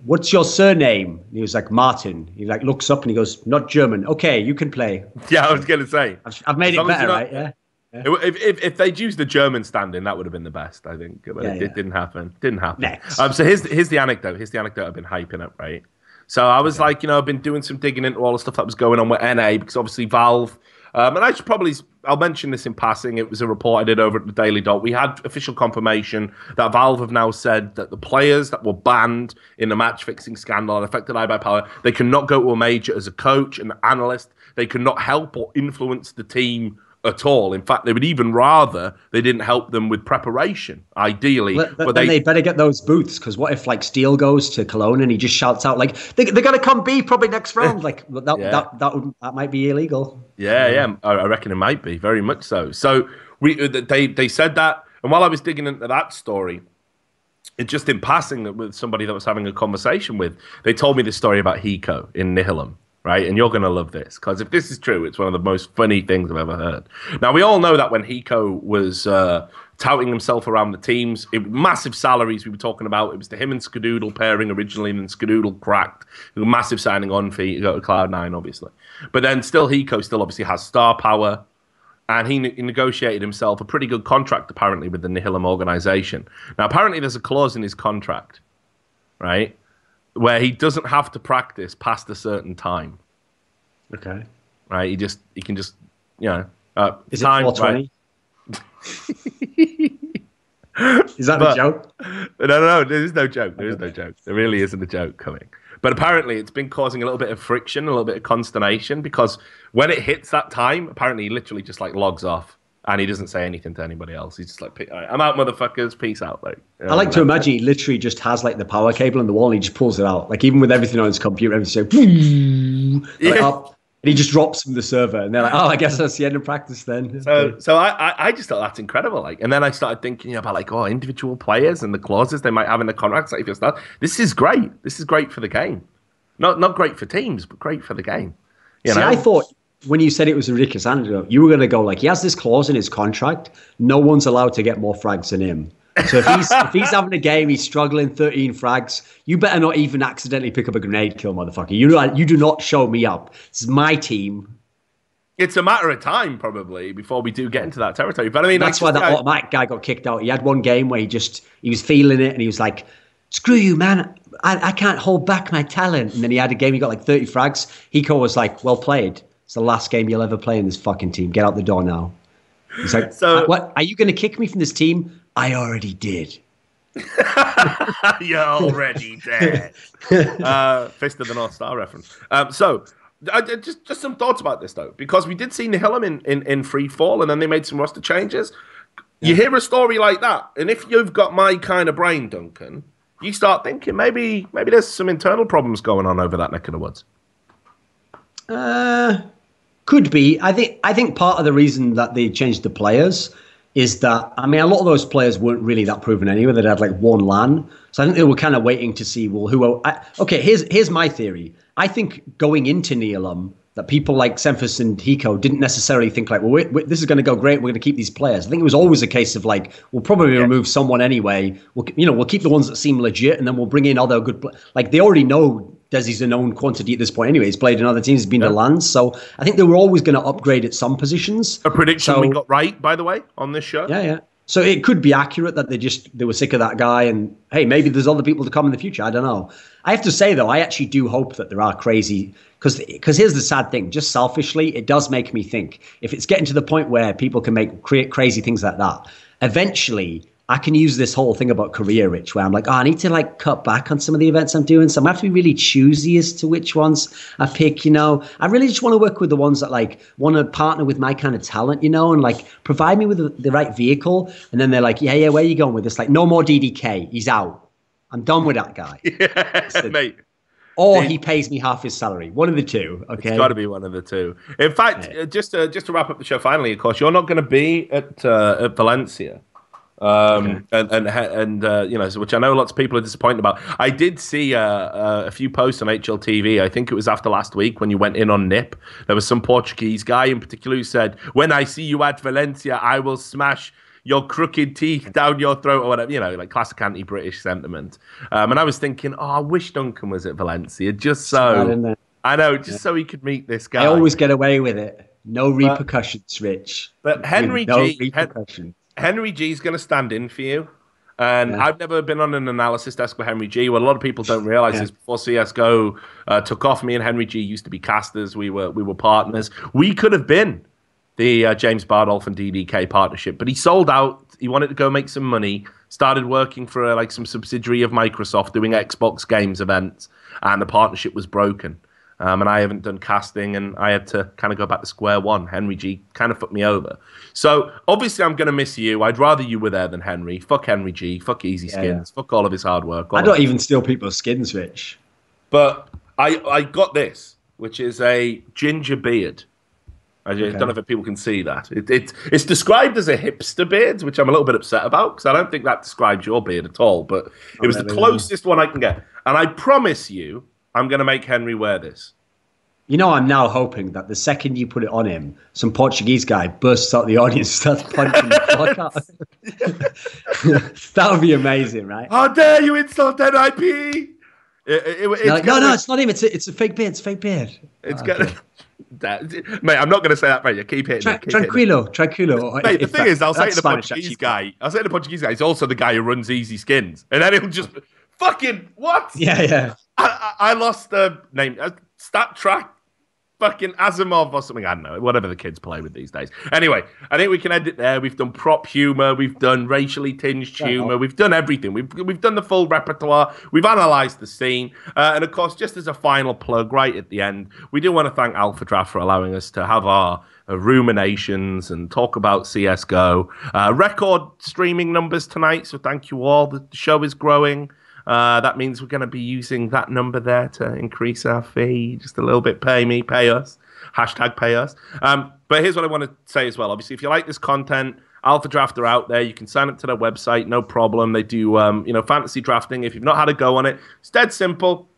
"What's your surname?" And he was like, "Martin." He like looks up and he goes, "Not German." Okay, you can play. yeah, I was gonna say. I've, I've made As it better, right? Yeah. If, if, if they'd used the German standing, that would have been the best, I think. But Yeah, it, yeah. it didn't happen. Didn't happen. Next. Um, so here's here's the anecdote. Here's the anecdote I've been hyping up, right? So I was like, you know, I've been doing some digging into all the stuff that was going on with NA because obviously Valve. Um, and I should probably I'll mention this in passing. It was a report I did over at the Daily Dot. We had official confirmation that Valve have now said that the players that were banned in the match fixing scandal and affected I by Power, they cannot go to a major as a coach and analyst. They cannot help or influence the team at all. In fact, they would even rather they didn't help them with preparation, ideally. But, they, they better get those boots because what if like Steele goes to Cologne and he just shouts out like they, they're gonna come B probably next round like that Yeah. that that, would, that might be illegal. Yeah, yeah, I I reckon it might be very much so. So we uh, they they said that, and while I was digging into that story, it just in passing with somebody that I was having a conversation with, they told me this story about Hiko in Nihilum, right? And you're gonna love this because if this is true, it's one of the most funny things I've ever heard. Now we all know that when Hiko was. Uh, Touting himself around the teams, it, massive salaries we were talking about. It was the him and Skadoodle pairing originally, and then Skadoodle cracked. Massive signing on fee to go to Cloud9, obviously. But then still, Hiko still obviously has star power and he, ne- he negotiated himself a pretty good contract apparently with the Nihilum organization. Now, apparently, there's a clause in his contract, right, where he doesn't have to practice past a certain time, Okay. right? He just he can just you know uh, Is time it 420? Is that But- a joke? No, no, no. There is no joke. There is no joke. There really isn't a joke coming. But apparently, it's been causing a little bit of friction, a little bit of consternation because when it hits that time, apparently, he literally just like logs off and he doesn't say anything to anybody else. He's just like, "I'm out, motherfuckers. Peace out." Like, I like to imagine he literally just has like the power cable in the wall and he just pulls it out. Like even with everything on his computer, everything so like, Yeah. up, and he just drops from the server and they're like, Oh, I guess that's the end of practice then. So, so I, I, I just thought that's incredible. Like, and then I started thinking about like, oh, individual players and the clauses they might have in the contracts. Like, if you're start, this is great. This is great for the game. Not, not great for teams, but great for the game. You See, know? I thought when you said it was a ridiculous antidote, you were going to go like, he has this clause in his contract. No one's allowed to get more frags than him. So if he's if he's having a game, he's struggling, thirteen frags. You better not even accidentally pick up a grenade kill, motherfucker. You do- you do not show me up. This is my team. it's a matter of time probably before we do get into that territory. But I mean, That's like, why that just- automatic guy got kicked out. He had one game where he just he was feeling it and he was like, "Screw you, man! I, I can't hold back my talent." And then he had a game. He got like thirty frags. Hiko was like, "Well played. It's the last game you'll ever play in this fucking team. Get out the door now." He's like, So- "What? Are you going to kick me from this team?" I already did. You're already dead. uh, Fist of the North Star reference. Um, so, just just some thoughts about this though, because we did see Nihilum in, in, in free fall, and then they made some roster changes. You hear a story like that, and if you've got my kind of brain, Duncan, you start thinking maybe maybe there's some internal problems going on over that neck of the woods. Uh, could be. I think. I think part of the reason that they changed the players is that I mean a lot of those players weren't really that proven anyway. They had like one LAN, so I think they were kind of waiting to see well who. I, okay, here's here's my theory. I think going into Nihilum that people like Semphis and Hiko didn't necessarily think like, well, we we- this is going to go great. We're going to keep these players. I think it was always a case of like, we'll probably remove someone anyway. We'll you know we'll keep the ones that seem legit, and then we'll bring in other good. Pl- like they already know Desi's a known quantity at this point anyway. He's played in other teams. He's been to LANs, so I think they were always going to upgrade at some positions. A prediction So- we got right, by the way, on this show. Yeah, yeah. So it could be accurate that they just they were sick of that guy, and hey, maybe there's other people to come in the future. I don't know. I have to say though, I actually do hope that there are crazy because because here's the sad thing. Just selfishly, it does make me think if it's getting to the point where people can make create crazy things like that, eventually. I can use this whole thing about career rich where I'm like, oh, I need to like cut back on some of the events I'm doing. So I'm gonna have to be really choosy as to which ones I pick, you know. I really just want to work with the ones that like want to partner with my kind of talent, you know, and like provide me with the, the right vehicle. And then they're like, yeah, yeah, where are you going with this? Like, no more DDK. He's out. I'm done with that guy. Yeah, mate. Or he pays me half his salary. One of the two. Okay. It's got to be one of the two. In fact, uh, just to, just to wrap up the show, finally, of course, you're not going to be at uh, at Valencia, um, and and and uh, you know, so- which I know lots of people are disappointed about. I did see uh, uh, a few posts on HLTV. I think it was after last week when you went in on NiP. There was some Portuguese guy in particular who said, "When I see you at Valencia, I will smash." Your crooked teeth down your throat, or whatever, you know, like classic anti-British sentiment. Um, and I was thinking, oh, I wish Duncan was at Valencia, just so Bad, isn't it? I know, just so he could meet this guy. I always get away with it. No repercussions, Rich. But Henry no G, repercussions. Henry G is going to stand in for you. And Yeah. I've never been on an analysis desk with Henry G. What a lot of people don't realize Yeah. is before CS:GO uh, took off, me and Henry G used to be casters. We were we were partners. We could have been the uh, James Bardolph and DDK partnership, but he sold out. He wanted to go make some money. Started working for uh, like some subsidiary of Microsoft doing Xbox games events, and the partnership was broken. Um, and I haven't done casting, and I had to kind of go back to square one. Henry G kind of fucked me over. So obviously, I'm going to miss you. I'd rather you were there than Henry. Fuck Henry G. Fuck Easy Skins. Yeah. Fuck all of his hard work. I don't even steal people's skins, Rich. But I I got this, which is a ginger beard. I okay. don't know if people can see that. It, it, it's described as a hipster beard, which I'm a little bit upset about because I don't think that describes your beard at all. But it was the closest one I can get. And I promise you, I'm going to make Henry wear this. You know, I'm now hoping that the second you put it on him, some Portuguese guy bursts out the audience starts punching the fuck out. that would be amazing, right? How dare you insult NiP? It, it, like, no, no, it's not him. It's a, it's a fake beard. It's a fake beard. It's oh, gonna. Okay. That, mate, I'm not going to say that, mate. You keep hitting. Tra- keep tranquilo, hitting. tranquilo. Mate, the thing that, is, I'll say to the Portuguese guy, I'll say to the Portuguese guy, he's also the guy who runs Easy Skins, and then he'll just fucking what? Yeah, yeah. I, I, lost the name. Uh, StatTrak fucking Asiimov or something. I don't know. Whatever the kids play with these days. Anyway, I think we can end it there. We've done prop humor. We've done racially tinged humor. We've done everything. We've we've done the full repertoire. We've analysed the scene. Uh, and of course, just as a final plug, right at the end, we do want to thank AlphaDraft for allowing us to have our uh, ruminations and talk about CS:GO. Uh, record streaming numbers tonight. So thank you all. The show is growing. Uh, that means we're going to be using that number there to increase our fee just a little bit. Pay me, pay us. Hashtag pay us. Um, but here's what I want to say as well. Obviously, if you like this content, AlphaDraft are out there. You can sign up to their website, no problem. They do, um, you know, fantasy drafting. If you've not had a go on it, it's dead simple.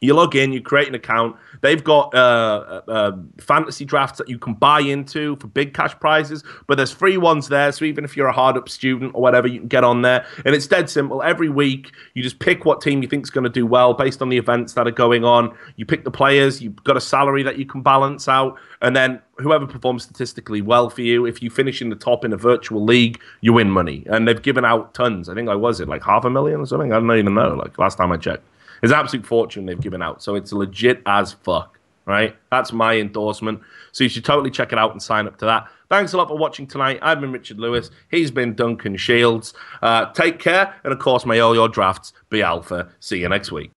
You log in, you create an account. They've got uh, uh, uh, fantasy drafts that you can buy into for big cash prizes, but there's free ones there. So even if you're a hard up student or whatever, you can get on there. And it's dead simple. Every week, you just pick what team you think is going to do well based on the events that are going on. You pick the players, you've got a salary that you can balance out. And then whoever performs statistically well for you, if you finish in the top in a virtual league, you win money. And they've given out tons. I think I was it like half a million or something. I don't even know. Like last time I checked. It's absolute fortune they've given out. So it's legit as fuck, right? That's my endorsement. So you should totally check it out and sign up to that. Thanks a lot for watching tonight. I've been Richard Lewis. He's been Duncan Shields. Uh, take care. And of course, may all your drafts be alpha. See you next week.